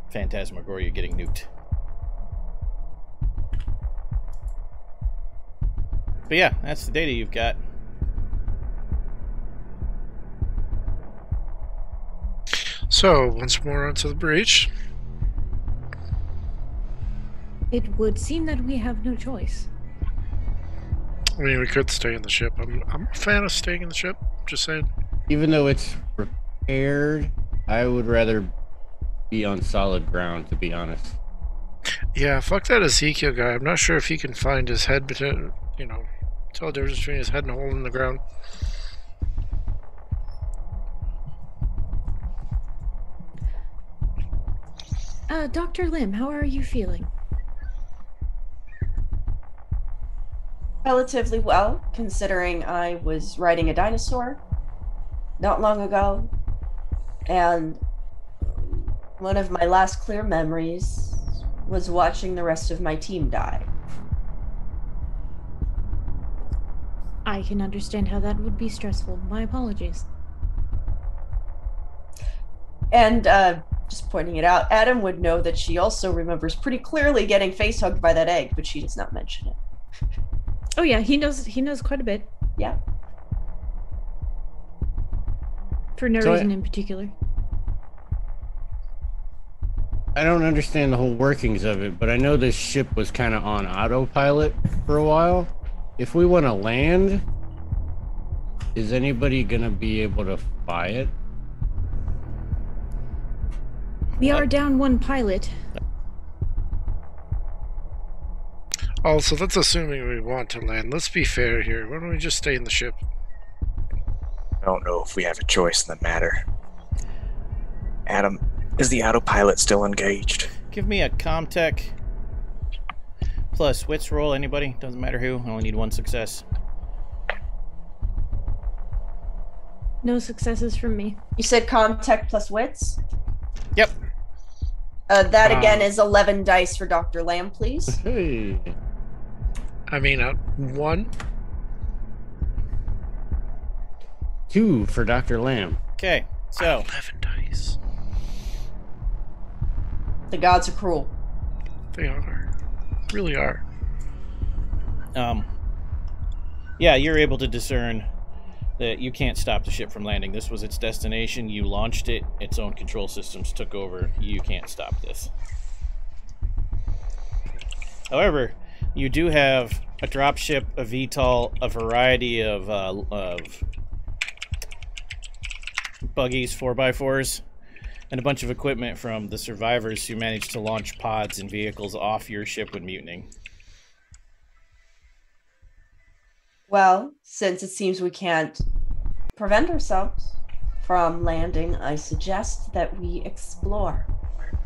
Phantasmagoria getting nuked. But yeah, that's the data you've got. So, once more onto the breach. It would seem that we have no choice. I mean, we could stay in the ship. I'm, I'm a fan of staying in the ship. Just saying. Even though it's repaired, I would rather be on solid ground, to be honest. Yeah, fuck that Ezekiel guy. I'm not sure if he can find his head, between, uh, you know, tell the difference between his head and a hole in the ground. Uh, Dr. Lim, how are you feeling? Relatively well, considering I was riding a dinosaur not long ago, and one of my last clear memories was watching the rest of my team die. I can understand how that would be stressful. My apologies. And uh, just pointing it out, Adam would know that she also remembers pretty clearly getting face hugged by that egg, but she does not mention it. Oh yeah, he knows he knows quite a bit. Yeah. For no So I- reason in particular. I don't understand the whole workings of it, but I know this ship was kind of on autopilot for a while. If we want to land, is anybody going to be able to fly it? We are down one pilot. Oh, also, that's assuming we want to land. Let's be fair here. Why don't we just stay in the ship? I don't know if we have a choice in the matter. Adam, is the autopilot still engaged? Give me a Comtech plus wits roll. Anybody? Doesn't matter who. I only need one success. No successes from me. You said Comtech plus wits? Yep. Uh, that Wow. again is 11 dice for Dr. Lamb, please. Hey. I mean, uh, one. Two for Dr. Lamb. Okay. So 11 dice. The gods are cruel. They are. Really are. Um, yeah, you're able to discern that you can't stop the ship from landing. This was its destination. You launched it. Its own control systems took over. You can't stop this. However, you do have a dropship, a VTOL, a variety of, uh, of buggies, 4x4s, and a bunch of equipment from the survivors who managed to launch pods and vehicles off your ship when mutinying. Well, since it seems we can't prevent ourselves from landing, I suggest that we explore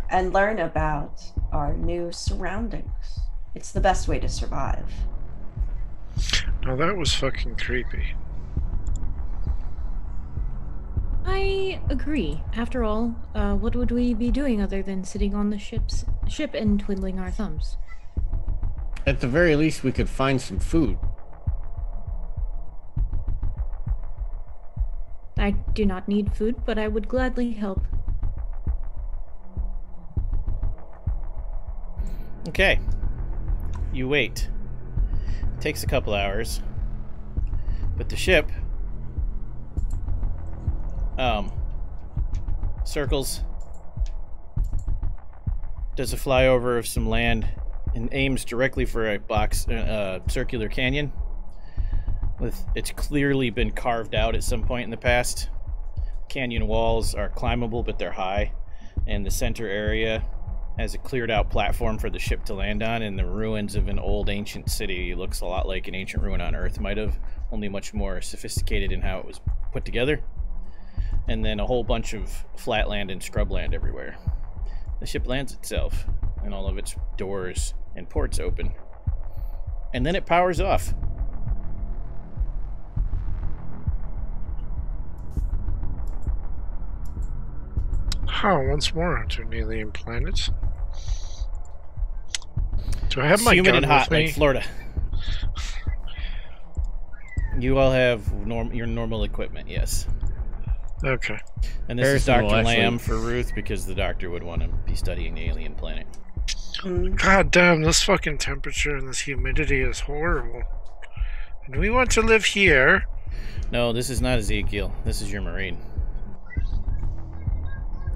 and learn about our new surroundings. It's the best way to survive. Now that was fucking creepy. I agree. After all, uh, what would we be doing other than sitting on the ship's ship and twiddling our thumbs? At the very least, we could find some food. I do not need food, but I would gladly help. Okay. You wait. takes a couple hours. But the ship um circles. Does a flyover of some land and aims directly for a box uh, uh, circular canyon with it's clearly been carved out at some point in the past. Canyon walls are climbable but they're high and the center area has a cleared out platform for the ship to land on and the ruins of an old ancient city looks a lot like an ancient ruin on earth might have only much more sophisticated in how it was put together and then a whole bunch of flatland and scrubland everywhere the ship lands itself and all of its doors and ports open and then it powers off How? Once more onto an alien planet. Do I have my humid gun and hot with me? like Florida. You all have norm- your normal equipment, yes. Okay. And this is Harrison will Dr. actually- Lamb for Ruth because the doctor would want to be studying the alien planet. Mm, God damn, this fucking temperature and this humidity is horrible. And we want to live here. No, this is not Ezekiel. This is your Marine.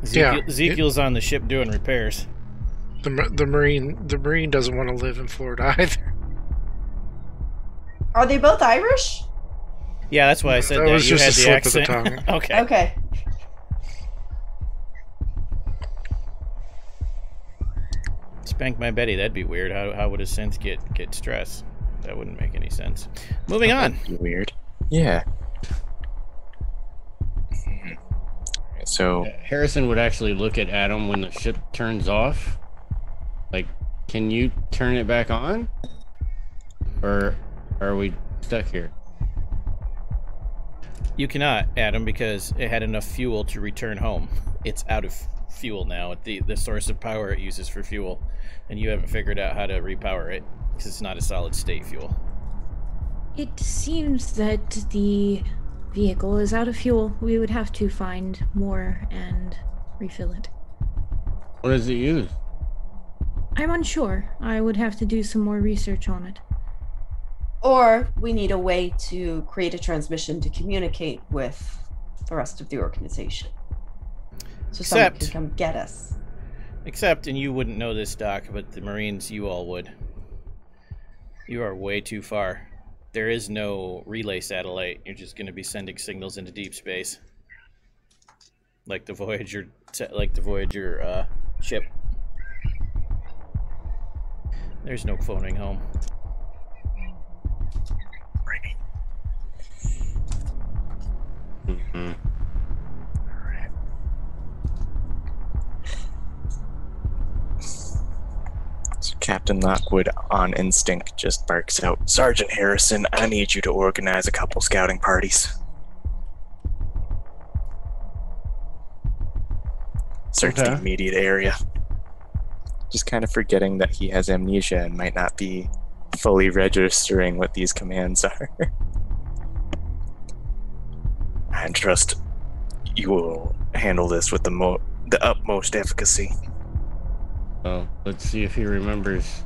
Yeah, Ezekiel, Ezekiel's on the ship doing repairs. The, the marine the marine doesn't want to live in Florida [laughs] either. Are they both Irish? Yeah, that's why I said That that. was you just had a the slip of the accent. tongue. [laughs] okay. Okay. Spank my Betty. That'd be weird. How, how would a synth get get stress? That wouldn't make any sense. Moving on. Weird. Yeah. So Harrison would actually look at Adam when the ship turns off. Like, can you turn it back on? Or are we stuck here? You cannot, Adam, because it had enough fuel to return home. It's out of fuel now. The the source of power it uses for fuel, and you haven't figured out how to repower it because it's not a solid state fuel. It seems that the vehicle is out of fuel. We would have to find more and refill it. What does it use? I'm unsure. I would have to do some more research on it. Or we need a way to create a transmission to communicate with the rest of the organization. So someone Except- can come get us. Except, and you wouldn't know this, Doc, but the Marines, you all would. You are way too far. There is no relay satellite. You're just going to be sending signals into deep space, like the Voyager, like the Voyager uh, ship. There's no phoning home. Mm-hmm. Alright. So Captain Lockwood, on instinct, just barks out, Sergeant Harrison, I need you to organize a couple scouting parties. Search the immediate area. Just kind of forgetting that he has amnesia and might not be fully registering what these commands [laughs] are. I trust you will handle this with the mo- the utmost efficacy. So let's see if he remembers.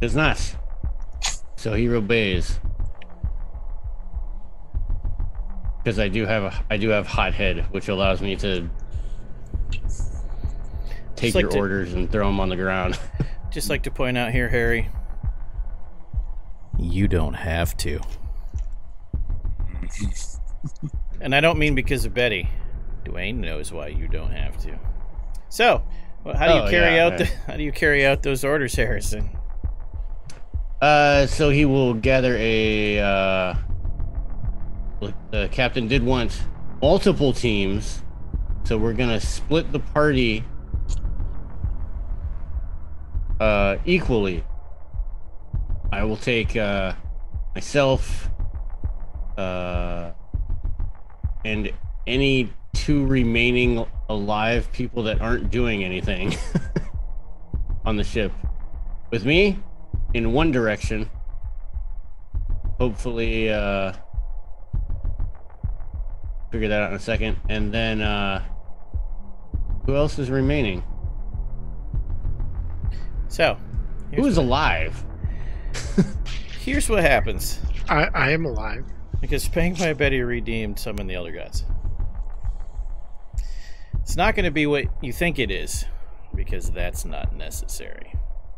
Does not. So he obeys. Because I do have a I do have hot head, which allows me to take like your to- orders and throw them on the ground. [laughs] Just like to point out here, Harry. You don't have to. And I don't mean because of Betty. Duane knows why you don't have to. So, well, how do you Oh, carry yeah, out yeah. the [laughs] how do you carry out those orders, Harrison? Uh, so he will gather a. Uh, look, the captain did want multiple teams, so we're gonna split the party uh, equally. I will take uh, myself uh, and any two remaining alive people that aren't doing anything [laughs] on the ship with me in one direction. Hopefully, uh, figure that out in a second. And then, uh, who else is remaining? So, Who is alive? [laughs] here's what happens. I, I am alive. Because paying by Betty redeemed summon the Elder Gods. It's not going to be what you think it is, because that's not necessary.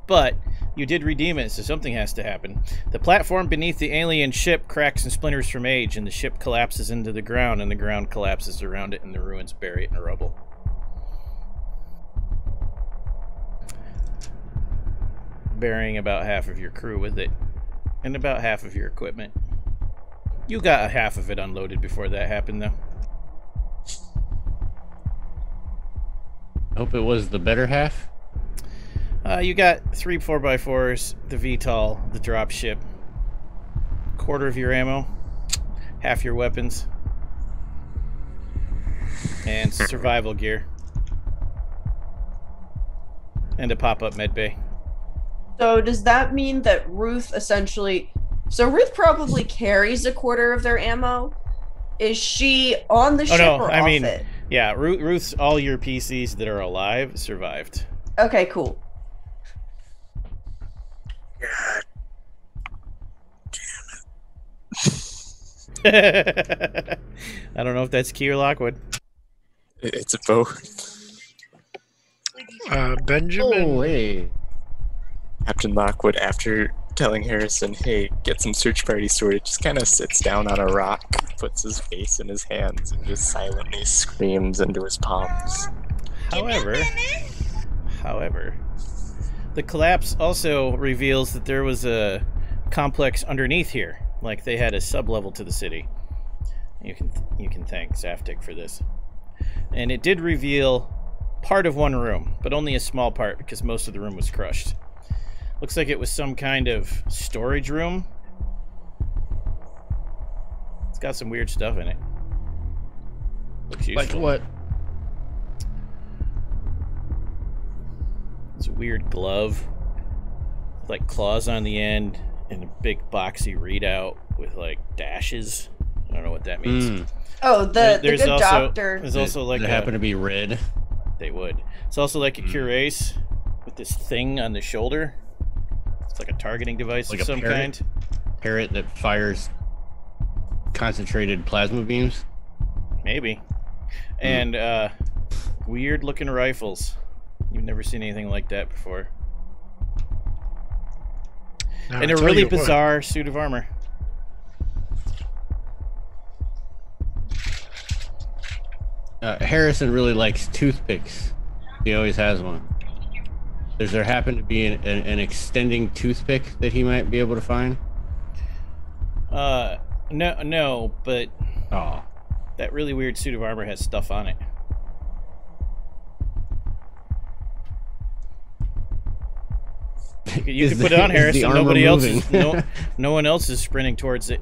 But you did redeem it, so something has to happen. The platform beneath the alien ship cracks and splinters from age, and the ship collapses into the ground, and the ground collapses around it, and the ruins bury it in rubble. Burying about half of your crew with it, and about half of your equipment. You got a half of it unloaded before that happened, though. Hope it was the better half. Uh, you got three 4x4s, the VTOL, the dropship, quarter of your ammo, half your weapons, and survival gear. And a pop up med bay. So does that mean that Ruth essentially so Ruth probably carries a quarter of their ammo? Is she on the Oh, ship no, or I off mean- it? Yeah, Ru- Ruth's all your PCs that are alive survived. Okay, cool. God, damn it. I don't know if that's Key or Lockwood. it- it's both. Uh, Benjamin. Oh, hey. Captain Lockwood, after telling Harrison, hey, get some search party sorted, just kind of sits down on a rock, puts his face in his hands, and just silently screams into his palms. However, however, the collapse also reveals that there was a complex underneath here, like they had a sublevel to the city. You can you can thank Zaftig for this. And it did reveal part of one room, but only a small part because most of the room was crushed. Looks like it was some kind of storage room. It's got some weird stuff in it. Looks Like what? It's a weird glove, with, like claws on the end, and a big boxy readout with like dashes. I don't know what that means. Mm. Oh, the, There- the there's good also doctor. there's also like Does it a, happen to be red? they would. It's also like a cuirass with this thing on the shoulder. Like a targeting device Like of some parrot? kind. Parrot that fires concentrated plasma beams? Maybe. Hmm. And uh, weird looking rifles. You've never seen anything like that before. Now, and I a really you what, bizarre suit of armor. Uh, Harrison really likes toothpicks. He always has one. Does there happen to be an, an, an extending toothpick that he might be able to find? Uh, no, no, but Oh, that really weird suit of armor has stuff on it. You could, you [laughs] could the- put it on [laughs] Harris, armor Nobody else is. No, [laughs] no one else is sprinting towards it.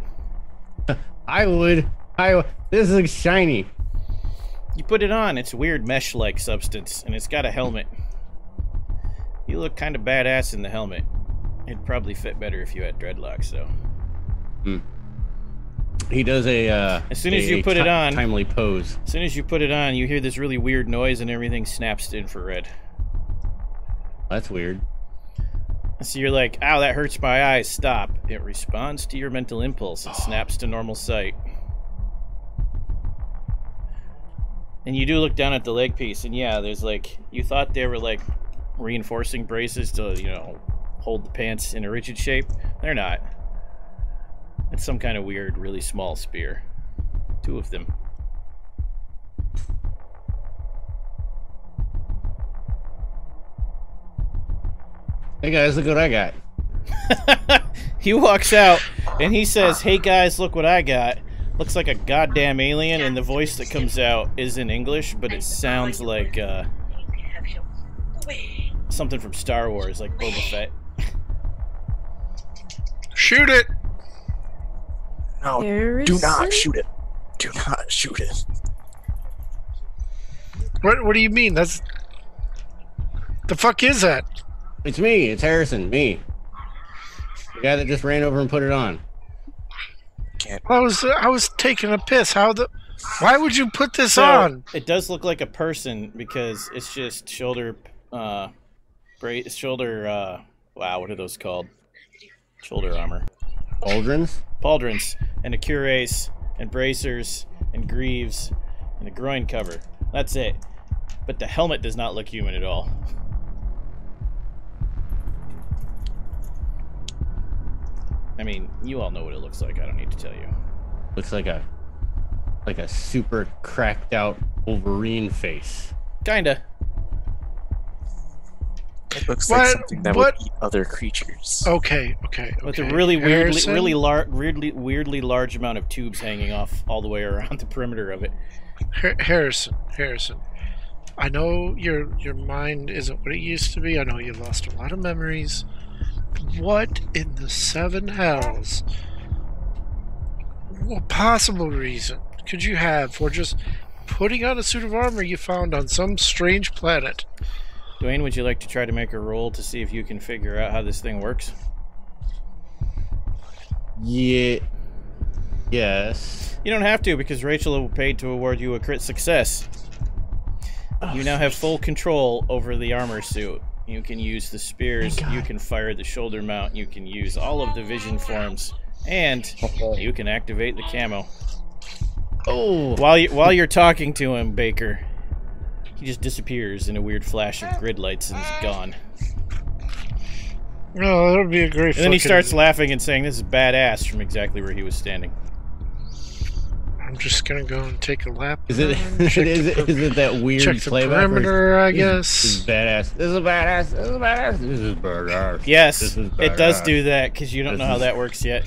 I would. I. This looks shiny. You put it on. It's a weird mesh-like substance, and it's got a helmet. You look kind of badass in the helmet. It'd probably fit better if you had dreadlocks, though. He does a. Uh, As soon as a you put it on- timely pose. As soon as you put it on, you hear this really weird noise and everything snaps to infrared. That's weird. So you're like, ow, that hurts my eyes, stop. It responds to your mental impulse and [sighs] snaps to normal sight. And you do look down at the leg piece, and yeah, there's like, you thought they were like reinforcing braces to, you know, hold the pants in a rigid shape. They're not. It's some kind of weird, really small spear. Two of them. Hey guys, look what I got. [laughs] he walks out and he says, "Hey guys, look what I got." Looks like a goddamn alien, and the voice that comes out is in English, but it sounds like uh, something from Star Wars, like Boba Fett. Shoot it! No, do not shoot it. Do not shoot it. What What do you mean? That's the fuck is that? It's me. It's Harrison. Me. The guy that just ran over and put it on. Can't. I was I was taking a piss. How the? Why would you put this So, on? It does look like a person because it's just shoulder, uh, bra- shoulder. Uh, wow, what are those called? Shoulder armor. Aldrins? pauldrons and a cuirass and bracers and greaves and a groin cover. That's it. But the helmet does not look human at all. I mean, you all know what it looks like. I don't need to tell you. Looks like a like a super cracked out Wolverine face. Kinda. It looks like something that what- would eat other creatures. Okay, okay, okay. With a really weirdly, Harrison? really lar- weirdly, weirdly large amount of tubes hanging off all the way around the perimeter of it. Har- Harrison, Harrison. I know your your mind isn't what it used to be. I know you lost a lot of memories. What in the seven hells? What possible reason could you have for just putting on a suit of armor you found on some strange planet? Duane, would you like to try to make a roll to see if you can figure out how this thing works? Yeah. Yes. You don't have to because Rachel will paid to award you a crit success. You now have full control over the armor suit. You can use the spears, you can fire the shoulder mount, you can use all of the vision forms, and you can activate the camo. Oh. While you while you're talking to him, Baker, he just disappears in a weird flash of grid lights and is gone. Oh, that would be a great. And then he fucking- starts laughing and saying, "This is badass" from exactly where he was standing. I'm just gonna go and take a lap. Is it around, [laughs] is it, per- is it that weird check the playback? where it's- perimeter, I guess. This guess. is badass. This is badass. This is badass. This is badass. Yes, This is it does do that because you don't This know how is- that works yet.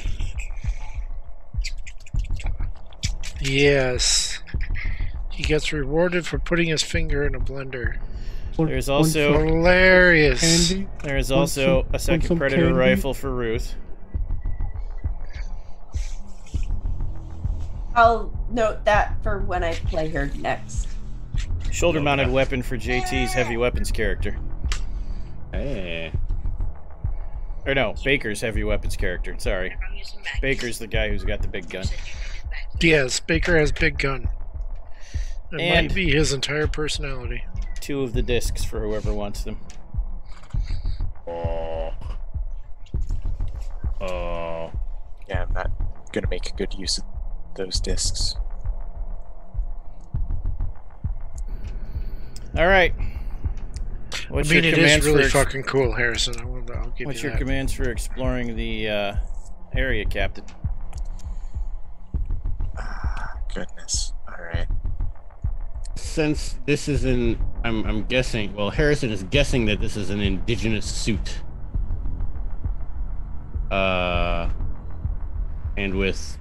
Yes. He gets rewarded for putting his finger in a blender. There's also Hilarious. there is also a second predator candy? rifle for Ruth. I'll note that for when I play her next. Shoulder-mounted weapon for JT's heavy weapons character. Hey. Or no, Baker's heavy weapons character. Sorry, Baker's the guy who's got the big gun. Yes, Baker has big gun. It And- might be his entire personality. Two of the discs for whoever wants them. Oh. Oh. Yeah, I'm not gonna make a good use of those discs. All right. What's I mean, your it commands is really for ex- fucking cool, Harrison. I will, I'll give What's you your that. commands for exploring the uh, area, Captain? Ah, goodness. Alright. Since this is an, I'm, I'm guessing. Well, Harrison is guessing that this is an indigenous suit. Uh, and with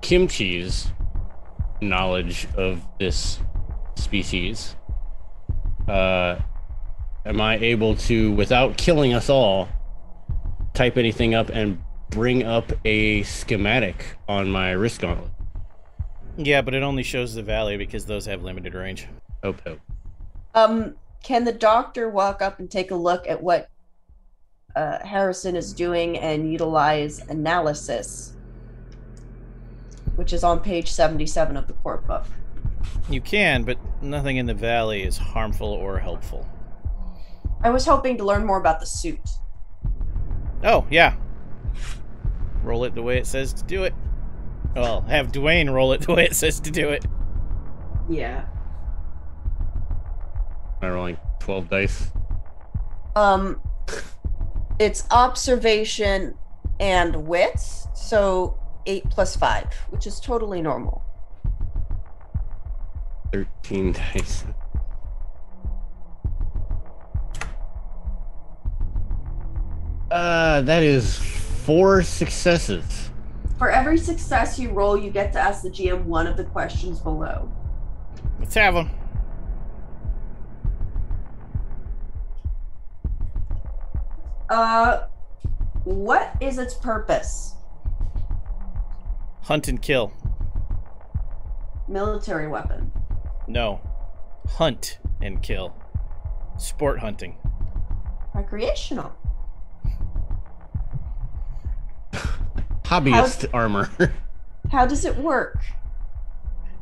Kimchi's knowledge of this species, uh, am I able to, without killing us all, type anything up and bring up a schematic on my wrist gauntlet? Yeah, but it only shows the valley because those have limited range. Hope, hope. Um, can the doctor walk up and take a look at what uh, Harrison is doing and utilize analysis which is on page 77 of the core book. You can, but nothing in the valley is harmful or helpful. I was hoping to learn more about the suit. Oh, yeah. Roll it the way it says to do it. Well, have Duane roll it the way it says to do it. Yeah. I'm rolling 12 dice. Um, it's observation and wit, so eight plus five, which is totally normal. 13 dice. Uh, that is four successes. For every success you roll, you get to ask the GM one of the questions below. Let's have them. Uh, what is its purpose? Hunt and kill. Military weapon. No. Hunt and kill. Sport hunting. Recreational. [laughs] Hobbyist armor. [laughs] How does it work?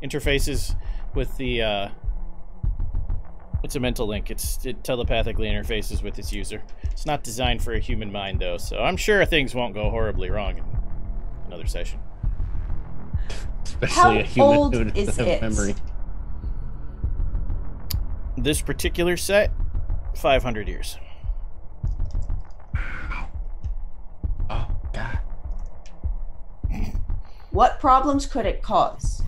Interfaces with the, uh. It's a mental link. It's it telepathically interfaces with its user. It's not designed for a human mind, though, so I'm sure things won't go horribly wrong in another session. Especially How a human old who [laughs] doesn't is have it? memory. This particular set, 500 years. Oh, God. What problems could it cause?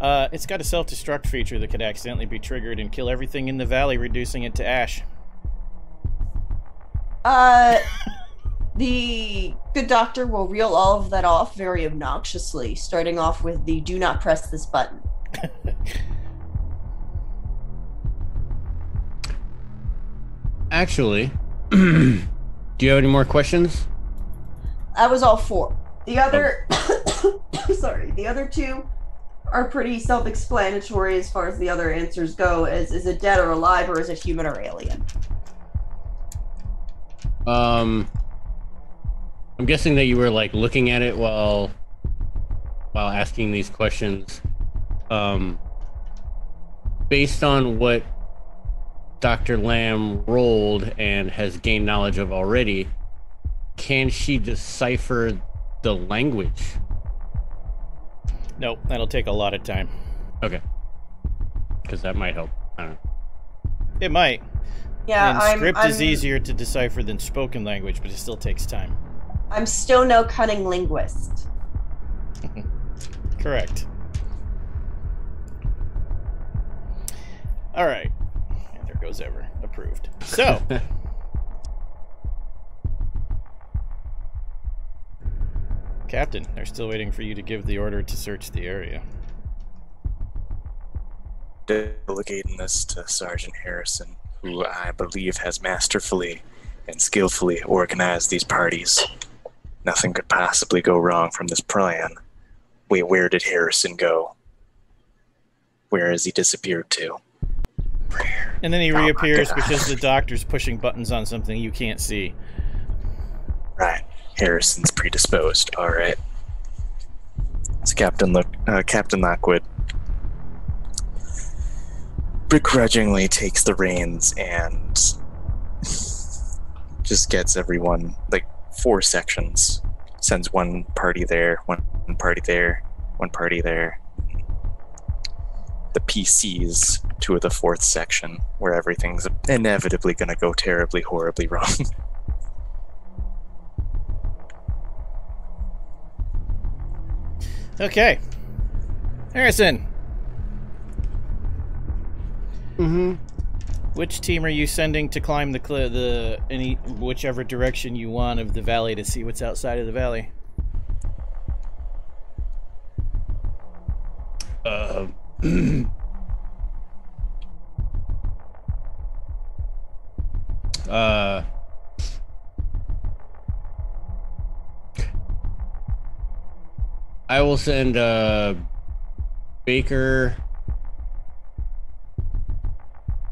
Uh, it's got a self-destruct feature that could accidentally be triggered and kill everything in the valley, reducing it to ash. Uh, [laughs] the good doctor will reel all of that off very obnoxiously, starting off with the do not press this button. [laughs] Actually, [clears throat] do you have any more questions? That was all four. The other, [coughs] [coughs] sorry, the other two are pretty self-explanatory as far as the other answers go. As is it dead or alive, or is it human or alien? Um, I'm guessing that you were like looking at it while while asking these questions. Um, based on what Dr. Lamb rolled and has gained knowledge of already, can she decipher the language? Nope, that'll take a lot of time. Okay, because that might help. I don't know. It might. Yeah, and I'm. script I'm, is easier to decipher than spoken language, but it still takes time. I'm still no cunning linguist. [laughs] Correct. All right. And there goes ever. Approved. So, [laughs] Captain, they're still waiting for you to give the order to search the area. Delegating this to Sergeant Harrison, who I believe has masterfully and skillfully organized these parties. Nothing could possibly go wrong from this plan. Wait, where did Harrison go? Where has he disappeared to? Where? And then he Oh reappears because the doctor's pushing buttons on something you can't see. Right. Harrison's predisposed. All right. So Captain Look, uh, Captain Lockwood begrudgingly takes the reins and just gets everyone like four sections. Sends one party there, one party there, one party there. The PCs to the fourth section, where everything's inevitably going to go terribly, horribly wrong. [laughs] Okay. Harrison, Mm-hmm. which team are you sending to climb the the any whichever direction you want of the valley to see what's outside of the valley? I will send uh, Baker.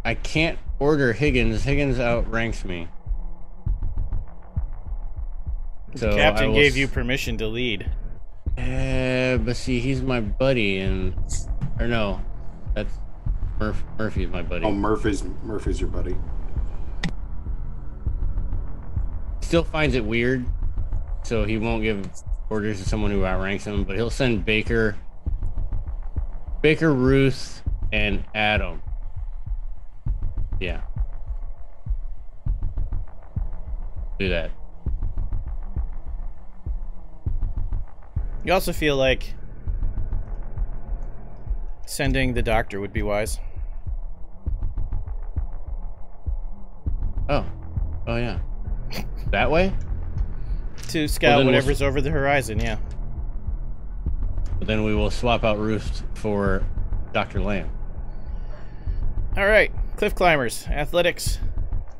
I can't order Higgins. Higgins outranks me. So the captain will gave you permission to lead. Uh, but see, he's my buddy, and or no, that's Murph. Murphy's my buddy. Oh, Murphy's Murphy's your buddy. Still finds it weird, so he won't give orders to someone who outranks him. But he'll send Baker, Baker, Ruth, and Adam. Yeah. Do that. You also feel like sending the doctor would be wise. Oh. Oh yeah. That way? To scout then we'll- whatever's over the horizon, yeah. But then we will swap out Ruth for Dr. Lamb. All right, cliff climbers, athletics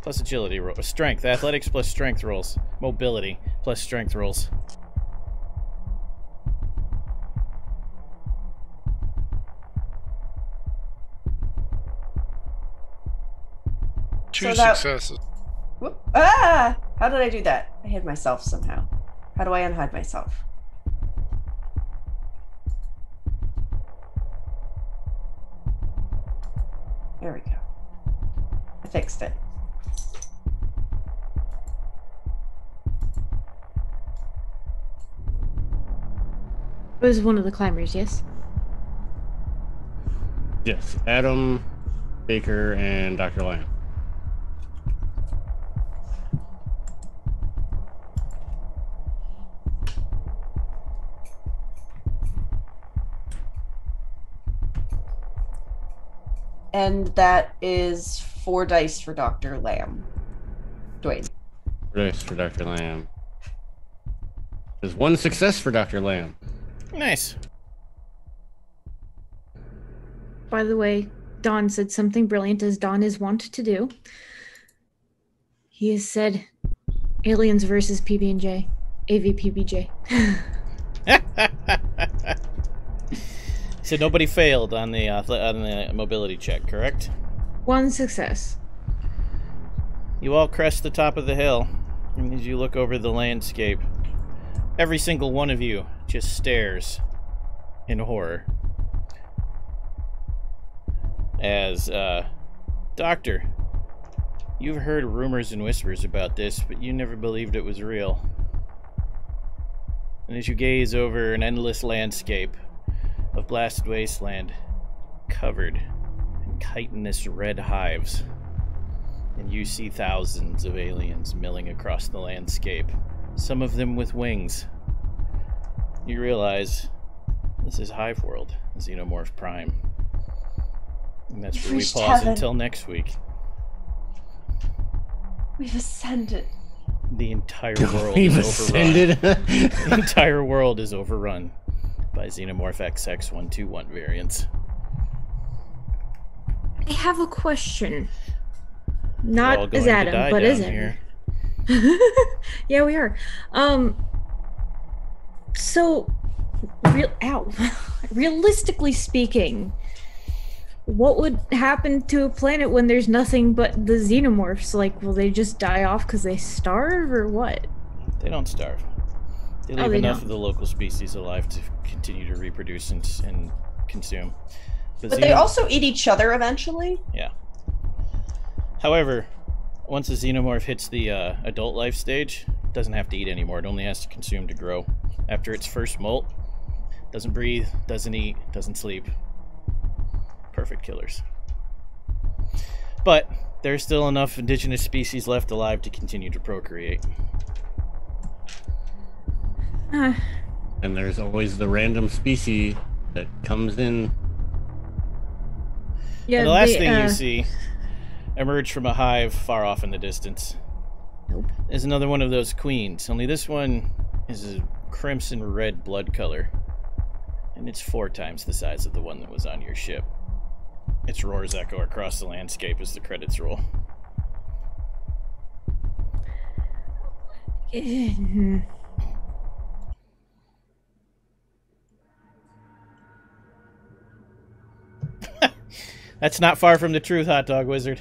plus agility, ro- strength, athletics plus strength rolls, mobility plus strength rolls. Two So that- successes. Whoop. Ah! How did I do that? I hid myself somehow. How do I unhide myself? There we go. I fixed it. It was one of the climbers, yes? Yes. Adam, Baker, and Dr. Lamb. And that is four dice for Dr. Lamb. Duane. Dice for Dr. Lamb. There's one success for Dr. Lamb. Nice. By the way, Don said something brilliant as Don is wont to do. He has said aliens versus PB&J. AVPBJ. [laughs] [laughs] so nobody failed on the uh, on the mobility check, correct? One success. You all crest the top of the hill, and as you look over the landscape, every single one of you just stares in horror. As, uh, Doctor, you've heard rumors and whispers about this, but you never believed it was real. And as you gaze over an endless landscape of blasted wasteland, covered in chitinous red hives, and you see thousands of aliens milling across the landscape, some of them with wings. You realize this is Hive World, Xenomorph Prime. And that's where we pause heaven. until next week. We've ascended. The entire [laughs] world We've is overrun. ascended. the entire world is overrun by Xenomorph XX121 variants. I have a question. Not as Adam, but as. Adam. [laughs] yeah, we are. Um. So, real ow. [laughs] realistically speaking, what would happen to a planet when there's nothing but the xenomorphs? Like, will they just die off because they starve, or what? They don't starve. They Oh, leave they enough don't. of the local species alive to continue to reproduce and, and consume. But they also eat each other eventually. Yeah. However, once a xenomorph hits the uh, adult life stage, it doesn't have to eat anymore. It only has to consume to grow. After its first molt, doesn't breathe, doesn't eat, doesn't sleep. Perfect killers. But there's still enough indigenous species left alive to continue to procreate. [sighs] And there's always the random species that comes in. yeah. and the last they, thing uh, you see emerge from a hive far off in the distance Nope. is another one of those queens. Only this one is a crimson red blood color, and it's four times the size of the one that was on your ship. Its roars echo across the landscape as the credits roll. [laughs] That's not far from the truth, hot dog wizard.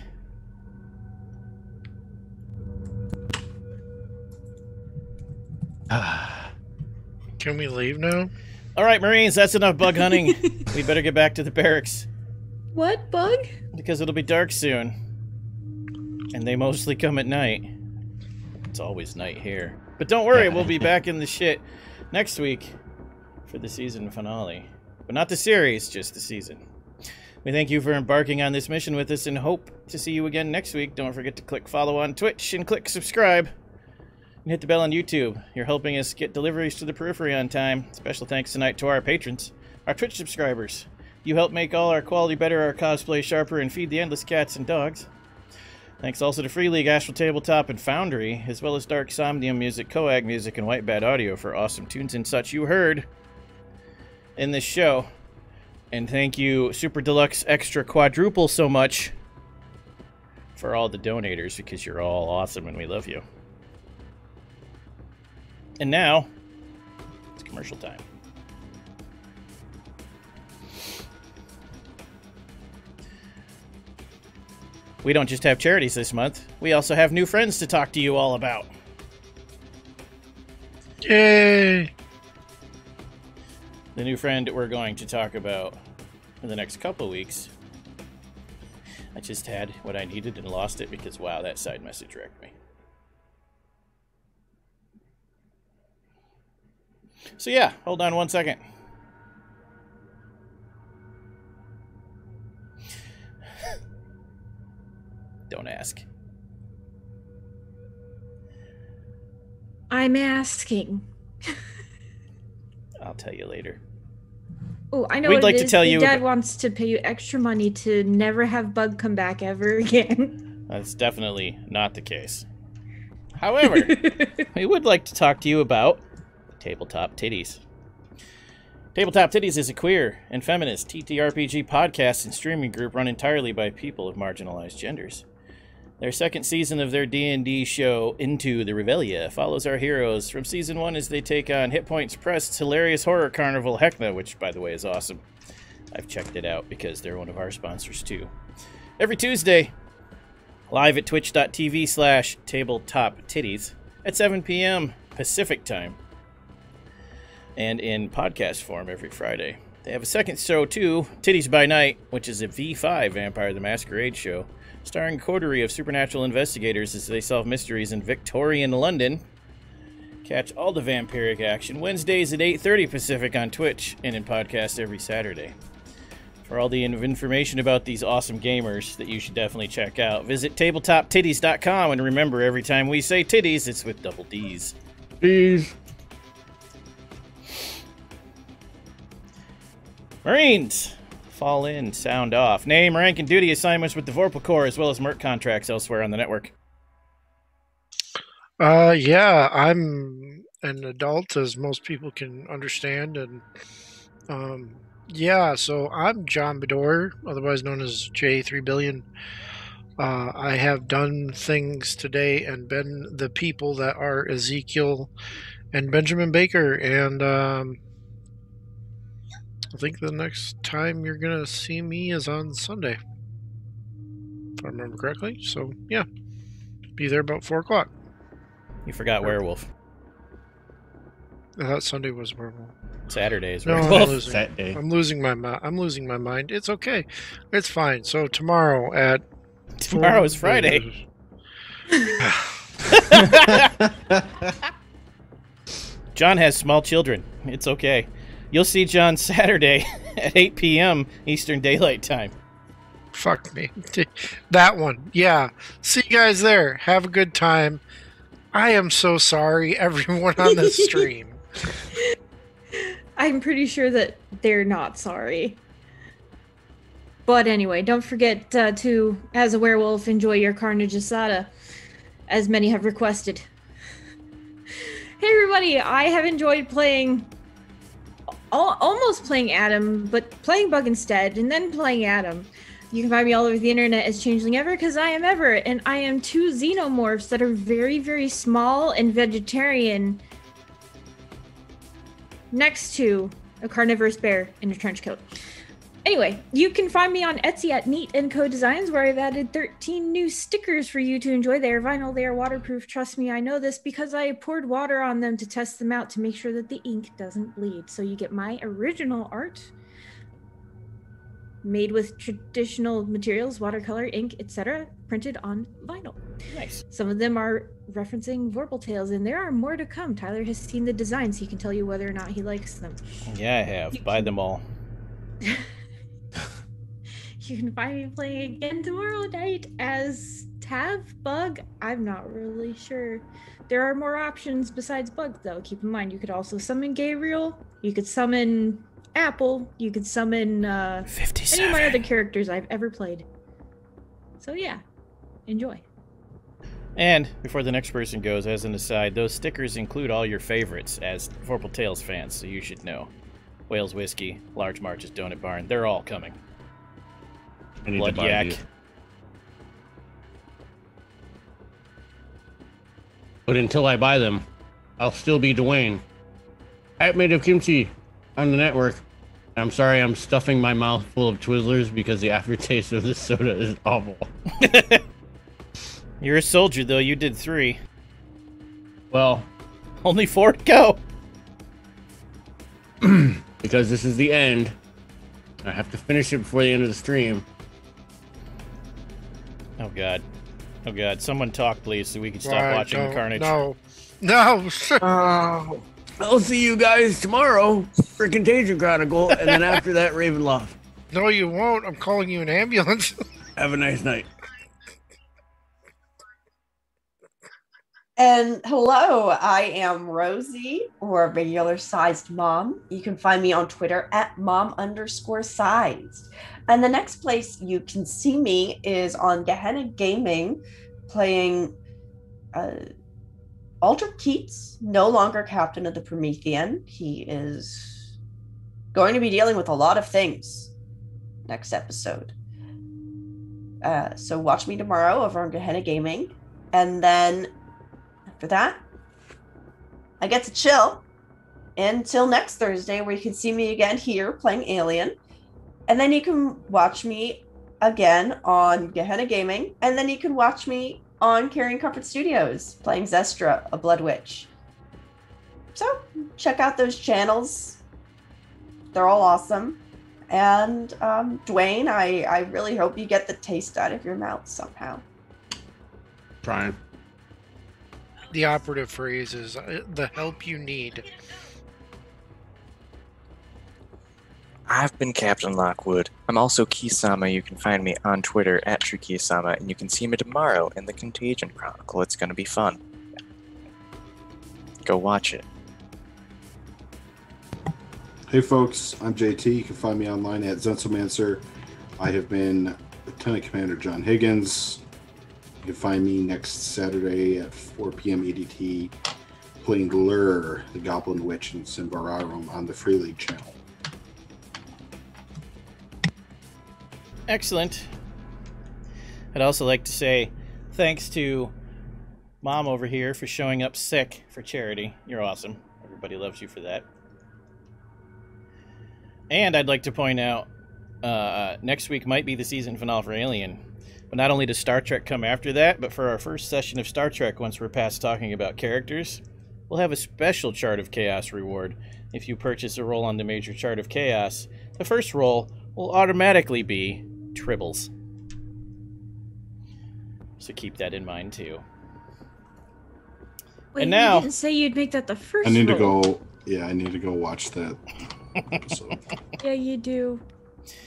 Can [sighs] Can we leave now? All right, Marines, that's enough bug hunting. [laughs] we better get back to the barracks What bug? because it'll be dark soon. And they mostly come at night. It's always night here. But don't worry, we'll be back in the shit next week for the season finale. But not the series, just the season. We thank you for embarking on this mission with us and hope to see you again next week. Don't forget to click follow on Twitch and click subscribe. And hit the bell on YouTube. You're helping us get deliveries to the periphery on time. Special thanks tonight to our patrons, our Twitch subscribers. You help make all our quality better, our cosplay sharper, and feed the endless cats and dogs. Thanks also to Free League, Astral Tabletop, and Foundry, as well as Dark Somnium Music, CO.AG Music, and White Bat Audio for awesome tunes and such you heard in this show. And thank you, Super Deluxe Extra Quadruple, so much for all the donators because you're all awesome and we love you. And now, it's commercial time. We don't just have charities this month, we also have new friends to talk to you all about. Yay! The new friend we're going to talk about in the next couple weeks. I just had what I needed and lost it because, wow, that side message wrecked me. So, yeah, hold on one second. [sighs] Don't ask. I'm asking. [laughs] I'll tell you later. Oh, I know. We'd what like to tell Your you Dad wants to pay you extra money to never have Bug come back ever [laughs] again. That's definitely not the case. However, [laughs] we would like to talk to you about Tabletop Titties. Tabletop Titties is a queer and feminist TTRPG podcast and streaming group run entirely by people of marginalized genders. Their second season of their D&D show, Into the Revelia, follows our heroes from season one as they take on Hit Points Press's hilarious horror carnival Heckna, which, by the way, is awesome. I've checked it out because they're one of our sponsors, too. Every Tuesday, live at twitch.tv slash tabletop titties at 7 p.m. Pacific time and in podcast form every Friday. They have a second show too, Titties by Night, which is a V5 Vampire the Masquerade show, starring coterie of supernatural investigators as they solve mysteries in Victorian London. Catch all the vampiric action Wednesdays at 8:30 Pacific on Twitch and in podcast every Saturday. For all the information about these awesome gamers that you should definitely check out, visit tabletoptitties.com and remember every time we say titties, it's with double D's. Please. Marines, fall in, sound off. Name, rank, and duty assignments with the Vorpal Corps, as well as Merc contracts elsewhere on the network. Uh, yeah, I'm an adult, as most people can understand, and um, yeah, so I'm John Bedore, otherwise known as J3 Billion. Uh, I have done things today and been the people that are Ezekiel and Benjamin Baker, and um, I think the next time you're gonna see me is on Sunday, if I remember correctly. So yeah, be there about four o'clock. You forgot Werewolf. I thought Sunday was werewolf. Saturday is No, I'm Werewolf. losing. Set day. I'm losing my mind. I'm losing my mind. It's okay. It's fine. So tomorrow at Tomorrow is Friday. [laughs] John has small children. It's okay. You'll see John Saturday [laughs] at 8 p.m. Eastern Daylight Time. Fuck me. [laughs] That one. Yeah. See you guys there. Have a good time. I am so sorry, [laughs] everyone on the stream. I'm pretty sure that they're not sorry. But anyway, don't forget uh, to, as a werewolf, enjoy your Carnage Asada, as many have requested. Hey everybody, I have enjoyed playing, al- almost playing Adam, but playing Bug instead, and then playing Adam. You can find me all over the internet as Changeling Ever, because I am Ever, and I am two xenomorphs that are very, very small and vegetarian next to a carnivorous bear in a trench coat. Anyway, you can find me on Etsy at Neat and Co Designs, where I've added 13 new stickers for you to enjoy. They are vinyl, they are waterproof. Trust me, I know this because I poured water on them to test them out to make sure that the ink doesn't bleed. So you get my original art made with traditional materials, watercolor, ink, etc., printed on vinyl. Nice. Some of them are referencing Vorpal Tales, and there are more to come. Tyler has seen the designs; he can tell you whether or not he likes them. Yeah, I have. Buy them all. [laughs] [laughs] You can find me playing again tomorrow night as Tav Bug. I'm not really sure. There are more options besides Bug, though. Keep in mind, you could also summon Gabriel. You could summon Apple. You could summon uh, any of my other characters I've ever played. So yeah, enjoy. And before the next person goes, as an aside, those stickers include all your favorites as Vorpal Tales fans, so you should know. Wales Whiskey, Large March's Donut Barn, they're all coming. I need Blood to buy Yak. these. But until I buy them, I'll still be Duane. At Made of Kimchi on the network. I'm sorry I'm stuffing my mouth full of Twizzlers because the [laughs] aftertaste of this soda is awful. You're a soldier, though. You did three. Well, Only four to go. [clears throat] because this is the end, I have to finish it before the end of the stream. Oh, God. Oh, God. Someone talk, please, so we can stop Why watching the carnage. No, no. Oh, [laughs] I'll see you guys tomorrow for Contagion Chronicle, and then after that, Ravenloft. No, you won't. I'm calling you an ambulance. [laughs] Have a nice night. And hello, I am Rosie, or regular sized mom. You can find me on Twitter at mom underscore sized. And the next place you can see me is on Gehenna Gaming, playing uh, Alter Keats, no longer captain of the Promethean. He is going to be dealing with a lot of things next episode. Uh, so watch me tomorrow over on Gehenna Gaming. And then after that, I get to chill until next Thursday, where you can see me again here playing Alien. And then you can watch me again on Gehenna Gaming. And then you can watch me on Carrying Comfort Studios playing Zestra, a Blood Witch. So check out those channels. They're all awesome. And um, Duane, I, I really hope you get the taste out of your mouth somehow. Trying. The operative phrase is uh, the help you need. I've been Captain Lockwood. I'm also KeySama. You can find me on Twitter at TrueKeySama, and you can see me tomorrow in the Contagion Chronicle. It's going to be fun. Go watch it. Hey folks, I'm JT. You can find me online at Zensomancer. I have been Lieutenant Commander John Higgins. You can find me next Saturday at 4 p.m. EDT playing Lure, the Goblin Witch in Symbaroum on the Free League channel. Excellent. I'd also like to say thanks to Mom over here for showing up sick for charity. You're awesome. Everybody loves you for that. And I'd like to point out uh, next week might be the season finale for Alien. But not only does Star Trek come after that, but for our first session of Star Trek, once we're past talking about characters, we'll have a special Chart of Chaos reward. If you purchase a roll on the major Chart of Chaos, the first roll will automatically be Tribbles. So keep that in mind too. Wait, And now- you didn't say you'd make that the first. I need to go. Yeah, I need to go watch that episode. Yeah, you do.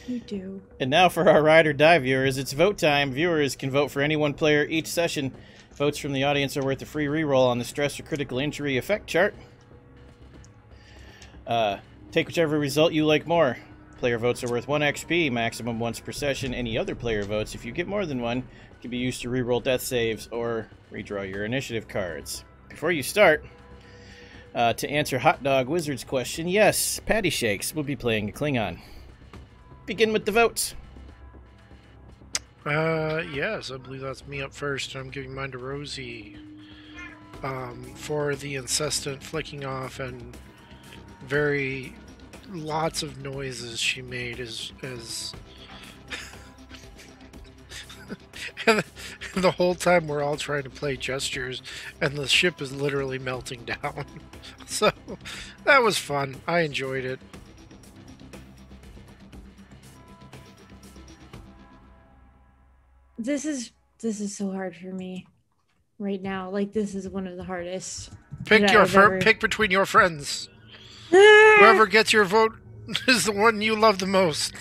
You do. And now for our ride or die viewers, it's vote time. Viewers can vote for any one player each session. Votes from the audience are worth a free reroll on the stress or critical injury effect chart. Uh, take whichever result you like more. Player votes are worth 1 XP, maximum once per session. Any other player votes, if you get more than one, can be used to reroll death saves or redraw your initiative cards. Before you start, uh, to answer Hot Dog Wizard's question, yes, Patty Shakes will be playing a Klingon. Begin with the votes. Uh, yes, I believe that's me up first. I'm giving mine to Rosie. Um, for the incessant flicking off and very lots of noises she made as as and [laughs] the whole time we're all trying to play gestures and the ship is literally melting down. [laughs] So that was fun. I enjoyed it. This is this is so hard for me right now. Like this is one of the hardest. Pick your fir- ever- pick between your friends. [laughs] Whoever gets your vote [laughs] is the one you love the most.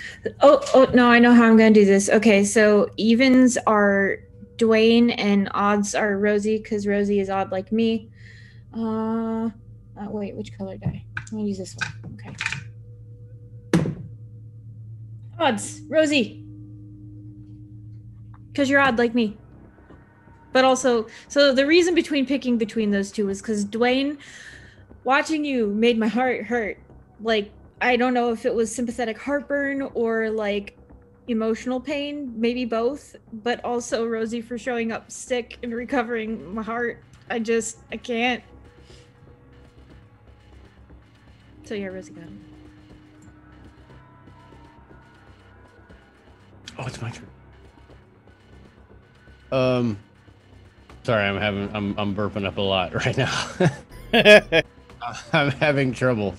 Oh, oh no, I know how I'm gonna do this. Okay, so evens are Duane and odds are Rosie because Rosie is odd like me. Uh, uh wait, which color die? I'm gonna use this one. Okay. Odds, Rosie. Because you're odd like me. But also, so the reason between picking between those two was because Duane, watching you made my heart hurt. Like, I don't know if it was sympathetic heartburn or like emotional pain, maybe both, but also Rosie for showing up sick and recovering my heart. I just, I can't. So yeah, Rosie got it. Oh, it's my turn. Um, sorry, I'm having I'm I'm burping up a lot right now. [laughs] I'm having trouble.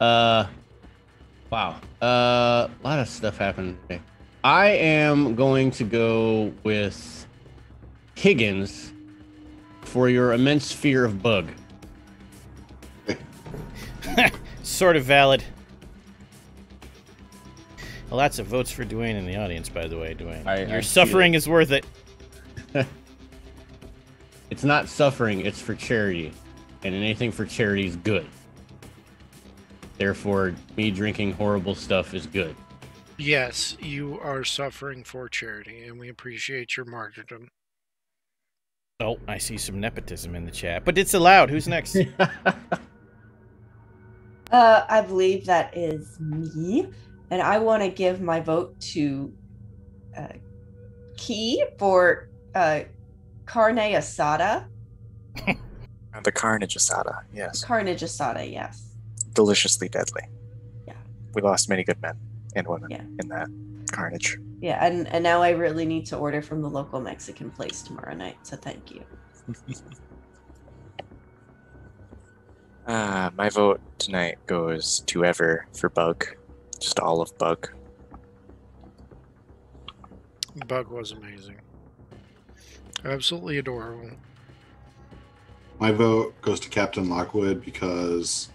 Uh, wow. Uh, a lot of stuff happened today. I am going to go with Higgins for your immense fear of bug. [laughs] sort of valid. Lots of votes for Duane in the audience, by the way, Duane. I- Your I suffering is worth it. [laughs] It's not suffering, it's for charity. And anything for charity is good. Therefore, me drinking horrible stuff is good. Yes, you are suffering for charity, and we appreciate your martyrdom. Oh, I see some nepotism in the chat, but it's allowed. Who's next? [laughs] Uh, I believe that is me, and I want to give my vote to uh, Key for uh, carne asada. [laughs] The Carnage Asada, yes. Carnage asada, yes. Deliciously deadly. Yeah. We lost many good men and women Yeah. in that carnage. Yeah, and, and now I really need to order from the local Mexican place tomorrow night, so thank you. [laughs] Uh, my vote tonight goes to Ever for Bug. Just all of Bug. Bug was amazing. Absolutely adorable. My vote goes to Captain Lockwood because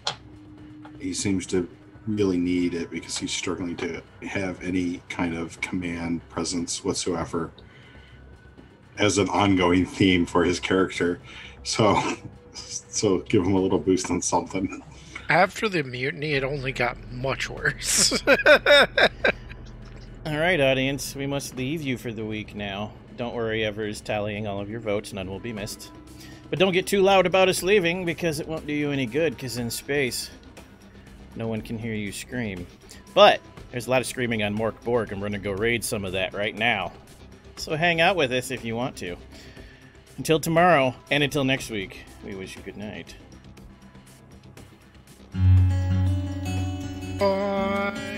he seems to really need it because he's struggling to have any kind of command presence whatsoever as an ongoing theme for his character. So, [laughs] so give him a little boost on something. After the mutiny, it only got much worse. [laughs] all right, audience, we must leave you for the week now. Don't worry, Ever is tallying all of your votes. None will be missed. But don't get too loud about us leaving because it won't do you any good because in space, no one can hear you scream. But there's a lot of screaming on Mork Borg, and we're going to go raid some of that right now. So hang out with us if you want to. Until tomorrow, and until next week, we wish you good night. Bye.